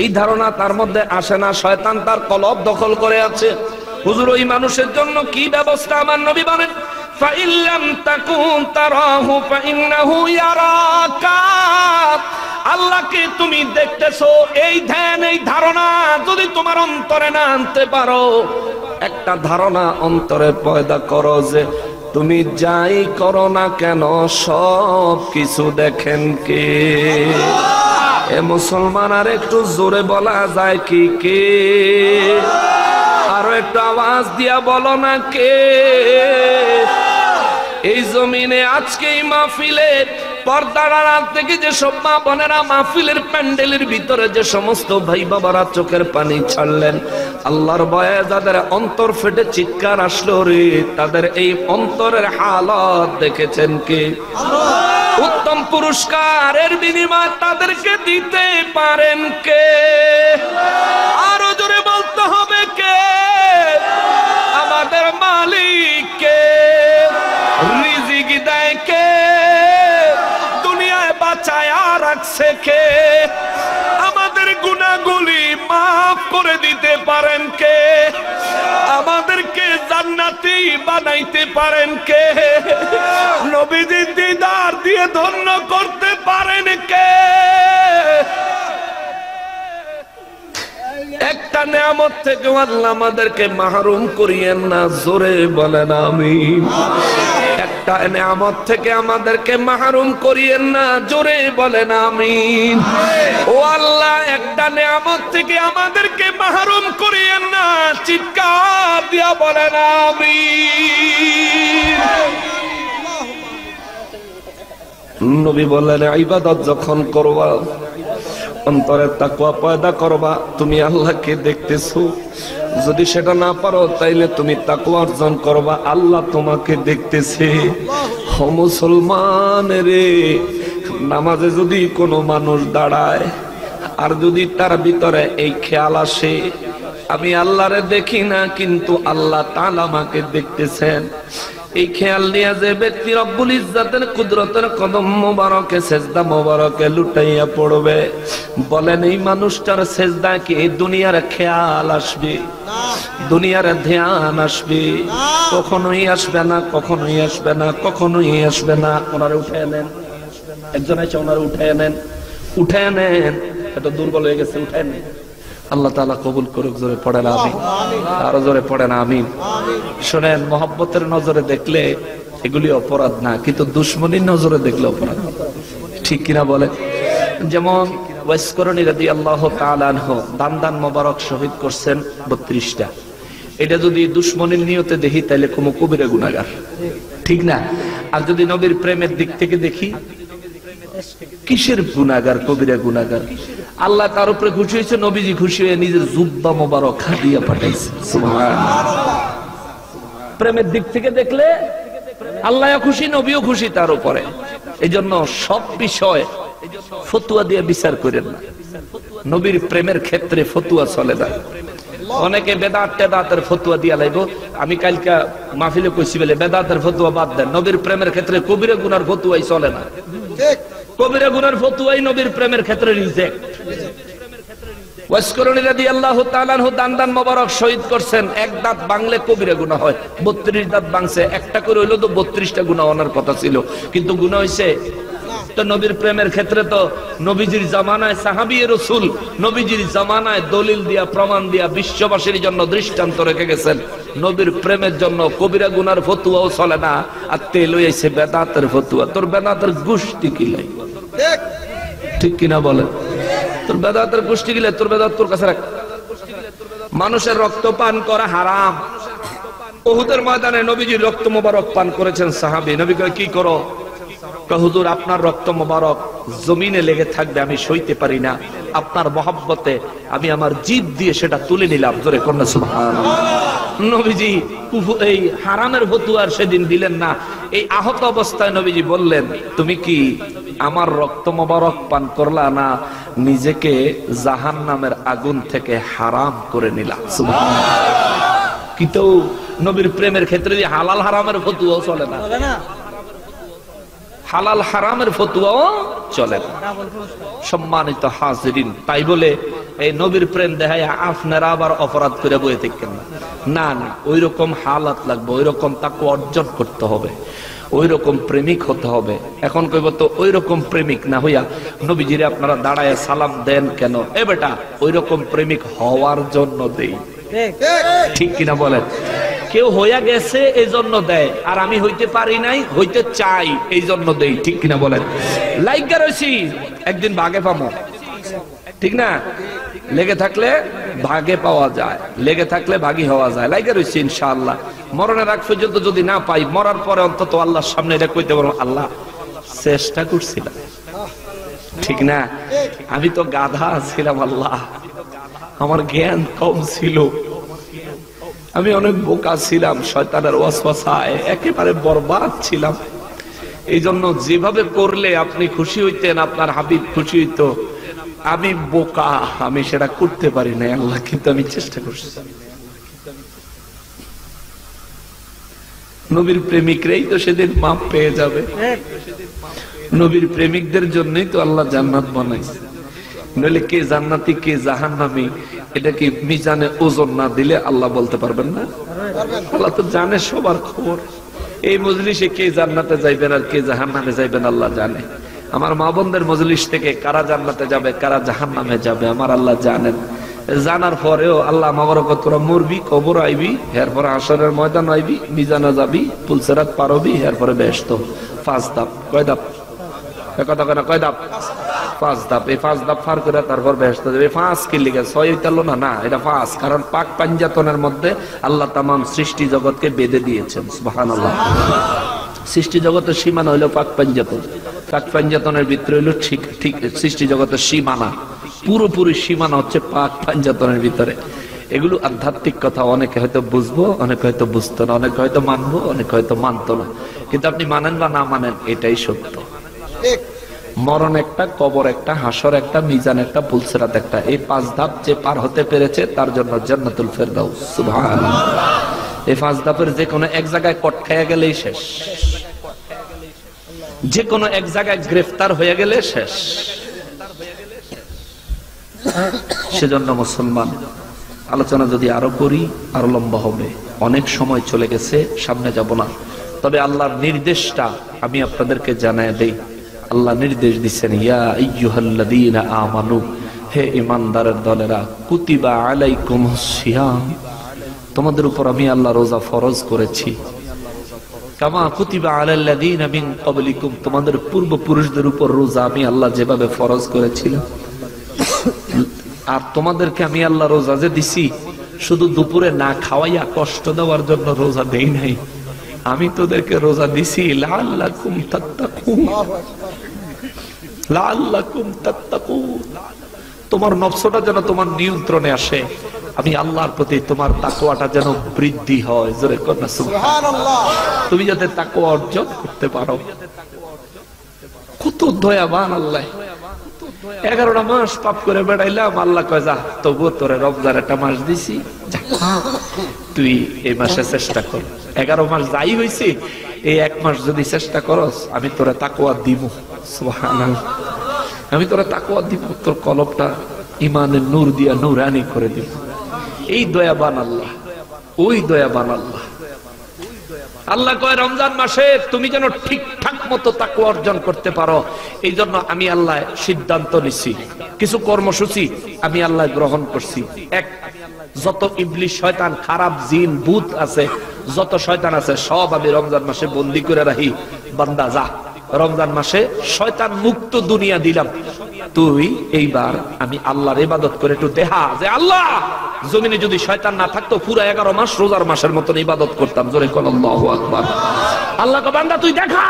এই ধারণা তার মধ্যে আসে না, শয়তান তার কলব দখল করে আছে। হুজুর, ওই মানুষের জন্য কি ব্যবস্থা আমার নবী বলেন? ফাইল্লাম তাকুন তারাহু ফাইন্নাহু ইয়ারাকা। আল্লাহকে তুমি দেখতেছো, এই ধ্যান, এই ধারণা যদি তোমার অন্তরে না আনতে পারো, একটা ধারণা অন্তরে পয়দা করো যে তুমি যাই করো না কেন, সব কিছু দেখেন কে? এ মুসলমান, আর একটু জোরে বলা যায় কি কে? আরও একটু আওয়াজ দিয়া বলো না কে? এই জমিনে আজকে এই মাহফিলে পর্দার আড়াল থেকে যে সব মা বোনেরা মাহফিলের প্যান্ডেলের ভিতরে যে সমস্ত ভাই বাবারা চোখের পানি ছাড়লেন, আল্লাহর ভয়ে যাদের অন্তর ফেটে চিৎকার আসলো রে, তাদের এই অন্তরের হালত দেখেছেন কে? উত্তম পুরস্কারের বিনিময় তাদেরকে দিতে পারেন কে? আরও জোরে বলতে হবে কে? রাখছে কে? আমাদের গুণাগুলি মাফ করে দিতে পারেন কে? আমাদেরকে জান্নাতি বানাইতে পারেন কে? নবীজির দিদার দিয়ে ধন্য করতে পারেন কে? একটা নিয়ামত থেকে আল্লাহ আমাদেরকে মাহরুম করিয়েন না, জোরে বলেন আমি একটা নিয়ামত থেকে আমাদেরকে মাহরুম করিয়েন না, জোরে বলেন আমি ও আল্লাহ, একটা নিয়ামত থেকে আমাদেরকে মাহরুম করিয়েন না, চিৎকার দিয়া বলেন আমি নবী বললেন, ইবাদত যখন করবা অন্তরের তাকুয়া পয়দা করবা, তুমি আল্লাহকে দেখতেছো। যদি সেটা না পারো, তাইলে তুমি তাকুয়া অর্জন করবা, আল্লাহ তোমাকে দেখতেছে। হ মুসলমান রে, নামাজে যদি কোনো মানুষ দাঁড়ায়, আর যদি তার ভিতরে এই খেয়াল আসে, আমি আল্লাহরে দেখি না, কিন্তু আল্লাহ তাআলা আমাকে দেখতেছেন। এই খেয়াল নিয়ে যে ব্যক্তি রব্বুল ইজ্জাতের কুদরতের কদম মোবারকে, সেজদা মোবারকে লুটাইয়া পড়বে। বলেন, এই মানুষটার সেজদা কি? এই দুনিয়ার খেয়াল আসবে? দুনিয়ার ধ্যান আসবে? কখনোই আসবে না, কখনোই আসবে না, কখনোই আসবে না। ওনারে উঠে নেন। একজন আছে ওনারে উঠে নেন। উঠে নেন। এটা দুর্বল হয়ে গেছে উঠে নেন। আল্লাহ তালা কবুল করুক জোরে পড়ে না আমি আরও জোরে পড়ে না আমি শোনেন মহব্বতের নজরে দেখলে এগুলি অপরাধ না কিন্তু দুশ্মনীর নজরে দেখলে অপরাধ ঠিক কিনা বলে যেমন রাদি আল্লাহ তালানহ দান দান মোবারক শহীদ করছেন বত্রিশটা। এটা যদি দুশ্মনীর নিয়তে দেখি তাহলে কোনো কবিরা গুণাগার ঠিক না? আর যদি নবীর প্রেমের দিক থেকে দেখি কিসের গুণাগার কবিরা গুণাগার আল্লাহ তার উপরে খুশি হয়েছে, নবীজি খুশি হয়ে নিজের জুব্বা মোবারক খাদিয়া পাঠাইছে। প্রেমের দিক থেকে দেখলে আল্লাহ খুশি, নবীও খুশি তার উপরে। এই জন্য সব বিষয় ফতুয়া দিয়ে বিচার করেন না। নবীর প্রেমের ক্ষেত্রে ফতুয়া চলে না। অনেকে বেদাত টেদাতের ফতুয়া দিয়া লাইব। আমি কালকা মাহফিলে কইছি বলে, বেদাতের ফতুয়া বাদ দেন। নবীর প্রেমের ক্ষেত্রে কবিরে গুনার ফতুয়াই চলে না। কবিরা গুনার ফতুয়াই নবীর প্রেমের ক্ষেত্রে রিজেক্ট দান দান মোবারক শহীদ করছেন। এক দাঁত বাংলে হয়। বত্রিশ দাঁত বাংছে। একটা করে হইল তো বত্রিশটা গুণা ওনার কথা ছিল। কিন্তু গুণা হয়েছে তো নবীর প্রেমের ক্ষেত্রে তো নবীজির জামানায় সাহাবি রসুল নবীজির জামানায় দলিল দিয়া, প্রমাণ দিয়া বিশ্ববাসীর জন্য দৃষ্টান্ত রেখে গেছেন। নবীর প্রেমের জন্য কবিরা গুনার ফতুয়াও চলে না, আর তেল হয়েছে বেদাতের ফতুয়া। তোর বেদাতের গোষ্ঠী কি লাই? ঠিক কিনা বলে তোর বেদাতের গোষ্ঠী গিলে তোর বেদাত তোর কাছে রাখ। মানুষের রক্ত পান করা হারাম। ওহুদের ময়দানে নবীজি রক্ত মোবারক পান করেছেন সাহাবি। নবী কি করো? হুজুর, আপনার রক্ত মোবারক জমিনে লেগে থাকবে, আমি সইতে পারি না। আপনার মহাব্বতে আমি আমার জীব দিয়ে সেটা তুলে নিলাম। জোরে কন্যা সুবহান নবীজি এই হারামের ফতুয়ার সেদিন দিলেন না। এই আহত অবস্থায় নবীজি বললেন, তুমি কি আমার রক্ত মোবারক পান করলা না নিজেকে জাহান নামের আগুন থেকে হারাম করে নিলা? সুবহান কিন্তু নবীর প্রেমের ক্ষেত্রে হালাল হারামের ফতুয়াও চলে না। হালাল হারামের ফতুয়াও চলে না। সম্মানিত হাজিরিন তাই বলে এই নবীর প্রেম দেখায় আপনারা আবার অপরাধ করে বয়ে থাকেন না। না না ওই রকম হালাত লাগবে ওই রকম তাকে অর্জন করতে হবে ওই রকম প্রেমিক হতে হবে। এখন কইব তো ওই রকম প্রেমিক না হইয়া নবীজিরে আপনারা দাঁড়ায় সালাম দেন কেন? এ বেটা ওই রকম প্রেমিক হওয়ার জন্য দেই। ঠিক কিনা বলেন? কেউ হইয়া গেছে এই জন্য দেয়। আর আমি হইতে পারি নাই, হইতে চাই এই জন্য দেই। ঠিক কিনা বলেন? লাইকা রয়েছি একদিন ভাগে পামো। ঠিক না? লেগে থাকলে ভাগে পাওয়া যায়, লেগে থাকলে ভাগি হওয়া যায়। লাইকা রয়েছি ইনশাআল্লাহ। মরণের আগ পর্যন্ত যদি না পাই, মরার পরে অন্তত আল্লাহর সামনে এটা কইতে পারব, আল্লাহ চেষ্টা করছিলাম। ঠিক না? আমি তো গাধা ছিলাম, আল্লাহ। আমার জ্ঞান কম ছিল। আমি অনেক বোকা ছিলাম, শয়তানের ওয়াসওয়াসায় একেবারে বরবাদ ছিলাম। এই জন্য যেভাবে করলে আপনি খুশি হইতেন, আপনার হাবিব খুশি হইতো। আমি বোকা, আমি সেটা করতে পারি না আল্লাহ, কিন্তু আমি চেষ্টা করছি। নবীর প্রেমিকরাই তো সেদিন মাপ পেয়ে যাবে। নবীর প্রেমিকদের জন্যই তো আল্লাহ জান্নাত বানাইছে। নইলে কে জান্নাতি, কে জাহান্নামী? এটা কি মিজানে ওজন না দিলে আল্লাহ বলতে পারবেন না? আল্লাহ তো জানে সবার খবর। এই মজলিসে কে জান্নাতে যাইবেন আর কে জাহান্নামে যাইবেন আল্লাহ জানে। আমার মা বোনদের মজলিস থেকে কারা জান্নাতে যাবে, কারা জাহান্নামে যাবে, আমার আল্লাহ জানেন। জানার পরেও আল্লাহ আমাকে তোরা মরবি, কবর আইবি, এরপরে আসরের ময়দান আইবি, মিজানা যাবি, পুলসেরাত পারবি এরপরে ব্যস্ত। পাঁচ দাপ। কয় দাপ? কথা কয় দাপ? পাঁচ ধাপ এই পাঁচ ধাপ পার করে তারপর পাঁচ ছয় না? না, এটা পাঁচ কারণ পাক পাঞ্জাতনের মধ্যে আল্লাহ সৃষ্টি জগৎকে বেঁধে দিয়েছেন আল্লাহ সৃষ্টি জগতের সীমানা হইল পাক পাঞ্জাতন। পাক পাঞ্জাতনের ভিতরে হইল ঠিক ঠিক, সৃষ্টি জগতের সীমানা। পুরোপুরি সীমানা হচ্ছে পাক পাঞ্জাতনের ভিতরে। এগুলো আধ্যাত্মিক কথা, অনেকে হয়তো বুঝব, অনেকে হয়তো বুঝতো না, অনেকে হয়তো মানবো, অনেকে হয়তো মানতো না। কিন্তু আপনি মানেন বা না মানেন, এটাই সত্য। মরণ একটা, কবর একটা, হাসর একটা, মিজান একটা পুলসেরাত একটা। এই পাঁচ ধাপ যে পার হতে পেরেছে, তার জন্য জান্নাতুল ফেরদাউস, সুবহানাল্লাহ। এই পাঁচ ধাপের যে কোনো এক জায়গায় কট খাইয়া গেলেই শেষ। যে কোনো এক জায়গায় গ্রেফতার হয়ে গেলে শেষ। সেজন্য মুসলমান, আলোচনা যদি আরও করি, আরও লম্বা হবে। অনেক সময় চলে গেছে, সামনে যাব না। তবে আল্লাহর নির্দেশটা আমি আপনাদেরকে জানায় দেই। আল্লাহ নির্দেশ দিচ্ছেন, ইয়া আইয়ুহাল্লাযীনা আমানু হে ইমানদারের দলেরা, কুতিবা আলাইকুম সিয়াম তোমাদের উপর আমি আল্লাহ রোজা ফরজ করেছি। কামা কুতিবা আলাল্লাযীনা মিন ক্বাবলিকুম, তোমাদের পূর্বপুরুষদের উপর রোজা আমি আল্লাহ যেভাবে ফরজ করেছিলাম। আর তোমাদেরকে আমি আল্লাহ রোজা যে দিছি, শুধু দুপুরে না খাওয়াইয়া কষ্ট দেওয়ার জন্য রোজা দেই নাই। আমি তোদেরকে রোজা দিছি লাল্লাকুম তাত্তাকুন। তোমার নফসটা যেন তোমার নিয়ন্ত্রণে আসে। আমি আল্লাহর প্রতি তোমার তাকওয়াটা যেন বৃদ্ধি হয়। জোরে তুমি যাতে তাকওয়া অর্জন করতে পারো। কত দয়াবান আল্লাহ। এগারোটা মাস পাপ করে বেড়াইলাম। আল্লাহ কয়, যা, তবুও তোরে রমজান একটা মাস দিছি। তুই এই মাসে চেষ্টা কর। এগারো মাস যাই হয়েছে এই এক মাস যদি চেষ্টা করস, আমি তোরে তাকুয়া দিব। আমি তোরে তাকুয়া দিব, তোর কলবটা ইমানের নূর দিয়া নূরানি করে দিব। এই দয়াবান আল্লাহ, ওই দয়াবান আল্লাহ। আল্লাহ কয়, রমজান মাসে তুমি যেন ঠিকঠাক মতো তাকে অর্জন করতে পারো এই জন্য আমি আল্লাহ সিদ্ধান্ত নিছি। কিছু কর্মসূচি আমি আল্লাহ গ্রহণ করছি। এক, যত ইবলিশ শয়তান, খারাপ জিন, ভূত আছে, যত শয়তান আছে, সব আমি রমজান মাসে বন্দি করে রাখি। বান্দা যা। রমজান মাসে শয়তান মুক্ত দুনিয়া দিলাম। তুই এইবার আমি আল্লাহর ইবাদত করে একটু দেহা যে আল্লাহ, জমিনে যদি শয়তান না থাকতো, পুরো এগারো মাস রোজার মাসের মতন ইবাদত করতাম। জোরে কোন আল্লাহ বান্দা, তুই দেখা,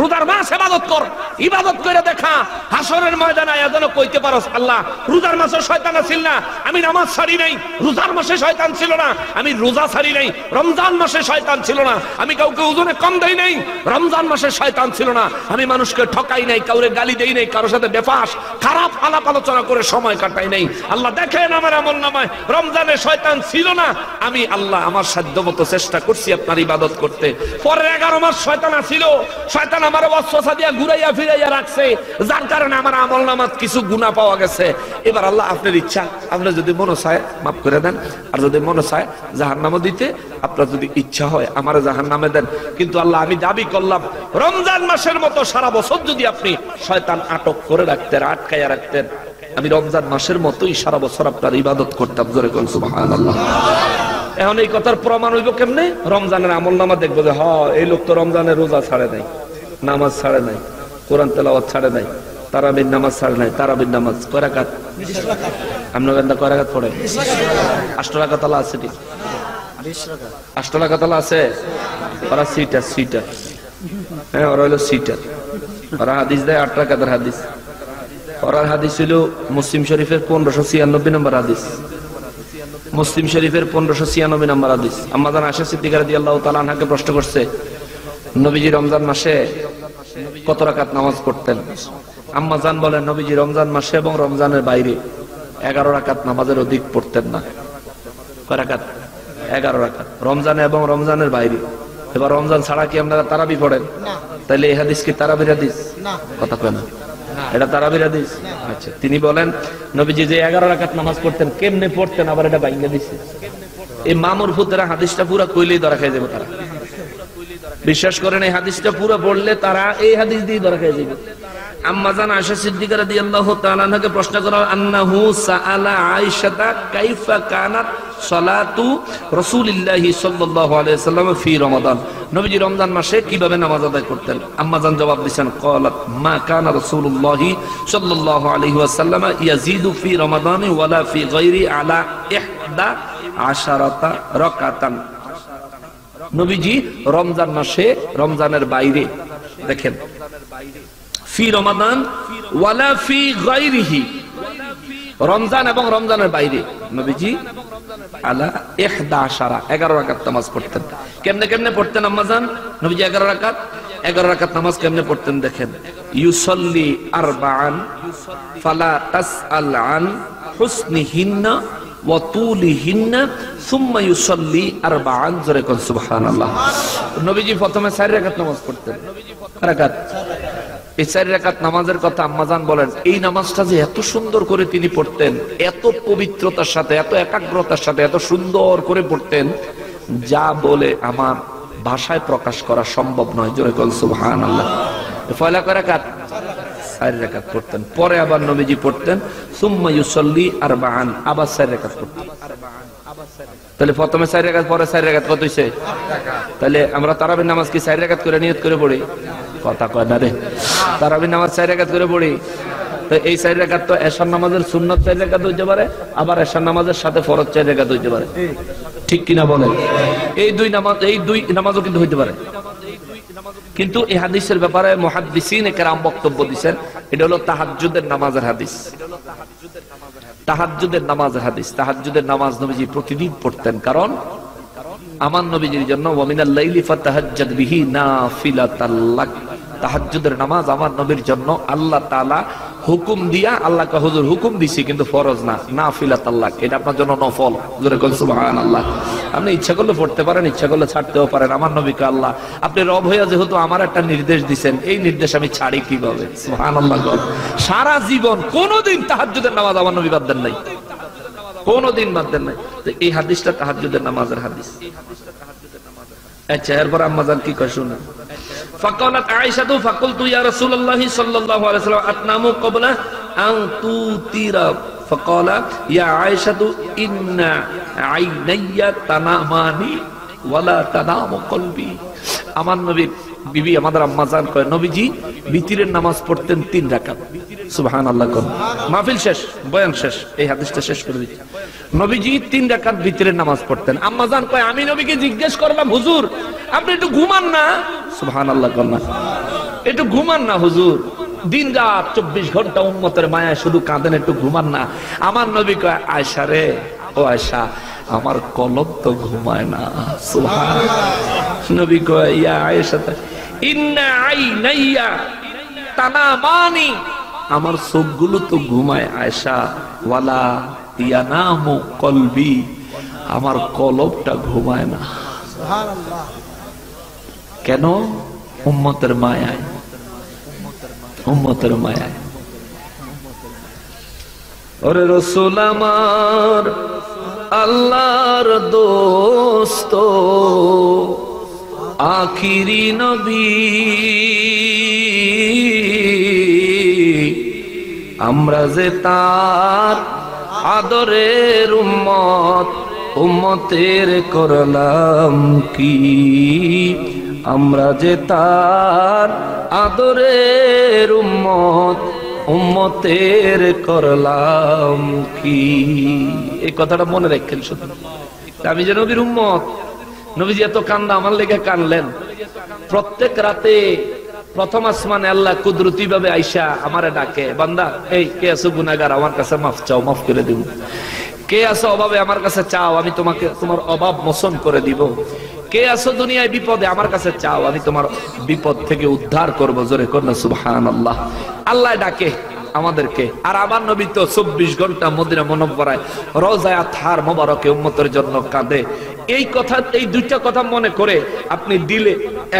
রোজার মাস ইবাদত কর। ইবাদত করে দেখা, হাসরের আয়াদন কইতে আল্লাহ, রোজার মাসে শয়তান না, আমি নামাজ নাই। রোজার মাসে শয়তান ছিল না, আমি রোজা ছাড়ি নাই। রমজান মাসে শয়তান ছিল না, আমি কাউকে ওজনে কম দেই নাই। রমজান মাসে শয়তান ছিল না, আমি মানুষকে ঠকাই নাই, কাউরে গালি দেই নাই, কারোর সাথে বেফাস খারাপ আলাপ আলোচনা করে সময় কাটাই নাই। আল্লাহ দেখেন আমার আমল নামায়। রমজানে শয়তান ছিল না। আমি আল্লাহ আমার সাধ্য মতো চেষ্টা করছি আপনার ইবাদত করতে। পরের এগারো মাস শয়তানা ছিল শয়তান আমার অস্বসা দিয়া ঘুরাইয়া ফিরাইয়া রাখছে। যার কারণে আমার আমল নামাত কিছু গুণা পাওয়া গেছে। এবার আল্লাহ আপনার ইচ্ছা, আপনি যদি মনে চায় মাফ করে দেন, আর যদি মনে চায় জাহান নামও দিতে, আপনার যদি ইচ্ছা হয়, আমার জাহান নামে দেন। কিন্তু আল্লাহ আমি দাবি করলাম, রমজান মাসের মতো সারা বছর যদি আপনি শয়তান আটক করে রাখতেন আটকাইয়া রাখতেন। আমি রমজান মাসের মতোই সারা বছর আপনার ইবাদত করতাম, জোরে এখন এই কথার প্রমাণ হইব কেমনে? রমজানের আমল নামা দেখব যে হ এই লোক তো রমজানের রোজা ছাড়ে নাই, নামাজ ছাড়ে নাই, কোরআন তেলাওয়াত ছাড়ে নাই, তারাবির নামাজ ছাড়ে নাই, তারাবির নামাজ কয়রাকাত আপনার গান্দা কয়রাকাত পড়ে? আছে ঠিক আছে? ওরা সিটার সিটার। হ্যাঁ ওরা হলো সিটার। ওরা হাদিস দেয় আট হাদিস। ওরার হাদিস ছিল মুসলিম শরীফের পনেরোশো ছিয়ানব্বই নম্বর হাদিস মুসলিম শরীফের পনেরোশো ছিয়ানব্বই নম্বর হাদিস আমাদান আশা সিদ্দিকার দিয়ে আল্লাহ তালাহাকে প্রশ্ন করছে নবীজি রমজান মাসে কত রাকাত নামাজ পড়তেন? আম্মাজান বলেন নবীজি রমজান মাসে এবং রমজানের বাইরে এগারো রাকাত নামাজের অধিক পড়তেন না। কয় রাকাত? এগারো রাকাত। রমজানে এবং রমজানের বাইরে। এবার রমজান ছাড়া কি আপনারা তারাবি পড়েন? তাহলে এই হাদিস কি তারাবির হাদিস? কথা কয় না। এটা তারাবির হাদিস। আচ্ছা তিনি বলেন, নবীজি যে এগারো রাকাত নামাজ পড়তেন, কেমনে পড়তেন, আবার এটা বাইঙ্গা দিচ্ছে এই মামুর ফুতেরা হাদিসটা পুরো কইলেই ধরা খেয়ে যাবে তারা। বিশ্বাস করেন, এই হাদিসটা পুরো পড়লে তারা এই হাদিস দিয়ে ধরা খাই যাবে। আম্মাজান আয়েশা সিদ্দিকা রাদিয়াল্লাহু তাআলা আনহাকে প্রশ্ন করা আন্নাহু সাআলা আয়েশাতা কাইফা কানাত সালাতু সাল্লাল্লাহু আলাইহি সাল্লাম ফি রমাদান। নবীজি রমজান মাসে কীভাবে নামাজ আদায় করতেন? আম্মাজান জবাব দিয়েছেন ক্বালাত মা কানা রাসূলুল্লাহি সাল্লাল্লাহু আলাইহি ওয়াসাল্লাম ইয়াজিদু ফি রমাদানি ওয়ালা ফি গায়রি আলা ইহদা আশারাতা রাকাতান। নবীজি রমজান মাসে রমজানের বাইরে দেখেন ফি রমাদান, ওয়ালা ফি গায়রিহি। রমজান এবং রমজানের বাইরে। নবীজি আলা ইহদা আশারা 11 রাকাত নামাজ পড়তেন। কেমনে কেমনে পড়তেন আম্মাজান? নবীজি 11 রাকাত 11 রাকাত নামাজ কেমনে পড়তেন দেখেন। ইউসাল্লি আরবাআন, ফালা তাসআল আন হুসনিহিন্না ওয়া তুলিহিন্না সুম্মা ইউসাল্লি আরবাআন। জোরে কোন সুবহানাল্লাহ। নবীজি প্রথমে 4 রাকাত নামাজ পড়তেন। রাকাত? এই রাকাত নামাজের কথা আম্মাজান বলেন, এই নামাজটা যে এত সুন্দর করে তিনি পড়তেন, এত পবিত্রতার সাথে, এত একাগ্রতার সাথে, এত সুন্দর করে পড়তেন, যা বলে আমার ভাষায় প্রকাশ করা সম্ভব নয়। কল সুবহান আল্লাহ ফয়লা করে রাকাত? চার রাকাত পড়তেন। পরে আবার নবীজি পড়তেন, সুম্মা ইউসাল্লি আর বাহান আবার চার রাকাত পড়তেন। তাহলে প্রথমে চার রেখাত পরে চার রেখাত কত তাহলে আমরা তারাবির নামাজ কি চার রেখাত করে নিয়ত করে পড়ি? কথা কয় না রে? তারাবির নামাজ চার রেখাত করে পড়ি। তো এই চার রেখাত তো এশার নামাজের সুন্নত চার রেখাত হইতে পারে, আবার এশার নামাজের সাথে ফরজ চার রেখাত হইতে পারে। ঠিক কিনা বলেন? এই দুই নামাজ, এই দুই নামাজও কিন্তু হইতে পারে। কিন্তু এই হাদিসের ব্যাপারে মহাদ্দিসিন একরাম বক্তব্য দিচ্ছেন এটা হলো তাহাজ্জুদের নামাজের হাদিস। তাহাজ্জুদের নামাজের হাদিস। তাহাজ্জুদের নামাজ নবীজি প্রতিদিন পড়তেন, কারণ আমার নবীজির জন্য ওয়ামিনাল ফাতাহাজ্জাদ বিহি নাফিলাতাল লাক তাহাজ্জুদের নামাজ আমার নবীর জন্য আল্লাহ তাআলা হুকুম দিয়া আল্লাহ কা হুজুর হুকুম দিছি, কিন্তু ফরজ না নাফিলাতাল লাক এটা আপনার জন্য নফল। জোরে কল সুবহানাল্লাহ। আপনি ইচ্ছা করলে পড়তে পারেন, ইচ্ছা করলে ছাড়তেও পারেন। আমার নবীকে আল্লাহ, আপনি রব হইয়া যেহেতু আমার একটা নির্দেশ দিছেন, এই নির্দেশ আমি ছাড়ি কীভাবে? সারা জীবন কোনোদিন তাহাজ্জুদের নামাজ আমার নবী বাদ দেন নাই। কোনদিন বাদ দেন নাই। তো এই হাদিসটা তাহাজ্জুদের নামাজের হাদিস। আচ্ছা এরপর আম্মাজান কি কয় শুনুন? فقالت عائشة فقلت يا رسول الله صلى الله عليه وسلم أتنام قبل أن توتر فقال يا عائشة إن عيني تنامان ولا تنام قلبي আমার নবীর বিবি আমাদের আম্মাজান কয় নবীজি বিতিরের নামাজ পড়তেন তিন রাকাত সুবহান সুবহান উন্মতের মায়ায় শুধু কাঁদেন, একটু ঘুমান না। আমার নবী কয় আয়সা রে, ও আয়সা আমার কলব তো ঘুমায় না। সুবহানাল্লাহ। নবী কয়, ইয়া আয়েশা, ইন্না আইনাইয়া তানামানি আমার চোখগুলো তো ঘুমায় আয়সা ওয়ালা ইয়ানামু কলবি আমার কলবটা ঘুমায় না। কেন? উম্মতের মায়ায়। উম্মতের মায়ায়। ওরে রসুল আমার আল্লাহর দোস্ত আখিরি নবী। আমরা যে তার আদরের উম্মত, উম্মতের করলাম কি? আমরা যে তার আদরের উম্মত, উম্মতের করলাম কি? এই কথাটা মনে রাখেন শুধু। আমি যে নবীর উম্মত, নবীজি এত কান্দা আমার লেগে কানলেন প্রত্যেক রাতে প্রথম আসমানে আল্লাহ কুদরতি ভাবে আইসা আমারে ডাকে, বান্দা, এই, কে আছো গুনাগার আমার কাছে মাফ চাও, মাফ করে দিব। কে আছো অভাবে আমার কাছে চাও, আমি তোমাকে, তোমার অভাব মোচন করে দিব। কে আছো দুনিয়ায় বিপদে আমার কাছে চাও, আমি তোমার বিপদ থেকে উদ্ধার করব। জোরে কন্যা সুবহান আল্লাহ আল্লাহ ডাকে আমাদেরকে। আর আমার নবী তো চব্বিশ ঘণ্টা মদিনা মনব্বরায় রোজায় থার মোবারকে উম্মতের জন্য কাঁদে। এই কথা, এই দুইটা কথা মনে করে আপনি দিলে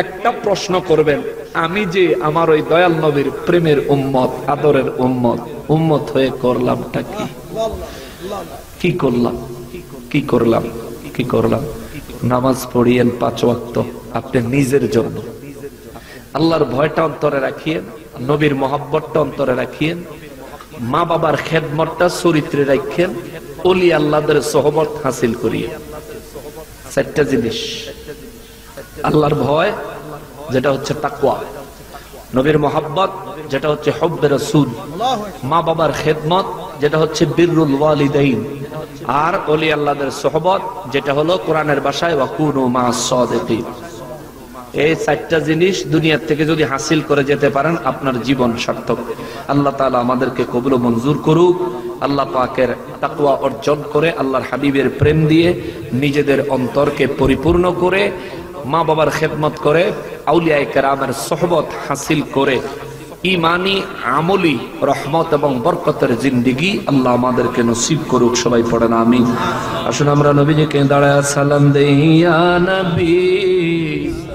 একটা প্রশ্ন করবেন আমি যে আমার ওই দয়াল নবীর প্রেমের উম্মত, আদরের উম্মত উম্মত হয়ে করলামটা কি? কি করলাম? কি করলাম? কি করলাম? নামাজ পড়িয়েন পাঁচ ওয়াক্ত, আপনি নিজের জন্য। আল্লাহর ভয়টা অন্তরে রাখিয়েন, নবীর মহাব্বতটা অন্তরে রাখিয়েন, মা বাবার খেদমতটা চরিত্রে রাখেন, অলি আল্লাহদের সহমত হাসিল করিয়ে চারটা জিনিস। আল্লাহর ভয় যেটা হচ্ছে তাকুয়া নবীর মহাব্বত, যেটা হচ্ছে হব্বে রসুল। মা বাবার খেদমত, যেটা হচ্ছে বীরুল ওয়ালিদাইন। আর অলি আল্লাহদের সহবত, যেটা হলো কোরআনের বাসায় ওয়াকুনু মা সাদিকিন। এই চারটা জিনিস দুনিয়ার থেকে যদি হাসিল করে যেতে পারেন, আপনার জীবন সার্থক। আল্লাহ তালা আমাদেরকে কবুল মঞ্জুর করুক। আল্লাহ পাকের তাকওয়া অর্জন করে, আল্লাহর হাবিবের প্রেম দিয়ে নিজেদের অন্তরকে পরিপূর্ণ করে মা বাবার খেদমত করে, আউলিয়ায় কেরামের সহবত হাসিল করে। ইমানি আমলি, রহমত এবং বরকতের জিন্দিগি আল্লাহ আমাদেরকে নসিব করুক, সবাই পড়েন আমি আসুন আমরা নবীজিকে দাঁড়ায় সালাম দেইয়া নবী।